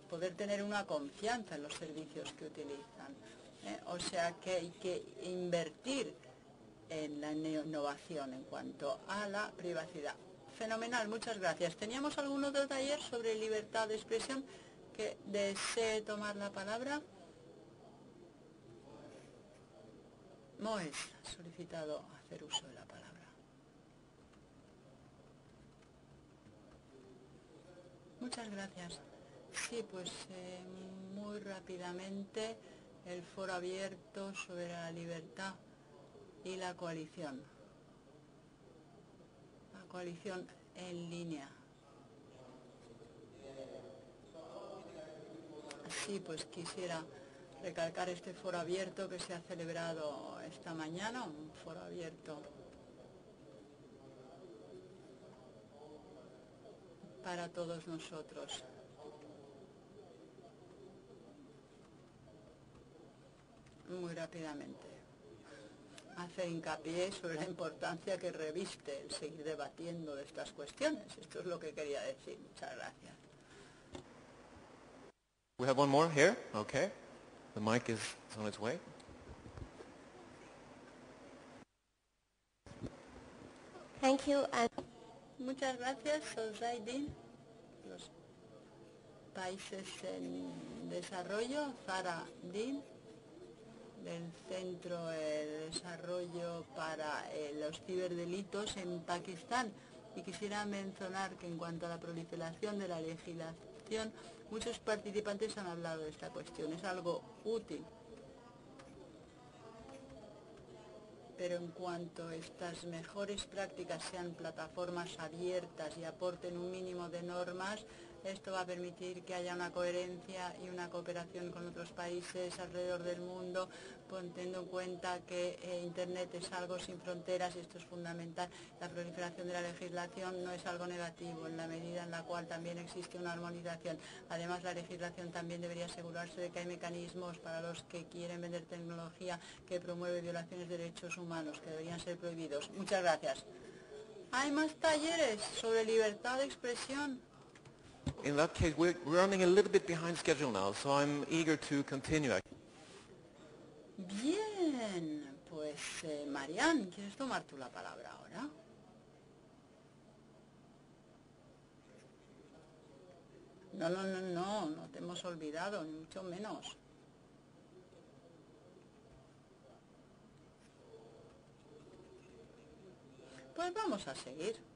poder tener una confianza en los servicios que utilizan. ¿eh? O sea que hay que invertir en la innovación en cuanto a la privacidad. Fenomenal, muchas gracias. ¿Teníamos algún otro taller sobre libertad de expresión que desee tomar la palabra? Moes ha solicitado hacer uso de la palabra. Muchas gracias. Sí, pues eh, muy rápidamente el foro abierto sobre la libertad y la coalición coalición en línea. Sí, pues quisiera recalcar este foro abierto que se ha celebrado esta mañana, un foro abierto para todos nosotros. Muy rápidamente. Hacer hincapié sobre la importancia que reviste el seguir debatiendo de estas cuestiones. Esto es lo que quería decir. Muchas gracias. We have one more here. Okay. The mic is on its way. Thank you. And Muchas gracias, Sosaidin. Los países en desarrollo, Zara Din, del Centro de Desarrollo para eh, los Ciberdelitos en Pakistán. Y quisiera mencionar que en cuanto a la proliferación de la legislación, muchos participantes han hablado de esta cuestión. Es algo útil pero en cuanto estas mejores prácticas sean plataformas abiertas y aporten un mínimo de normas, esto va a permitir que haya una coherencia y una cooperación con otros países alrededor del mundo, teniendo en cuenta que eh, Internet es algo sin fronteras y esto es fundamental. La proliferación de la legislación no es algo negativo en la medida en la cual también existe una armonización. Además, la legislación también debería asegurarse de que hay mecanismos para los que quieren vender tecnología que promueve violaciones de derechos humanos, que deberían ser prohibidos. Muchas gracias. Hay más talleres sobre libertad de expresión. In that case, we're running a little bit behind schedule now, so I'm eager to continue. Bien, pues eh, Marian, ¿quieres tomar tú la palabra ahora? No, no, no, no, no te hemos olvidado, ni mucho menos. Pues vamos a seguir.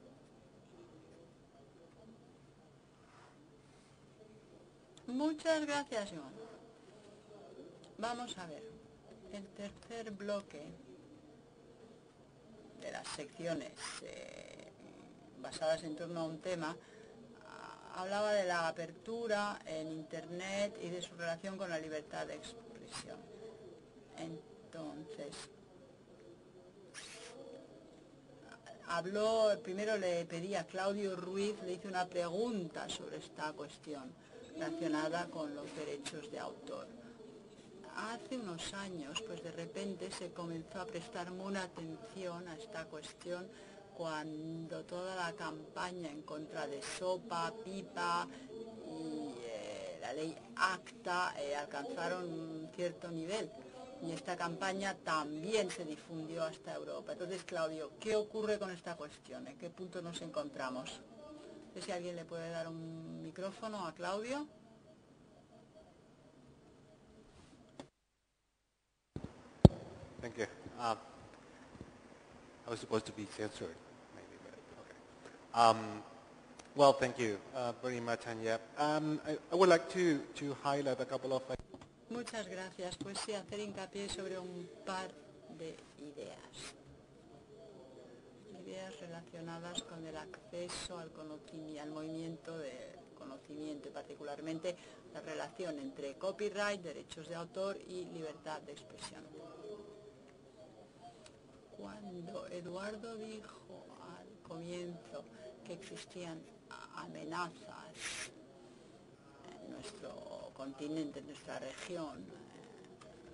Muchas gracias, Iván. Vamos a ver. El tercer bloque de las secciones eh, basadas en torno a un tema ah, hablaba de la apertura en Internet y de su relación con la libertad de expresión. Entonces, habló, primero le pedí a Claudio Ruiz, le hice una pregunta sobre esta cuestión relacionada con los derechos de autor. Hace unos años, pues de repente se comenzó a prestar una atención a esta cuestión cuando toda la campaña en contra de Sopa, Pipa y eh, la ley ACTA eh, alcanzaron un cierto nivel y esta campaña también se difundió hasta Europa. Entonces, Claudio, ¿qué ocurre con esta cuestión? ¿En qué punto nos encontramos? Sé si alguien le puede dar un micrófono a Claudio. Thank you. Um, I was supposed to be censored, maybe, but okay. Um, well, thank you uh, very much, Anya. Um, I, I, would like to, to highlight a couple of... Muchas gracias. Pues sí, hacer hincapié sobre un par de ideas. Relacionadas con el acceso al conocimiento, al movimiento de conocimiento particularmente la relación entre copyright, derechos de autor y libertad de expresión. Cuando Eduardo dijo al comienzo que existían amenazas en nuestro continente, en nuestra región,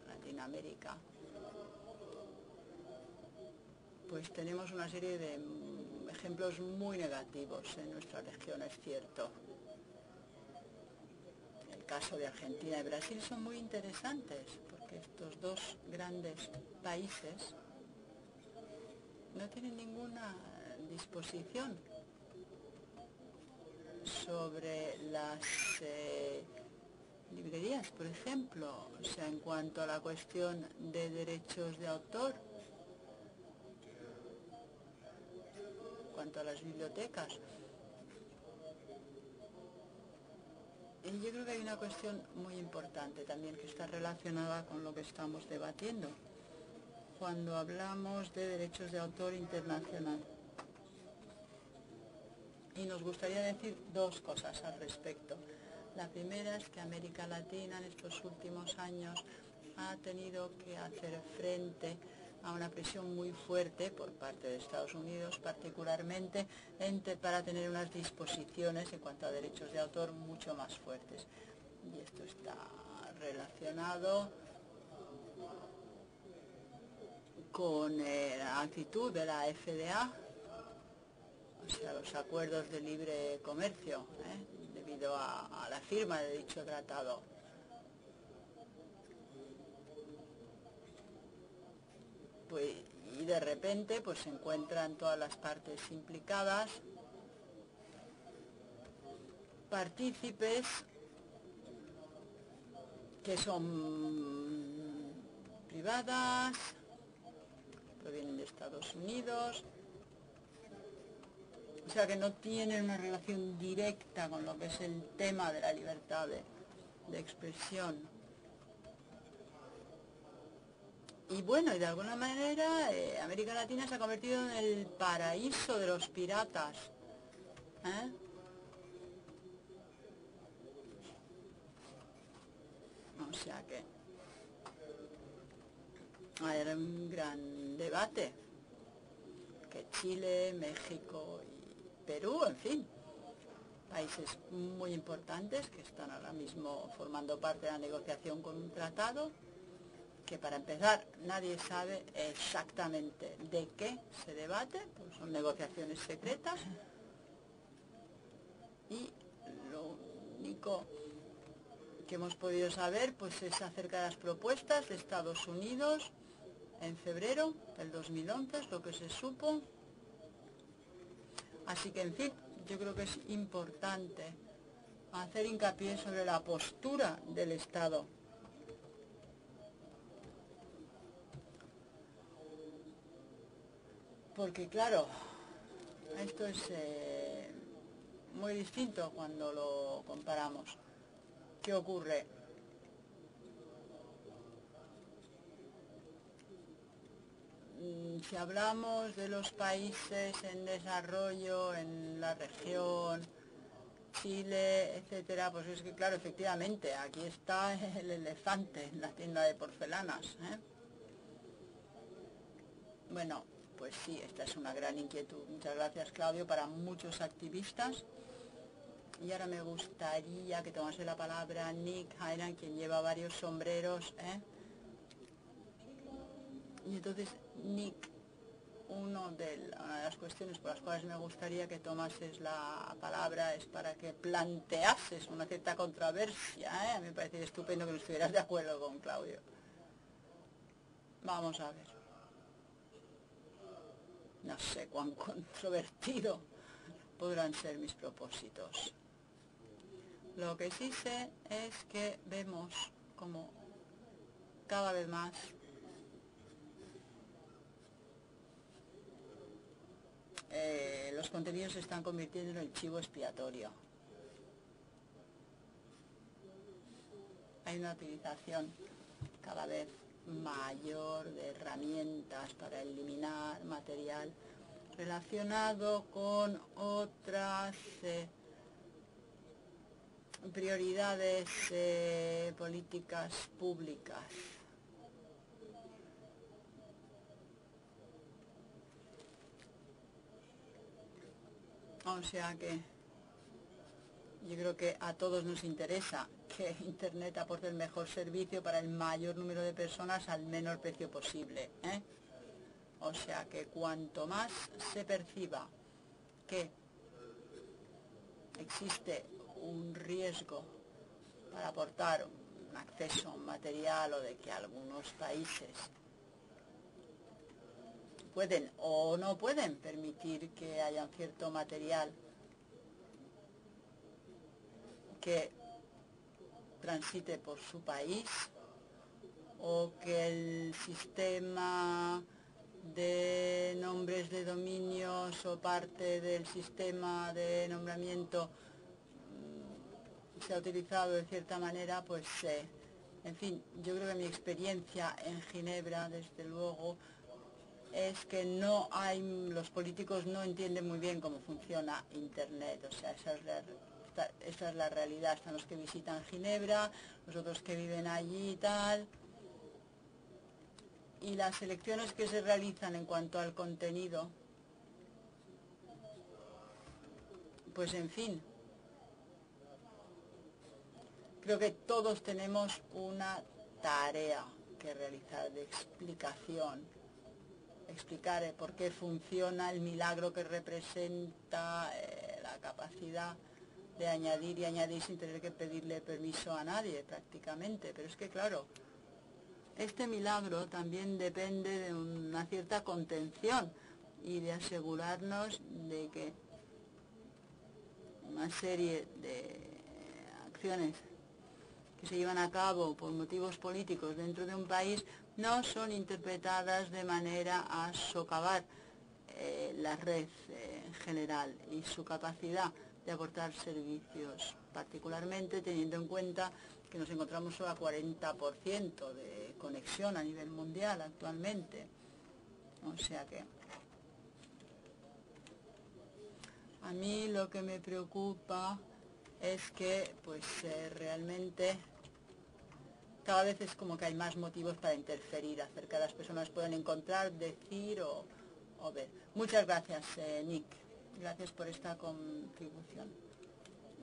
en Latinoamérica, pues tenemos una serie de ejemplos muy negativos en nuestra región, es cierto. El caso de Argentina y Brasil son muy interesantes porque estos dos grandes países no tienen ninguna disposición sobre las eh, librerías, por ejemplo, o sea, en cuanto a la cuestión de derechos de autor, cuanto a las bibliotecas. Y yo creo que hay una cuestión muy importante también que está relacionada con lo que estamos debatiendo cuando hablamos de derechos de autor internacional. Y nos gustaría decir dos cosas al respecto. La primera es que América Latina en estos últimos años ha tenido que hacer frente a una presión muy fuerte por parte de Estados Unidos, particularmente para tener unas disposiciones en cuanto a derechos de autor mucho más fuertes. Y esto está relacionado con eh, la actitud de la FDA, o sea, los acuerdos de libre comercio, ¿eh? debido a la firma de dicho tratado. Y de repente pues se encuentran todas las partes implicadas, partícipes que son privadas, provienen de Estados Unidos, o sea que no tienen una relación directa con lo que es el tema de la libertad de expresión. Y bueno, y de alguna manera eh, América Latina se ha convertido en el paraíso de los piratas. ¿eh? O sea que hay un gran debate que Chile, México y Perú, en fin, países muy importantes que están ahora mismo formando parte de la negociación con un tratado que para empezar nadie sabe exactamente de qué se debate, pues son negociaciones secretas y lo único que hemos podido saber pues es acerca de las propuestas de Estados Unidos en febrero del 2011, es lo que se supo. Así que, en fin, yo creo que es importante hacer hincapié sobre la postura del Estado porque claro, esto es eh, muy distinto cuando lo comparamos. ¿Qué ocurre? Mm, si hablamos de los países en desarrollo, en la región, Chile, etcétera, pues es que claro, efectivamente, aquí está el elefante en la tienda de porcelanas. ¿eh? Bueno, pues sí, esta es una gran inquietud. Muchas gracias, Claudio, para muchos activistas. Y ahora me gustaría que tomase la palabra Nick Hyran, quien lleva varios sombreros. ¿eh? Y entonces, Nick, una de las cuestiones por las cuales me gustaría que tomases la palabra es para que planteases una cierta controversia. ¿eh? Me parece estupendo que no estuvieras de acuerdo con Claudio. Vamos a ver no sé cuán controvertido podrán ser mis propósitos. Lo que sí sé es que vemos como cada vez más eh, los contenidos se están convirtiendo en el chivo expiatorio. Hay una utilización cada vez mayor de herramientas para eliminar material relacionado con otras eh, prioridades eh, políticas públicas. O sea que yo creo que a todos nos interesa que Internet aporte el mejor servicio para el mayor número de personas al menor precio posible. ¿eh? O sea que cuanto más se perciba que existe un riesgo para aportar un acceso a un material o de que algunos países pueden o no pueden permitir que haya un cierto material que transite por su país o que el sistema de nombres de dominios o parte del sistema de nombramiento mm, se ha utilizado de cierta manera, pues, eh, en fin, yo creo que mi experiencia en Ginebra, desde luego, es que no hay, los políticos no entienden muy bien cómo funciona Internet, o sea, esa es la esta, es la realidad. Están los que visitan Ginebra, los otros que viven allí y tal. y las selecciones que se realizan en cuanto al contenido, pues en fin, creo que todos tenemos una tarea que realizar de explicación, explicar eh, por qué funciona el milagro que representa eh, la capacidad de añadir y añadir sin tener que pedirle permiso a nadie prácticamente. Pero es que claro, este milagro también depende de una cierta contención y de asegurarnos de que una serie de acciones que se llevan a cabo por motivos políticos dentro de un país no son interpretadas de manera a socavar eh, la red eh, en general y su capacidad de aportar servicios, particularmente teniendo en cuenta que nos encontramos solo a 40% de conexión a nivel mundial actualmente. O sea que a mí lo que me preocupa es que pues eh, realmente cada vez es como que hay más motivos para interferir, acerca de las personas pueden encontrar, decir o, ver. Muchas gracias, eh, Nick. Gracias por esta contribución.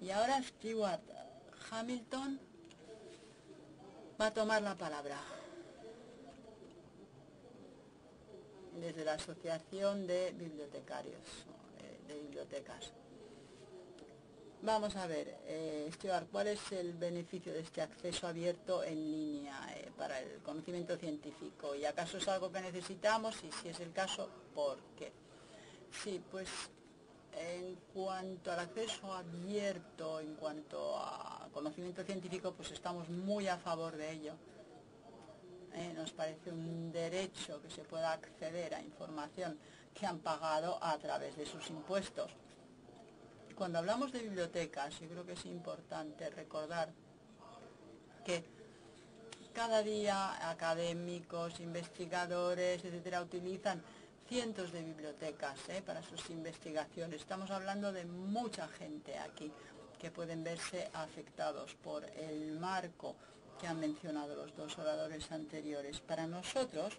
Y ahora Stewart Hamilton va a tomar la palabra. Desde la Asociación de Bibliotecarios, de Bibliotecas. Vamos a ver, eh, Stuart, ¿cuál es el beneficio de este acceso abierto en línea eh, para el conocimiento científico? ¿Y acaso es algo que necesitamos? Y si es el caso, ¿por qué? Sí, pues en cuanto al acceso abierto, en cuanto a conocimiento científico, pues estamos muy a favor de ello. Eh, nos parece un derecho que se pueda acceder a información que han pagado a través de sus impuestos cuando hablamos de bibliotecas, yo creo que es importante recordar que cada día académicos, investigadores, etcétera, utilizan cientos de bibliotecas ¿eh? para sus investigaciones. Estamos hablando de mucha gente aquí que pueden verse afectados por el marco que han mencionado los dos oradores anteriores. Para nosotros,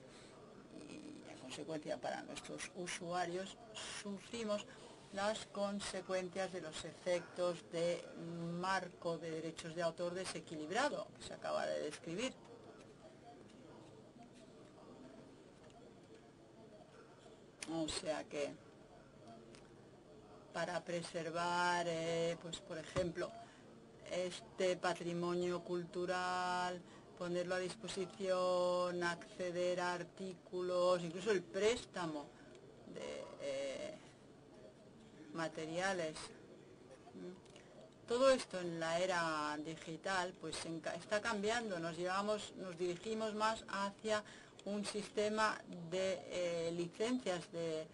y en consecuencia para nuestros usuarios, sufrimos las consecuencias de los efectos de marco de derechos de autor desequilibrado que se acaba de describir. O sea que para preservar, eh, pues por ejemplo, este patrimonio cultural, ponerlo a disposición, acceder a artículos, incluso el préstamo de eh, materiales. Todo esto en la era digital pues está cambiando, nos, llevamos, nos dirigimos más hacia un sistema de eh, licencias de,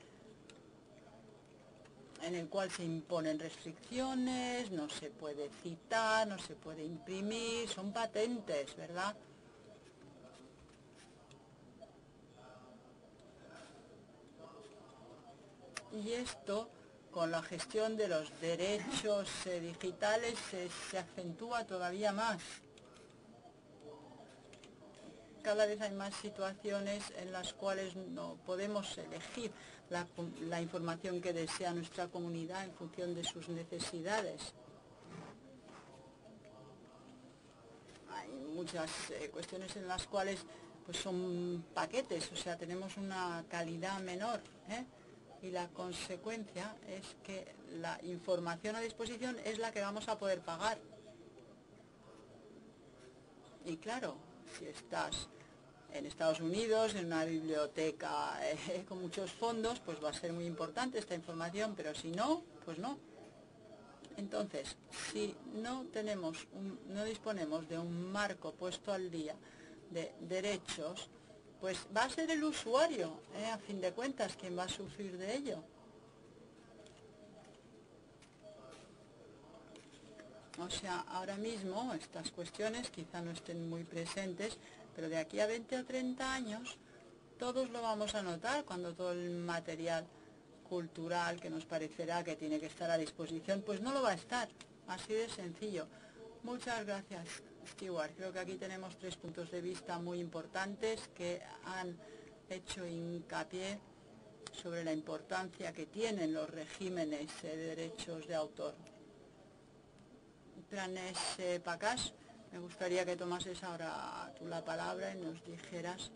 en el cual se imponen restricciones, no se puede citar, no se puede imprimir, son patentes, ¿verdad? Y esto con la gestión de los derechos eh, digitales se acentúa todavía más. Cada vez hay más situaciones en las cuales no podemos elegir la, información que desea nuestra comunidad en función de sus necesidades. Hay muchas eh, cuestiones en las cuales pues son paquetes, o sea, tenemos una calidad menor. ¿eh? y la consecuencia es que la información a disposición es la que vamos a poder pagar. Y claro, si estás en Estados Unidos, en una biblioteca eh, con muchos fondos, pues va a ser muy importante esta información, pero si no, pues no. Entonces, si no tenemos, no disponemos de un marco puesto al día de derechos, pues va a ser el usuario, ¿eh? a fin de cuentas, quien va a sufrir de ello. O sea, ahora mismo estas cuestiones quizá no estén muy presentes, pero de aquí a 20 o 30 años todos lo vamos a notar cuando todo el material cultural que nos parecerá que tiene que estar a disposición, pues no lo va a estar. Así de sencillo. Muchas gracias. Stewart, creo que aquí tenemos tres puntos de vista muy importantes que han hecho hincapié sobre la importancia que tienen los regímenes de derechos de autor. Tranes eh, Pacas, me gustaría que tomases ahora tú la palabra y nos dijeras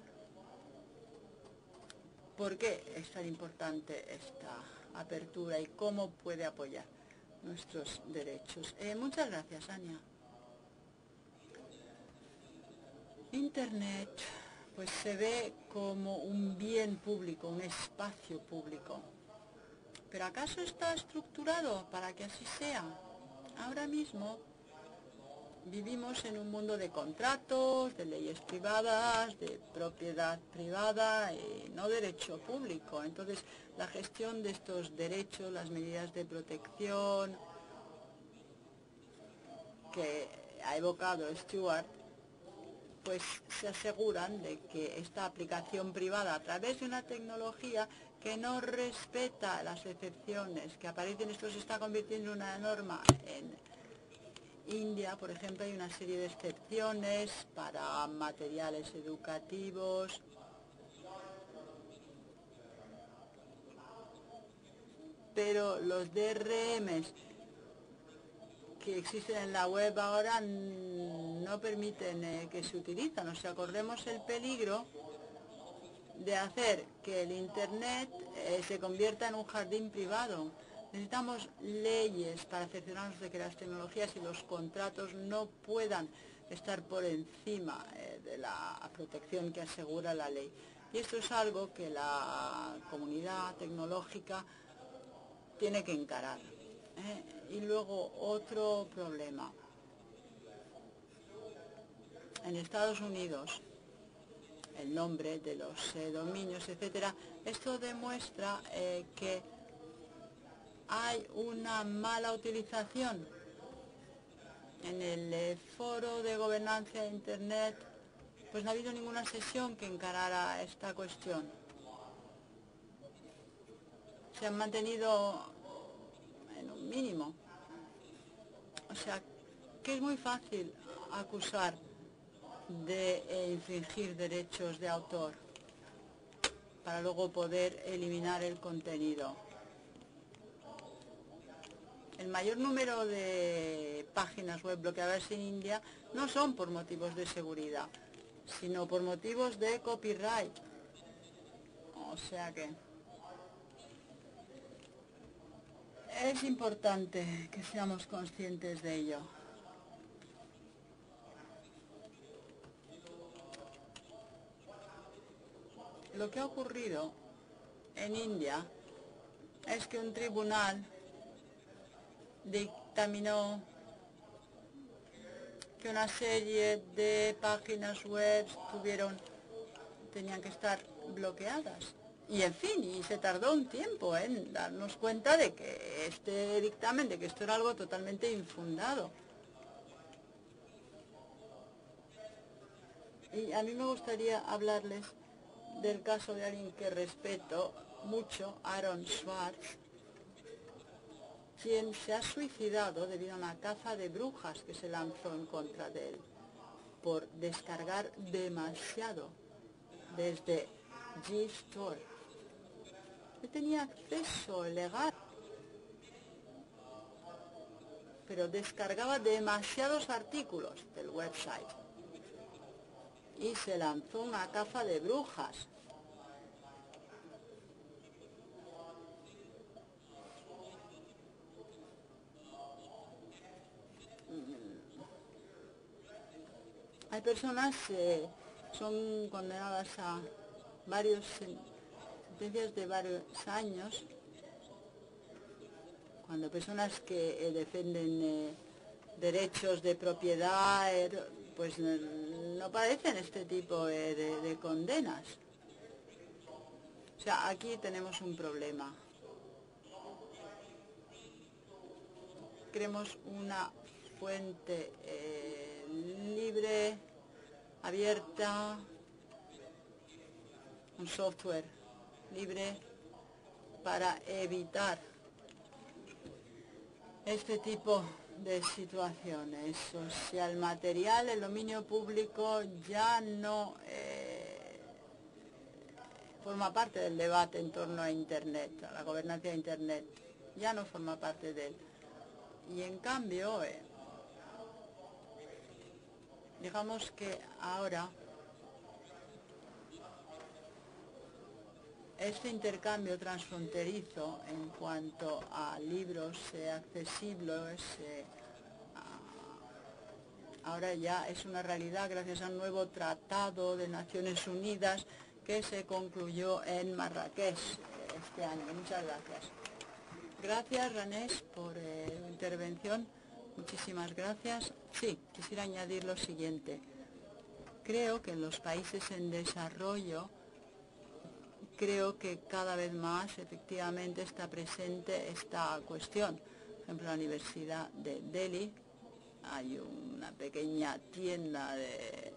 por qué es tan importante esta apertura y cómo puede apoyar nuestros derechos. Eh, muchas gracias, Ania. Internet pues se ve como un bien público, un espacio público. ¿Pero acaso está estructurado para que así sea? Ahora mismo vivimos en un mundo de contratos, de leyes privadas, de propiedad privada y no derecho público. Entonces, la gestión de estos derechos, las medidas de protección que ha evocado Stuart, pues se aseguran de que esta aplicación privada a través de una tecnología que no respeta las excepciones que aparecen, esto se está convirtiendo en una norma en India, por ejemplo, hay una serie de excepciones para materiales educativos, pero los DRMs que existen en la web ahora no permiten eh, que se utilizan. O sea, corremos el peligro de hacer que el Internet eh, se convierta en un jardín privado. Necesitamos leyes para cerciorarnos de que las tecnologías y los contratos no puedan estar por encima eh, de la protección que asegura la ley. Y esto es algo que la comunidad tecnológica tiene que encarar. Y luego otro problema. En Estados Unidos, el nombre de los eh, dominios, etcétera, esto demuestra eh, que hay una mala utilización. En el eh, foro de gobernanza de Internet, pues no ha habido ninguna sesión que encarara esta cuestión. Se han mantenido en un mínimo. O sea, que es muy fácil acusar de eh, infringir derechos de autor para luego poder eliminar el contenido. El mayor número de páginas web bloqueadas en India no son por motivos de seguridad, sino por motivos de copyright. O sea que... Es importante que seamos conscientes de ello. Lo que ha ocurrido en India es que un tribunal dictaminó que una serie de páginas web tuvieron, tenían que estar bloqueadas. Y en fin, y se tardó un tiempo en darnos cuenta de que este dictamen, de que esto era algo totalmente infundado. Y a mí me gustaría hablarles del caso de alguien que respeto mucho, Aaron Schwartz, quien se ha suicidado debido a una caza de brujas que se lanzó en contra de él por descargar demasiado desde G-Store. Tenía acceso legal, pero descargaba demasiados artículos del website y se lanzó una caza de brujas. Mm. Hay personas que son condenadas a varios de varios años, cuando personas que eh, defienden eh, derechos de propiedad, eh, pues no, padecen este tipo de, condenas. O sea, aquí tenemos un problema. Queremos una fuente libre, abierta, un software libre para evitar este tipo de situaciones. O sea, el material, el dominio público ya no eh, forma parte del debate en torno a Internet, a la gobernanza de Internet. Ya no forma parte de él. Y en cambio, eh, digamos que ahora este intercambio transfronterizo en cuanto a libros accesibles eh, ahora ya es una realidad gracias al nuevo tratado de Naciones Unidas que se concluyó en Marrakech este año. Muchas gracias. Gracias, Ranés, por eh, intervención. Muchísimas gracias. Sí, quisiera añadir lo siguiente. Creo que en los países en desarrollo creo que cada vez más efectivamente está presente esta cuestión. Por ejemplo, en la Universidad de Delhi hay una pequeña tienda de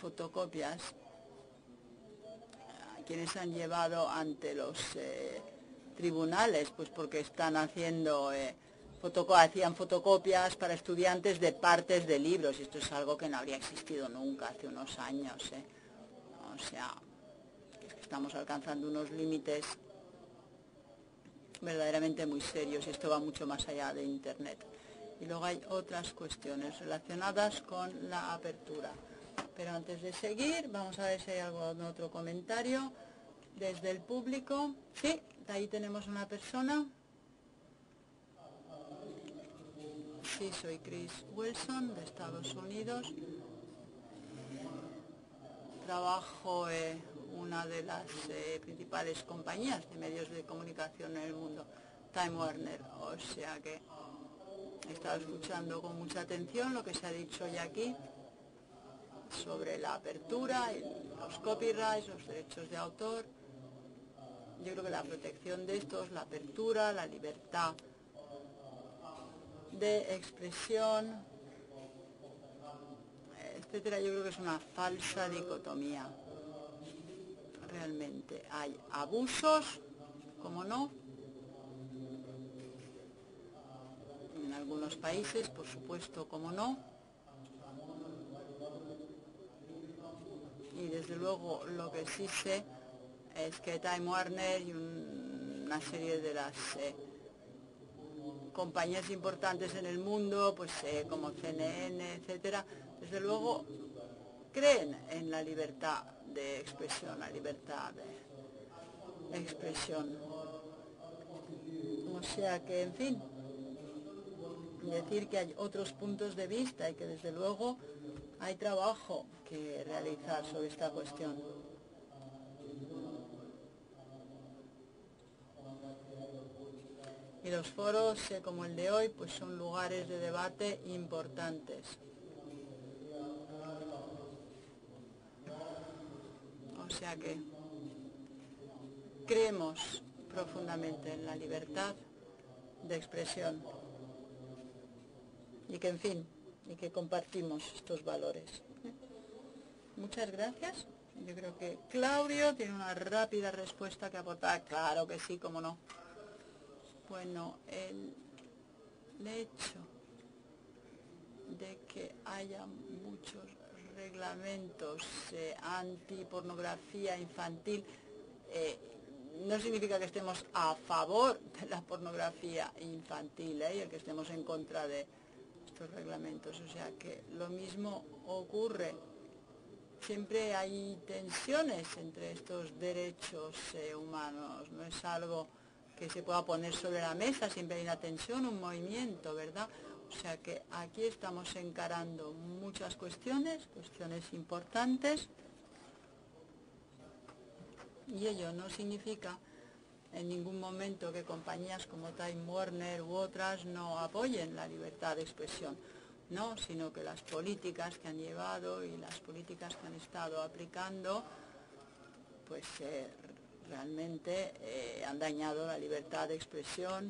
fotocopias a quienes han llevado ante los eh, tribunales, pues porque están haciendo eh, hacían fotocopias para estudiantes de partes de libros, y esto es algo que no habría existido nunca hace unos años. Eh. O sea, estamos alcanzando unos límites verdaderamente muy serios y esto va mucho más allá de Internet. Y luego hay otras cuestiones relacionadas con la apertura. Pero antes de seguir, vamos a ver si hay algún otro comentario desde el público. Sí, ahí tenemos una persona. Sí, soy Chris Wilson de Estados Unidos. Trabajo eh, una de las eh, principales compañías de medios de comunicación en el mundo, Time Warner. O sea que he estado escuchando con mucha atención lo que se ha dicho hoy aquí sobre la apertura, los copyrights, los derechos de autor. Yo creo que la protección de estos, la apertura, la libertad de expresión, etcétera, yo creo que es una falsa dicotomía realmente. Hay abusos, como no, en algunos países, por supuesto, como no. Y desde luego lo que sí sé es que Time Warner y una serie de las eh, compañías importantes en el mundo, pues eh, como CNN, etcétera, desde luego creen en la libertad de expresión, la libertad de expresión. O sea que, en fin, decir que hay otros puntos de vista y que desde luego hay trabajo que realizar sobre esta cuestión. Y los foros eh, como el de hoy pues son lugares de debate importantes. O sea que creemos profundamente en la libertad de expresión y que, en fin, y que compartimos estos valores. Muchas gracias. Yo creo que Claudio tiene una rápida respuesta que aportar. Claro que sí, cómo no. Bueno, el hecho de que haya muchos reglamentos eh, anti-pornografía infantil eh, no significa que estemos a favor de la pornografía infantil ¿eh? y el que estemos en contra de estos reglamentos. O sea que lo mismo ocurre. Siempre hay tensiones entre estos derechos humanos, no es algo que se pueda poner sobre la mesa, siempre hay una tensión, un movimiento, ¿verdad? O sea que aquí estamos encarando muchas cuestiones, cuestiones importantes, y ello no significa en ningún momento que compañías como Time Warner u otras no apoyen la libertad de expresión, no, sino que las políticas que han llevado y las políticas que han estado aplicando, pues eh, realmente eh, han dañado la libertad de expresión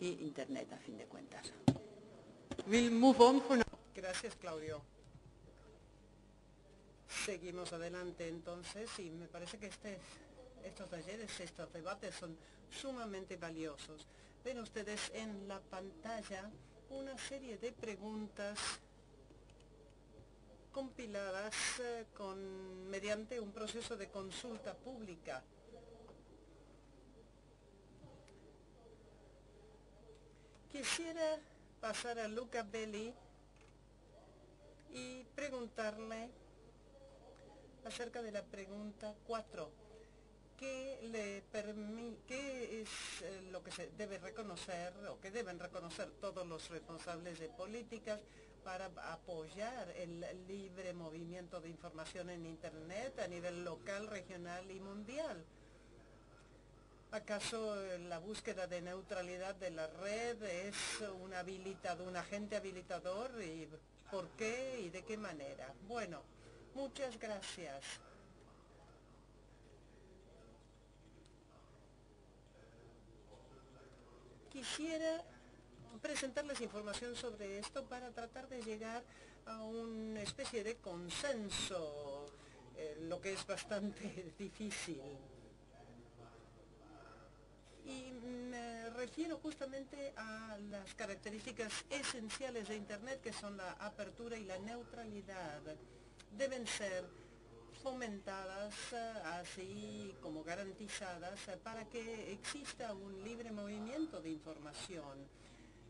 y Internet a fin de cuentas. Gracias, Claudio. Seguimos adelante entonces y me parece que este, estos talleres, estos debates son sumamente valiosos. Ven ustedes en la pantalla una serie de preguntas compiladas eh, con, mediante un proceso de consulta pública. Quisiera pasar a Luca Belli y preguntarle acerca de la pregunta 4. ¿Qué, le ¿Qué es eh, lo que se debe reconocer o que deben reconocer todos los responsables de políticas para apoyar el libre movimiento de información en Internet a nivel local, regional y mundial? ¿Acaso la búsqueda de neutralidad de la red es un habilitado, un agente habilitador y por qué y de qué manera? Bueno, muchas gracias. Quisiera presentarles información sobre esto para tratar de llegar a una especie de consenso, eh, lo que es bastante difícil y me refiero justamente a las características esenciales de Internet que son la apertura y la neutralidad. Deben ser fomentadas así como garantizadas para que exista un libre movimiento de información.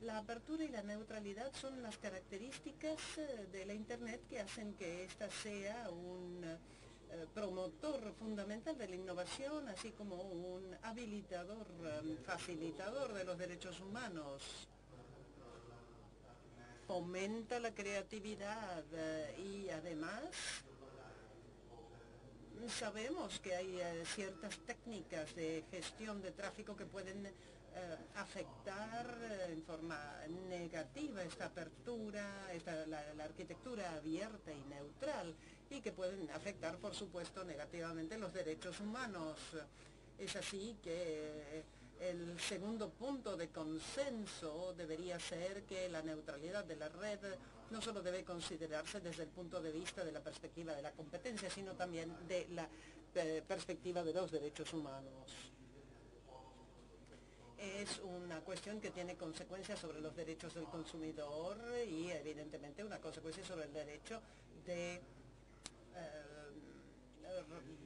La apertura y la neutralidad son las características de la Internet que hacen que ésta sea un eh, promotor fundamental de la innovación, así como un habilitador, em, facilitador de los derechos humanos. Fomenta la creatividad eh, y además sabemos que hay eh, ciertas técnicas de gestión de tráfico que pueden afectar en forma negativa esta apertura, esta, la arquitectura abierta y neutral y que pueden afectar, por supuesto, negativamente los derechos humanos. Es así que el segundo punto de consenso debería ser que la neutralidad de la red no solo debe considerarse desde el punto de vista de la perspectiva de la competencia, sino también de la eh, perspectiva de los derechos humanos. Es una cuestión que tiene consecuencias sobre los derechos del consumidor y evidentemente una consecuencia sobre el derecho de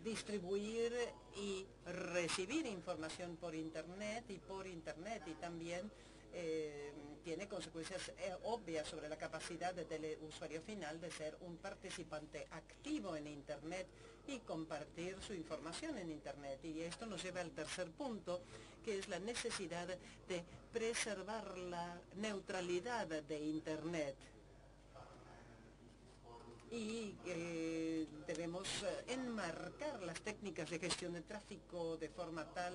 distribuir y recibir información por Internet y por Internet y también eh, tiene consecuencias eh, obvias sobre la capacidad del usuario final de ser un participante activo en Internet y compartir su información en Internet. Y esto nos lleva al tercer punto, que es la necesidad de preservar la neutralidad de Internet y eh, debemos eh, enmarcar las técnicas de gestión de tráfico de forma tal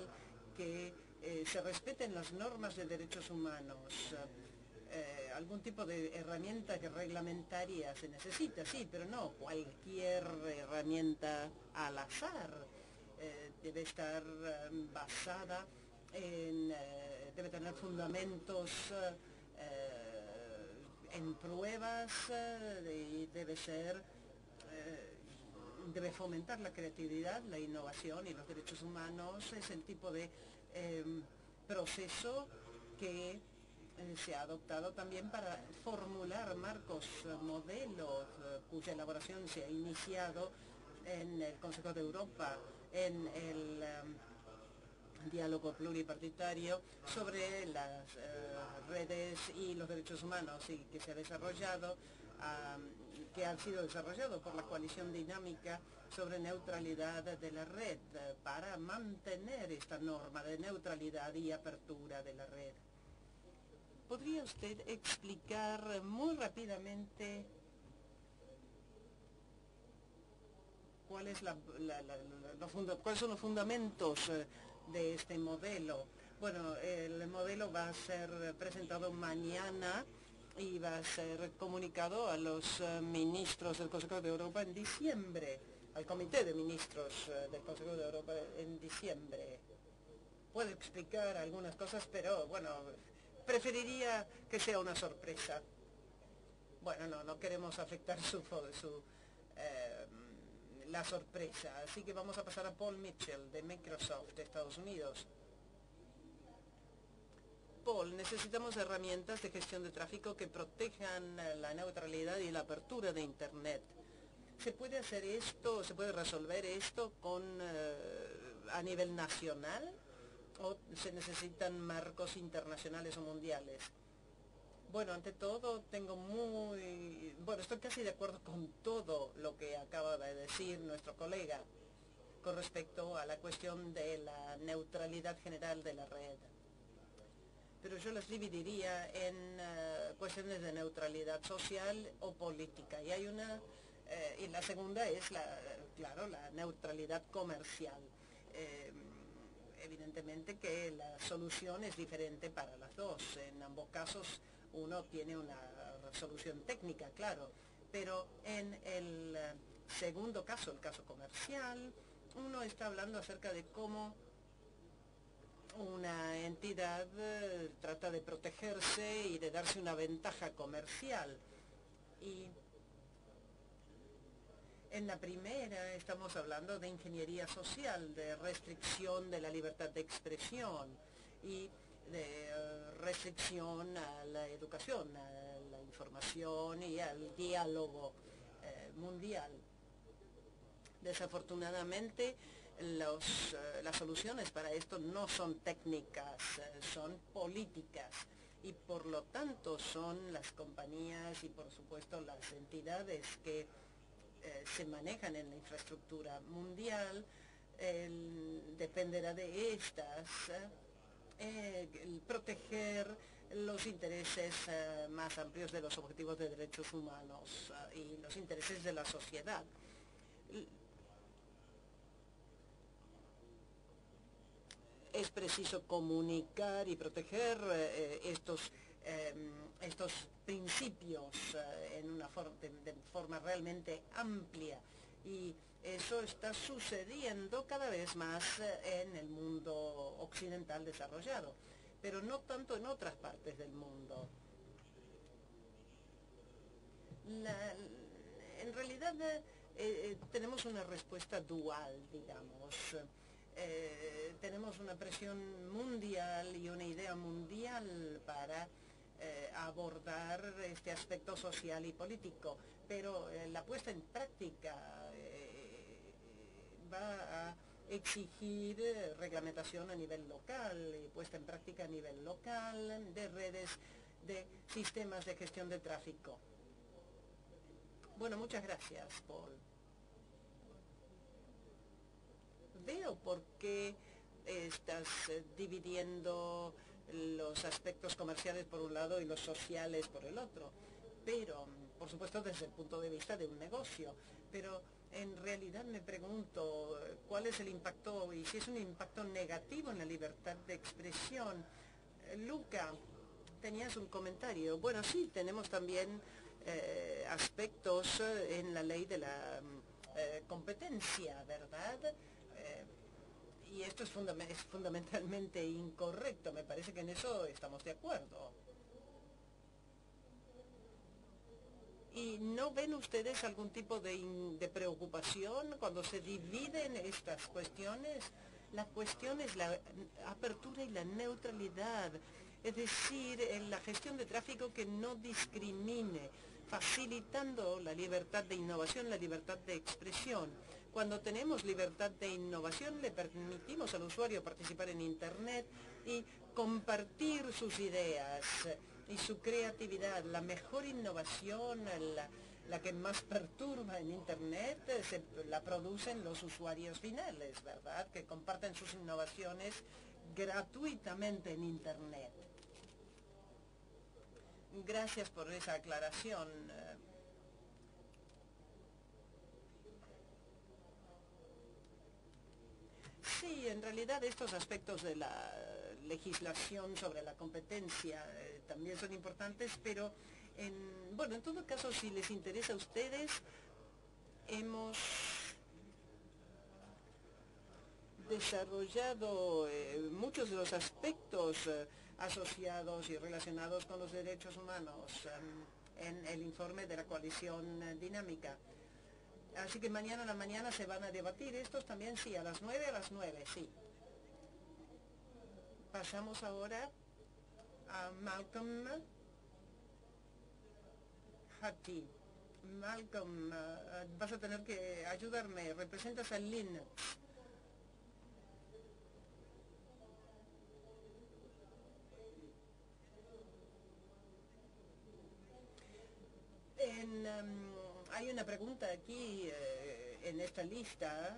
que eh, se respeten las normas de derechos humanos. algún tipo de herramienta reglamentaria se necesita, sí, pero no cualquier herramienta al azar. debe estar basada en, debe tener fundamentos en pruebas eh, y debe ser, eh, debe fomentar la creatividad, la innovación y los derechos humanos. Es el tipo de em, proceso que eh, se ha adoptado también para formular marcos, modelos, cuya elaboración se ha iniciado en el Consejo de Europa, en el em, diálogo pluripartitario sobre las eh, redes y los derechos humanos y que se ha desarrollado, que ha sido desarrollado por la coalición dinámica sobre neutralidad de la red eh, para mantener esta norma de neutralidad y apertura de la red. ¿Podría usted explicar muy rápidamente cuál es la, cuáles son los fundamentos eh, de este modelo. Bueno, el modelo va a ser presentado mañana y va a ser comunicado a los eh, ministros del Consejo de Europa en diciembre, al Comité de Ministros eh, del Consejo de Europa en diciembre. Puedo explicar algunas cosas, pero bueno, preferiría que sea una sorpresa. Bueno, no, no queremos afectar su, su la sorpresa. Así que vamos a pasar a Paul Mitchell de Microsoft de Estados Unidos. Paul, necesitamos herramientas de gestión de tráfico que protejan la neutralidad y la apertura de Internet. ¿Se puede hacer esto, se puede resolver esto con, a nivel nacional o se necesitan marcos internacionales o mundiales? Bueno, ante todo tengo muy... Bueno, estoy casi de acuerdo con todo lo que acaba de decir nuestro colega con respecto a la cuestión de la neutralidad general de la red. Pero yo las dividiría en eh, cuestiones de neutralidad social o política. Y hay una... Eh, y la segunda es, la, claro, la neutralidad comercial. Eh, evidentemente que la solución es diferente para las dos. En ambos casos uno tiene una solución técnica, claro, pero en el eh, segundo caso, el caso comercial, uno está hablando acerca de cómo una entidad eh, trata de protegerse y de darse una ventaja comercial. Y en la primera estamos hablando de ingeniería social, de restricción de la libertad de expresión y de eh, restricción a la educación, a la información y al diálogo eh, mundial. Desafortunadamente, los, eh, las soluciones para esto no son técnicas, son políticas y por lo tanto son las compañías y por supuesto las entidades que se manejan en la infraestructura mundial, dependerá de estas eh, proteger los intereses eh, más amplios de los objetivos de derechos humanos eh, y los intereses de la sociedad. Es preciso comunicar y proteger estos, em, estos principios en una de forma realmente amplia y eso está sucediendo cada vez más eh, en el mundo occidental desarrollado, pero no tanto en otras partes del mundo. en realidad eh, eh, tenemos una respuesta dual, digamos. tenemos una presión mundial y una idea mundial para abordar este aspecto social y político, pero la puesta en práctica va a exigir eh, reglamentación a nivel local y puesta en práctica a nivel local de redes de sistemas de gestión de tráfico. Bueno, muchas gracias, Paul. Veo por qué estás eh, dividiendo los aspectos comerciales por un lado y los sociales por el otro, pero, por supuesto, desde el punto de vista de un negocio, pero en realidad me pregunto cuál es el impacto y si es un impacto negativo en la libertad de expresión. Luca, tenías un comentario. Bueno, sí, tenemos también eh, aspectos en la ley de la eh, competencia, ¿verdad? Eh, y esto es fundamentalmente incorrecto. Me parece que en eso estamos de acuerdo. ¿Y no ven ustedes algún tipo de, preocupación cuando se dividen estas cuestiones? La cuestión es la apertura y la neutralidad, es decir, en la gestión de tráfico que no discrimine, facilitando la libertad de innovación, la libertad de expresión. Cuando tenemos libertad de innovación le permitimos al usuario participar en Internet y compartir sus ideas y su creatividad. La mejor innovación, la, que más perturba en Internet, eh, se, la producen los usuarios finales, ¿verdad? Que comparten sus innovaciones gratuitamente en Internet. Gracias por esa aclaración. Eh. Sí, en realidad estos aspectos de la legislación sobre la competencia eh, también son importantes, pero en, bueno, en todo caso, si les interesa a ustedes, hemos desarrollado eh, muchos de los aspectos eh, asociados y relacionados con los derechos humanos en el informe de la coalición dinámica. Así que mañana a la mañana se van a debatir estos también, sí, a las nueve, a las nueve, sí. Pasamos ahora a Malcolm Hattie. Malcolm, uh, vas a tener que ayudarme. Representas a. En, um, hay una pregunta aquí eh, en esta lista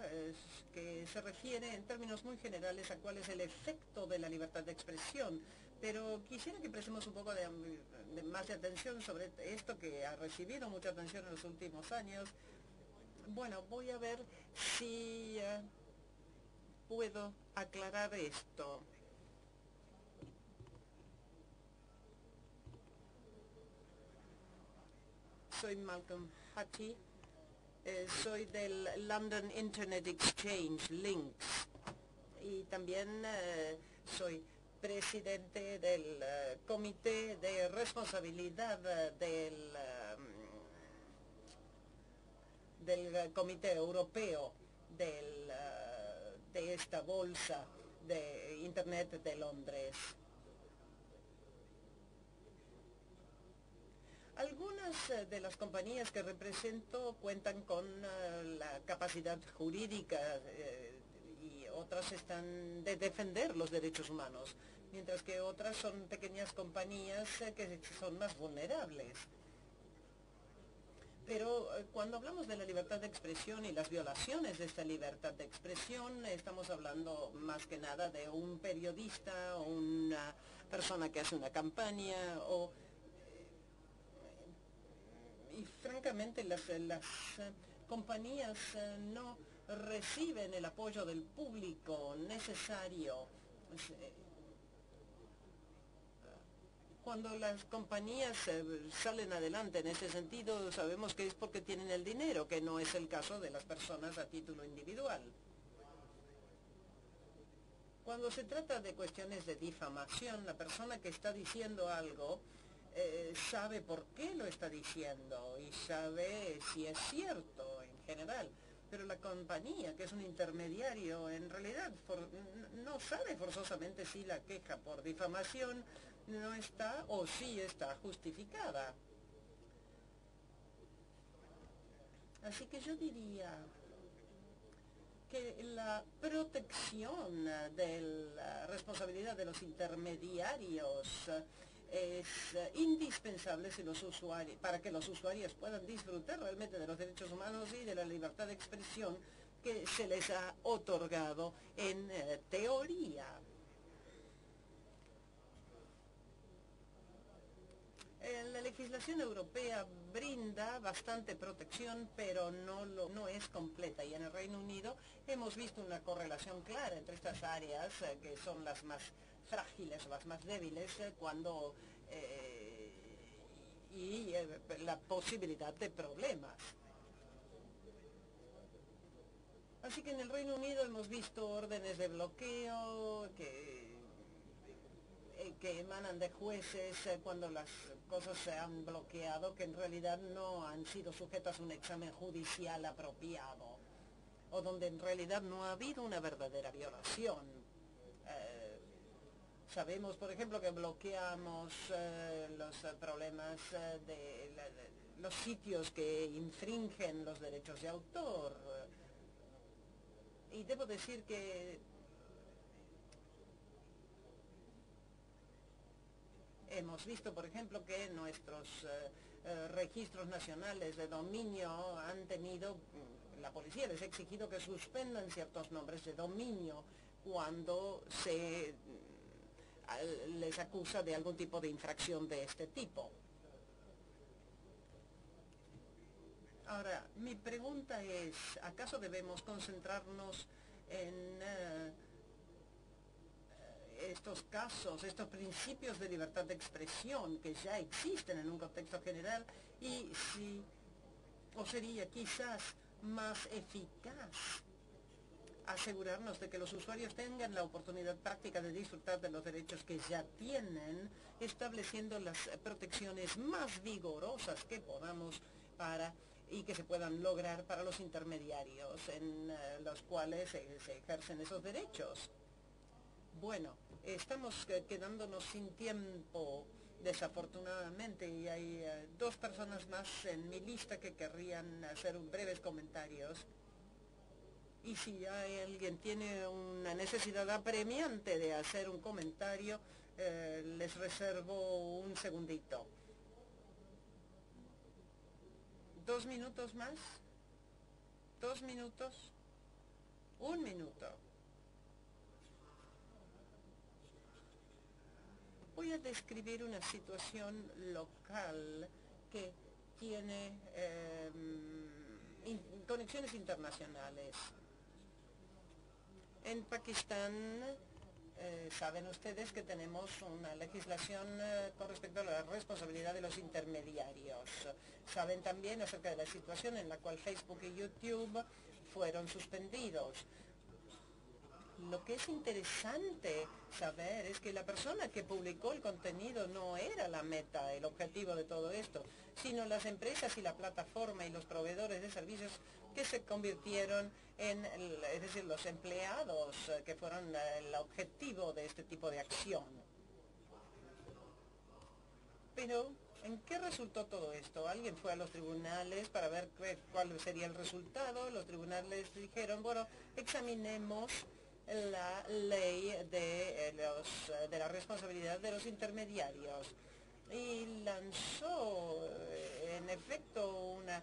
que se refiere en términos muy generales a cuál es el efecto de la libertad de expresión, pero quisiera que prestemos un poco de, más de atención sobre esto que ha recibido mucha atención en los últimos años. Bueno, voy a ver si eh, puedo aclarar esto. soy Malcolm Hattie, eh, soy del London Internet Exchange, Links, y también eh, soy presidente del eh, Comité de Responsabilidad del, Comité Europeo de esta bolsa de Internet de Londres. Algunas eh, de las compañías que represento cuentan con eh, la capacidad jurídica eh, y otras están de defender los derechos humanos, mientras que otras son pequeñas compañías que son más vulnerables. Pero cuando hablamos de la libertad de expresión y las violaciones de esta libertad de expresión, estamos hablando más que nada de un periodista o una persona que hace una campaña o y francamente las, las eh, compañías eh, no reciben el apoyo del público necesario. Eh, cuando las compañías salen adelante en ese sentido, sabemos que es porque tienen el dinero, que no es el caso de las personas a título individual. Cuando se trata de cuestiones de difamación, la persona que está diciendo algo eh, sabe por qué lo está diciendo y sabe si es cierto en general. Pero la compañía, que es un intermediario, en realidad no sabe forzosamente si la queja por difamación no está o si está justificada. Así que yo diría que la protección de la responsabilidad de los intermediarios es eh, indispensable si los usuarios, para que los usuarios puedan disfrutar realmente de los derechos humanos y de la libertad de expresión que se les ha otorgado en eh, teoría. Eh, la legislación europea brinda bastante protección, pero no, lo, no es completa. Y en el Reino Unido hemos visto una correlación clara entre estas áreas, que son las más frágiles, las más débiles, eh, cuando eh, y eh, la posibilidad de problemas. Así que en el Reino Unido hemos visto órdenes de bloqueo que, que emanan de jueces cuando las cosas se han bloqueado, que en realidad no han sido sujetas a un examen judicial apropiado, o donde en realidad no ha habido una verdadera violación. Sabemos, por ejemplo, que bloqueamos eh, los eh, problemas eh, de, los sitios que infringen los derechos de autor. Y debo decir que hemos visto, por ejemplo, que nuestros registros nacionales de dominio han tenido, mm, la policía les ha exigido que suspendan ciertos nombres de dominio cuando se les acusa de algún tipo de infracción de este tipo. Ahora, mi pregunta es, ¿acaso debemos concentrarnos en eh, estos casos, estos principios de libertad de expresión que ya existen en un contexto general y si, o sería quizás más eficaz asegurarnos de que los usuarios tengan la oportunidad práctica de disfrutar de los derechos que ya tienen, estableciendo las protecciones más vigorosas que podamos para y que se puedan lograr para los intermediarios en eh, los cuales se ejercen esos derechos. Bueno, estamos quedándonos sin tiempo desafortunadamente y hay eh, dos personas más en mi lista que querrían hacer un breves comentarios. Y si hay alguien tiene una necesidad apremiante de hacer un comentario, eh, les reservo un segundito. ¿Dos minutos más? ¿Dos minutos? Un minuto. Voy a describir una situación local que tiene em, conexiones internacionales. En Pakistán eh, saben ustedes que tenemos una legislación eh, con respecto a la responsabilidad de los intermediarios. Saben también acerca de la situación en la cual Facebook y YouTube fueron suspendidos. Lo que es interesante saber es que la persona que publicó el contenido no era la meta, el objetivo de todo esto, sino las empresas y la plataforma y los proveedores de servicios que se convirtieron en, es decir, los empleados eh, que fueron eh, el objetivo de este tipo de acción. Pero, ¿en qué resultó todo esto? Alguien fue a los tribunales para ver cuál sería el resultado. Los tribunales dijeron, bueno, examinemos la ley de, eh, los, eh, de la responsabilidad de los intermediarios y lanzó eh, en efecto una,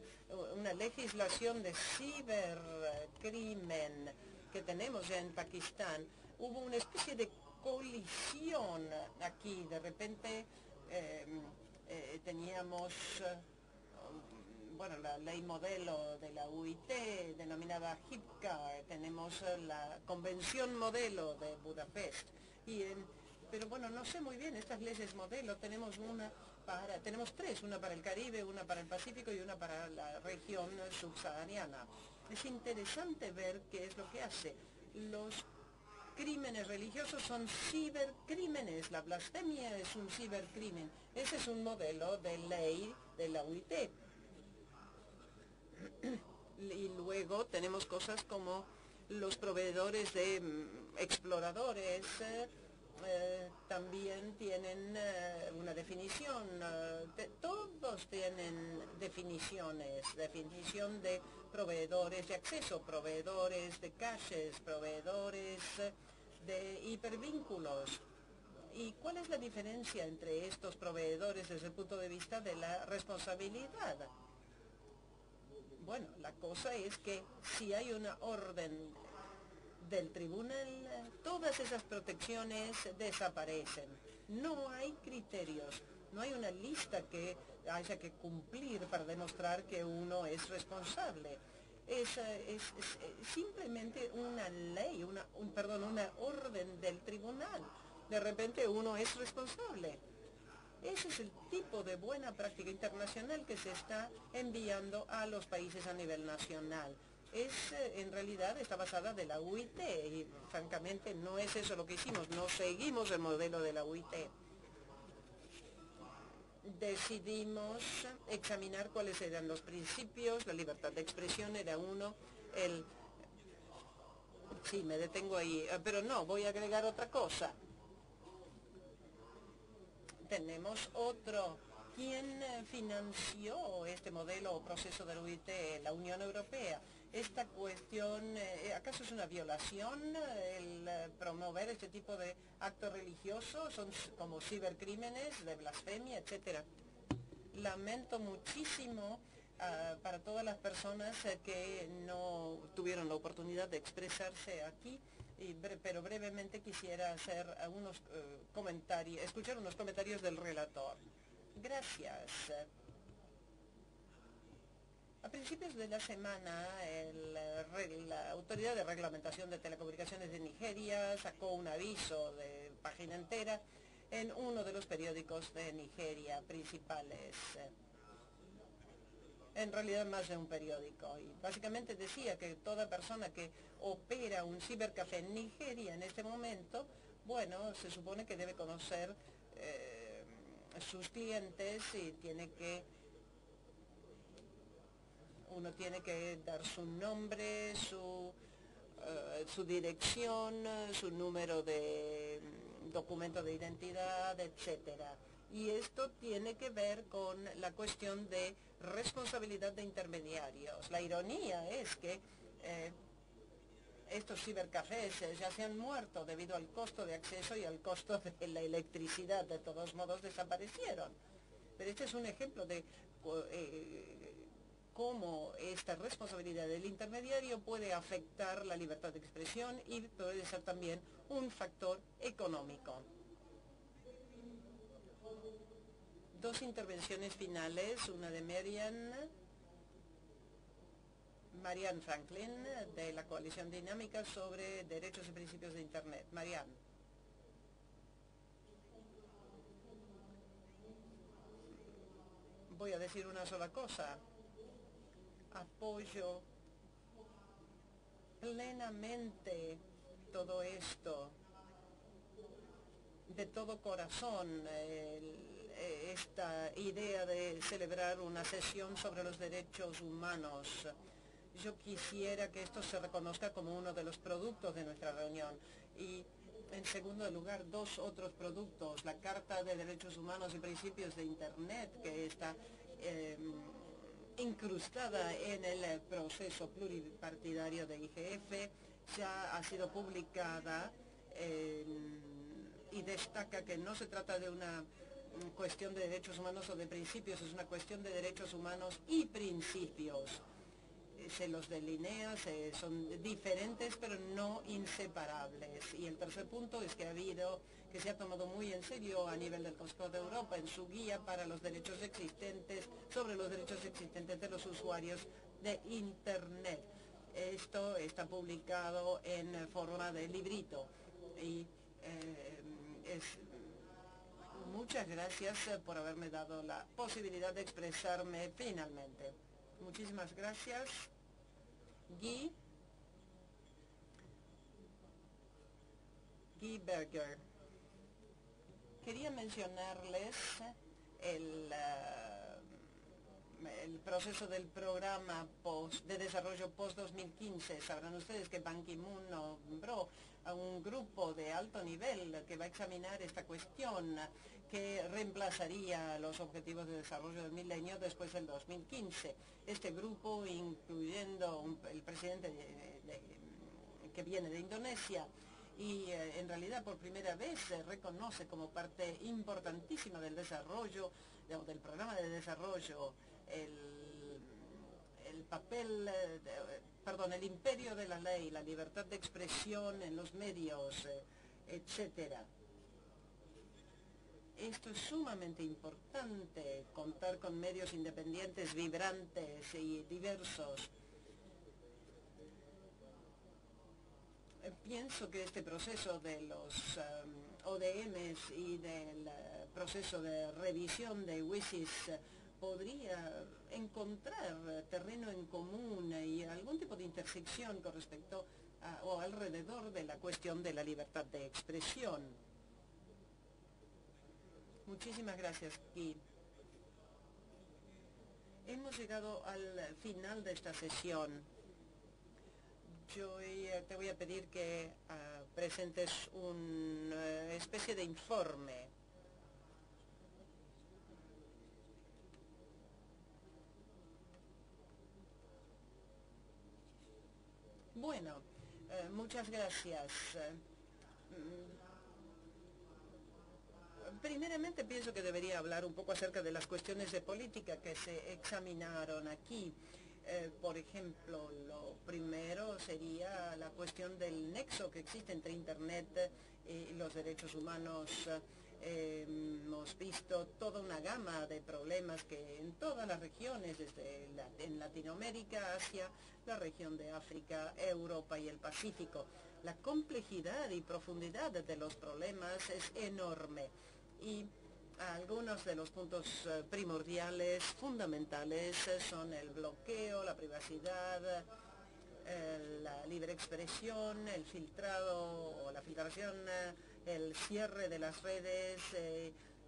una legislación de cibercrimen que tenemos en Pakistán. Hubo una especie de colisión aquí, de repente teníamos bueno, la ley modelo de la UIT, denominada HIPCA, tenemos la convención modelo de Budapest. Y pero bueno, no sé muy bien, estas leyes modelo, tenemos una para, tenemos tres, una para el Caribe, una para el Pacífico y una para la región subsahariana. Es interesante ver qué es lo que hace. Los crímenes religiosos son cibercrímenes, la blasfemia es un cibercrimen. Ese es un modelo de ley de la UIT y luego tenemos cosas como los proveedores de mm, exploradores, eh, eh, también tienen eh, una definición, todos tienen definiciones, definición de proveedores de acceso, proveedores de caches, proveedores de hipervínculos. ¿Y cuál es la diferencia entre estos proveedores desde el punto de vista de la responsabilidad? Bueno, la cosa es que si hay una orden del tribunal, todas esas protecciones desaparecen. No hay criterios, no hay una lista que haya que cumplir para demostrar que uno es responsable. Es, simplemente una ley, una, un, perdón, una orden del tribunal. De repente uno es responsable. Ese es el tipo de buena práctica internacional que se está enviando a los países a nivel nacional. Es, eh, en realidad está basada de la UIT y francamente no es eso lo que hicimos, no seguimos el modelo de la UIT. Decidimos examinar cuáles eran los principios, la libertad de expresión era uno, el... Sí, me detengo ahí, eh, pero no, voy a agregar otra cosa tenemos otro. ¿Quién eh, financió este modelo o proceso del UIT? La Unión Europea. Esta cuestión, eh, ¿acaso es una violación el eh, promover este tipo de actos religiosos? Son como cibercrímenes, de blasfemia, etcétera. Lamento muchísimo ah, para todas las personas que no tuvieron la oportunidad de expresarse aquí pero brevemente quisiera hacer algunos eh, comentarios, escuchar unos comentarios del relator. Gracias. A principios de la semana, la Autoridad de Reglamentación de Telecomunicaciones de Nigeria sacó un aviso de página entera en uno de los periódicos de Nigeria principales en realidad más de un periódico. Y básicamente decía que toda persona que opera un cibercafé en Nigeria en este momento, bueno, se supone que debe conocer eh, sus clientes y tiene que uno tiene que dar su nombre, su, eh, su dirección, su número de documento de identidad, etcétera. Y esto tiene que ver con la cuestión de responsabilidad de intermediarios. La ironía es que eh, estos cibercafés ya se han muerto debido al costo de acceso y al costo de la electricidad. De todos modos desaparecieron. Pero este es un ejemplo de eh, cómo esta responsabilidad del intermediario puede afectar la libertad de expresión y puede ser también un factor económico. Dos intervenciones finales, una de Marian, Marian Franklin, de la Coalición Dinámica sobre Derechos y Principios de Internet. Marian. Voy a decir una sola cosa apoyo plenamente todo esto, de todo corazón, esta idea de celebrar una sesión sobre los derechos humanos. Yo quisiera que esto se reconozca como uno de los productos de nuestra reunión. Y en segundo lugar, dos otros productos, la Carta de Derechos Humanos y Principios de Internet, que está em, incrustada en el proceso pluripartidario de IGF, ya ha sido publicada y destaca que no se trata de una cuestión de derechos humanos o de principios, es una cuestión de derechos humanos y principios se los delinea, son diferentes pero no inseparables. Y el tercer punto es que ha habido, que se ha tomado muy en serio a nivel del Consejo de Europa en su guía para los derechos existentes, sobre los derechos existentes de los usuarios de Internet. Esto está publicado en forma de librito y eh, muchas gracias por haberme dado la posibilidad de expresarme finalmente. Muchísimas gracias. Guy. Guy Berger. Quería mencionarles el, eh, el proceso del programa de desarrollo post-2015. Sabrán ustedes que Ban Ki-moon nombró a un grupo de alto nivel que va a examinar esta cuestión que reemplazaría los objetivos de desarrollo del milenio después del 2015. Este grupo, incluyendo el presidente que viene de Indonesia, y eh, en realidad por primera vez reconoce como parte importantísima del desarrollo, del programa de desarrollo, el, el papel, eh, perdón, el imperio de la ley, la libertad de expresión en los medios, eh, etcétera. Esto es sumamente importante, contar con medios independientes, vibrantes y diversos. Eh, pienso que este proceso de los um, ODMs y del proceso de revisión de WISIS podría encontrar terreno en común y algún tipo de intersección con respecto o alrededor de la cuestión de la libertad de expresión. Muchísimas gracias, y Hemos llegado al final de esta sesión. Yo eh, te voy a pedir que ah, presentes una especie de informe. Bueno, eh, muchas gracias. Mm, primeramente pienso que debería hablar un poco acerca de las cuestiones de política que se examinaron aquí. Eh, por ejemplo, lo primero sería la cuestión del nexo que existe entre Internet y los derechos humanos. Hemos visto toda una gama de problemas que en todas las regiones, desde en Latinoamérica, Asia, la región de África, Europa y el Pacífico. La complejidad y profundidad de los problemas es enorme y algunos de los puntos eh, primordiales, fundamentales, eh, son el bloqueo, la privacidad, eh, la libre expresión, el filtrado o la filtración, el cierre de las redes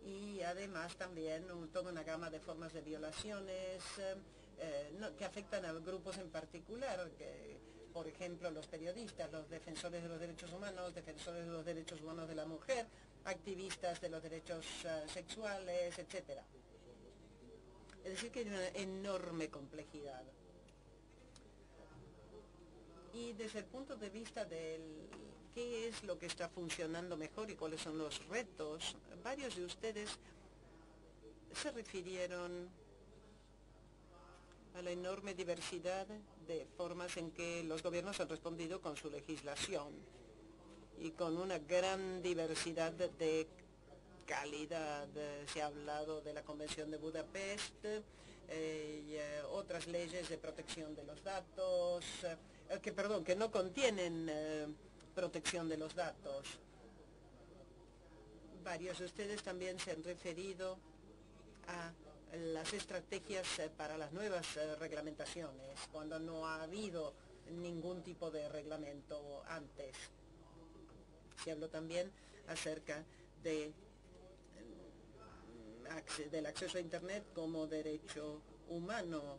y además también toda una gama de formas de violaciones que afectan a grupos en particular, que, por ejemplo los periodistas, los defensores de los derechos humanos, defensores de los derechos humanos de la mujer, activistas de los derechos sexuales, etc. Es decir, que hay una enorme complejidad. Y desde el punto de vista del qué es lo que está funcionando mejor y cuáles son los retos, varios de ustedes se refirieron a la enorme diversidad de formas en que los gobiernos han respondido con su legislación y con una gran diversidad de calidad. Se ha hablado de la Convención de Budapest eh, y eh, otras leyes de protección de los datos, eh, que perdón, que no contienen protección de los datos. Varios de ustedes también se han referido a las estrategias para las nuevas reglamentaciones, cuando no ha habido ningún tipo de reglamento antes. Se habló también acerca de del acceso a Internet como derecho humano.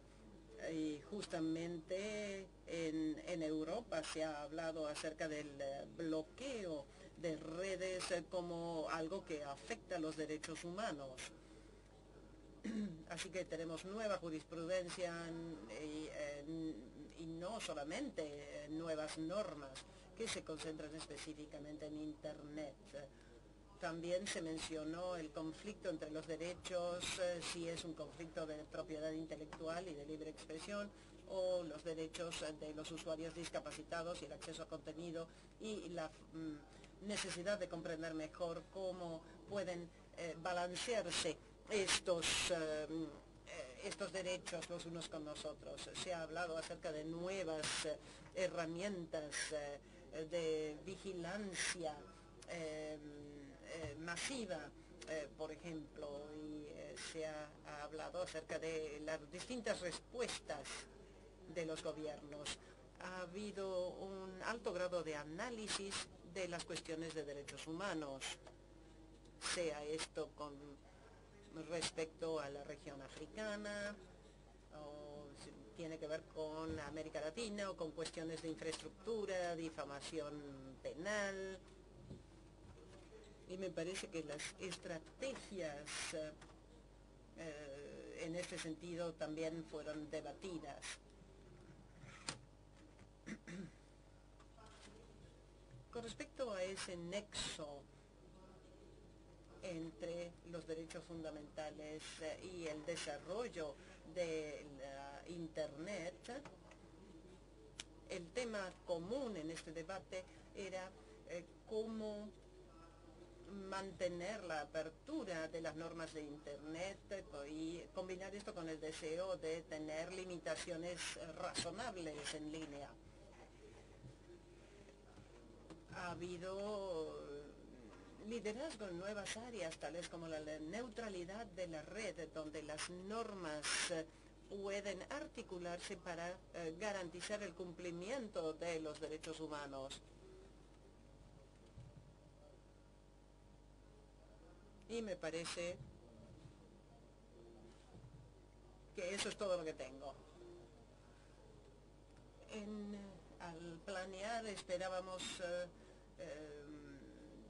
Y justamente en, Europa se ha hablado acerca del eh, bloqueo de redes eh, como algo que afecta los derechos humanos. Así que tenemos nueva jurisprudencia y, no solamente nuevas normas que se concentran específicamente en Internet. También se mencionó el conflicto entre los derechos, eh, si es un conflicto de propiedad intelectual y de libre expresión, o los derechos de los usuarios discapacitados y el acceso a contenido y la mm, necesidad de comprender mejor cómo pueden eh, balancearse estos, eh, estos derechos los unos con nosotros. Se ha hablado acerca de nuevas herramientas de vigilancia eh, masiva, eh, por ejemplo, y eh, se ha, hablado acerca de las distintas respuestas de los gobiernos. Ha habido un alto grado de análisis de las cuestiones de derechos humanos, sea esto con respecto a la región africana, o tiene que ver con América Latina, o con cuestiones de infraestructura, difamación penal, y me parece que las estrategias eh, en este sentido también fueron debatidas. Con respecto a ese nexo entre los derechos fundamentales eh, y el desarrollo de la Internet, el tema común en este debate era eh, cómo mantener la apertura de las normas de Internet y combinar esto con el deseo de tener limitaciones razonables en línea. Ha habido liderazgo en nuevas áreas, tales como la neutralidad de la red, donde las normas pueden articularse para eh, garantizar el cumplimiento de los derechos humanos. y me parece que eso es todo lo que tengo. al planear esperábamos eh,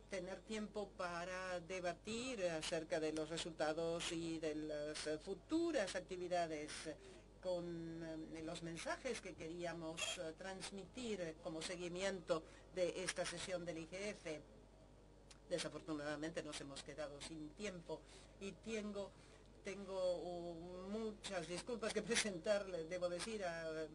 tener tiempo para debatir acerca de los resultados y de las futuras actividades con em, los mensajes que queríamos eh, transmitir como seguimiento de esta sesión del IGF. Desafortunadamente nos hemos quedado sin tiempo y tengo, tengo uh, muchas disculpas que presentarle, debo decir, a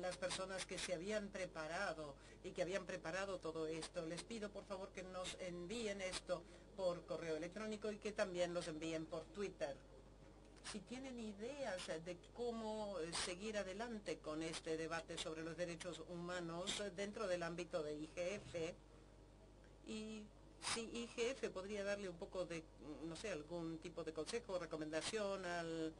las personas que se habían preparado y que habían preparado todo esto. Les pido por favor que nos envíen esto por correo electrónico y que también los envíen por Twitter. Si tienen ideas de cómo seguir adelante con este debate sobre los derechos humanos dentro del ámbito de IGF y si IGF podría darle un poco de, no sé, algún tipo de consejo o recomendación al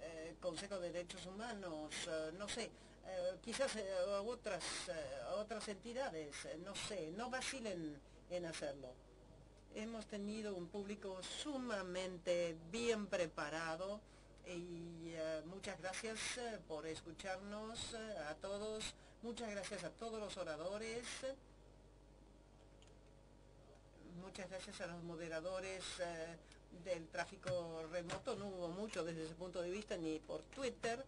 eh, Consejo de Derechos Humanos, eh, no sé, eh, quizás a otras, otras entidades, no sé, no vacilen en hacerlo. Hemos tenido un público sumamente bien preparado y muchas gracias por escucharnos a todos, muchas gracias a todos los oradores. muchas gracias a los moderadores eh, del tráfico remoto. No hubo mucho desde ese punto de vista ni por Twitter,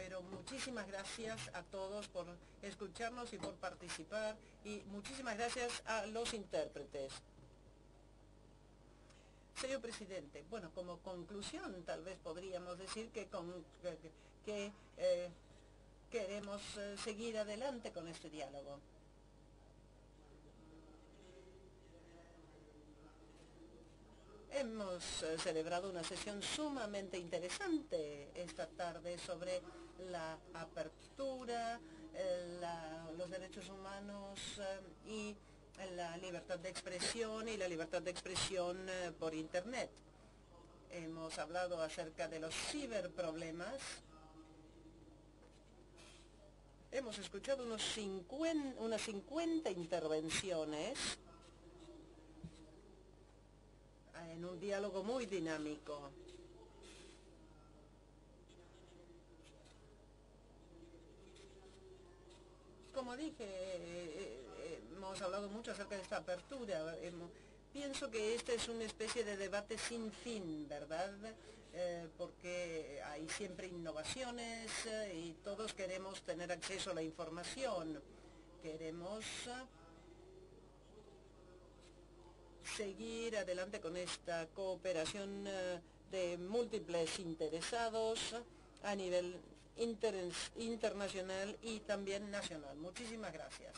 pero muchísimas gracias a todos por escucharnos y por participar y muchísimas gracias a los intérpretes. Señor presidente, bueno, como conclusión tal vez podríamos decir que, que, eh, queremos eh, seguir adelante con este diálogo. Hemos eh, celebrado una sesión sumamente interesante esta tarde sobre la apertura, los derechos humanos y la libertad de expresión y la libertad de expresión eh, por Internet. Hemos hablado acerca de los ciberproblemas. Hemos escuchado unos 50, unas 50 intervenciones en un diálogo muy dinámico. Como dije, eh, eh, hemos hablado mucho acerca de esta apertura. pienso que este es una especie de debate sin fin, ¿verdad? Eh, porque hay siempre innovaciones y todos queremos tener acceso a la información. Queremos seguir adelante con esta cooperación de múltiples interesados a nivel internacional y también nacional. Muchísimas gracias.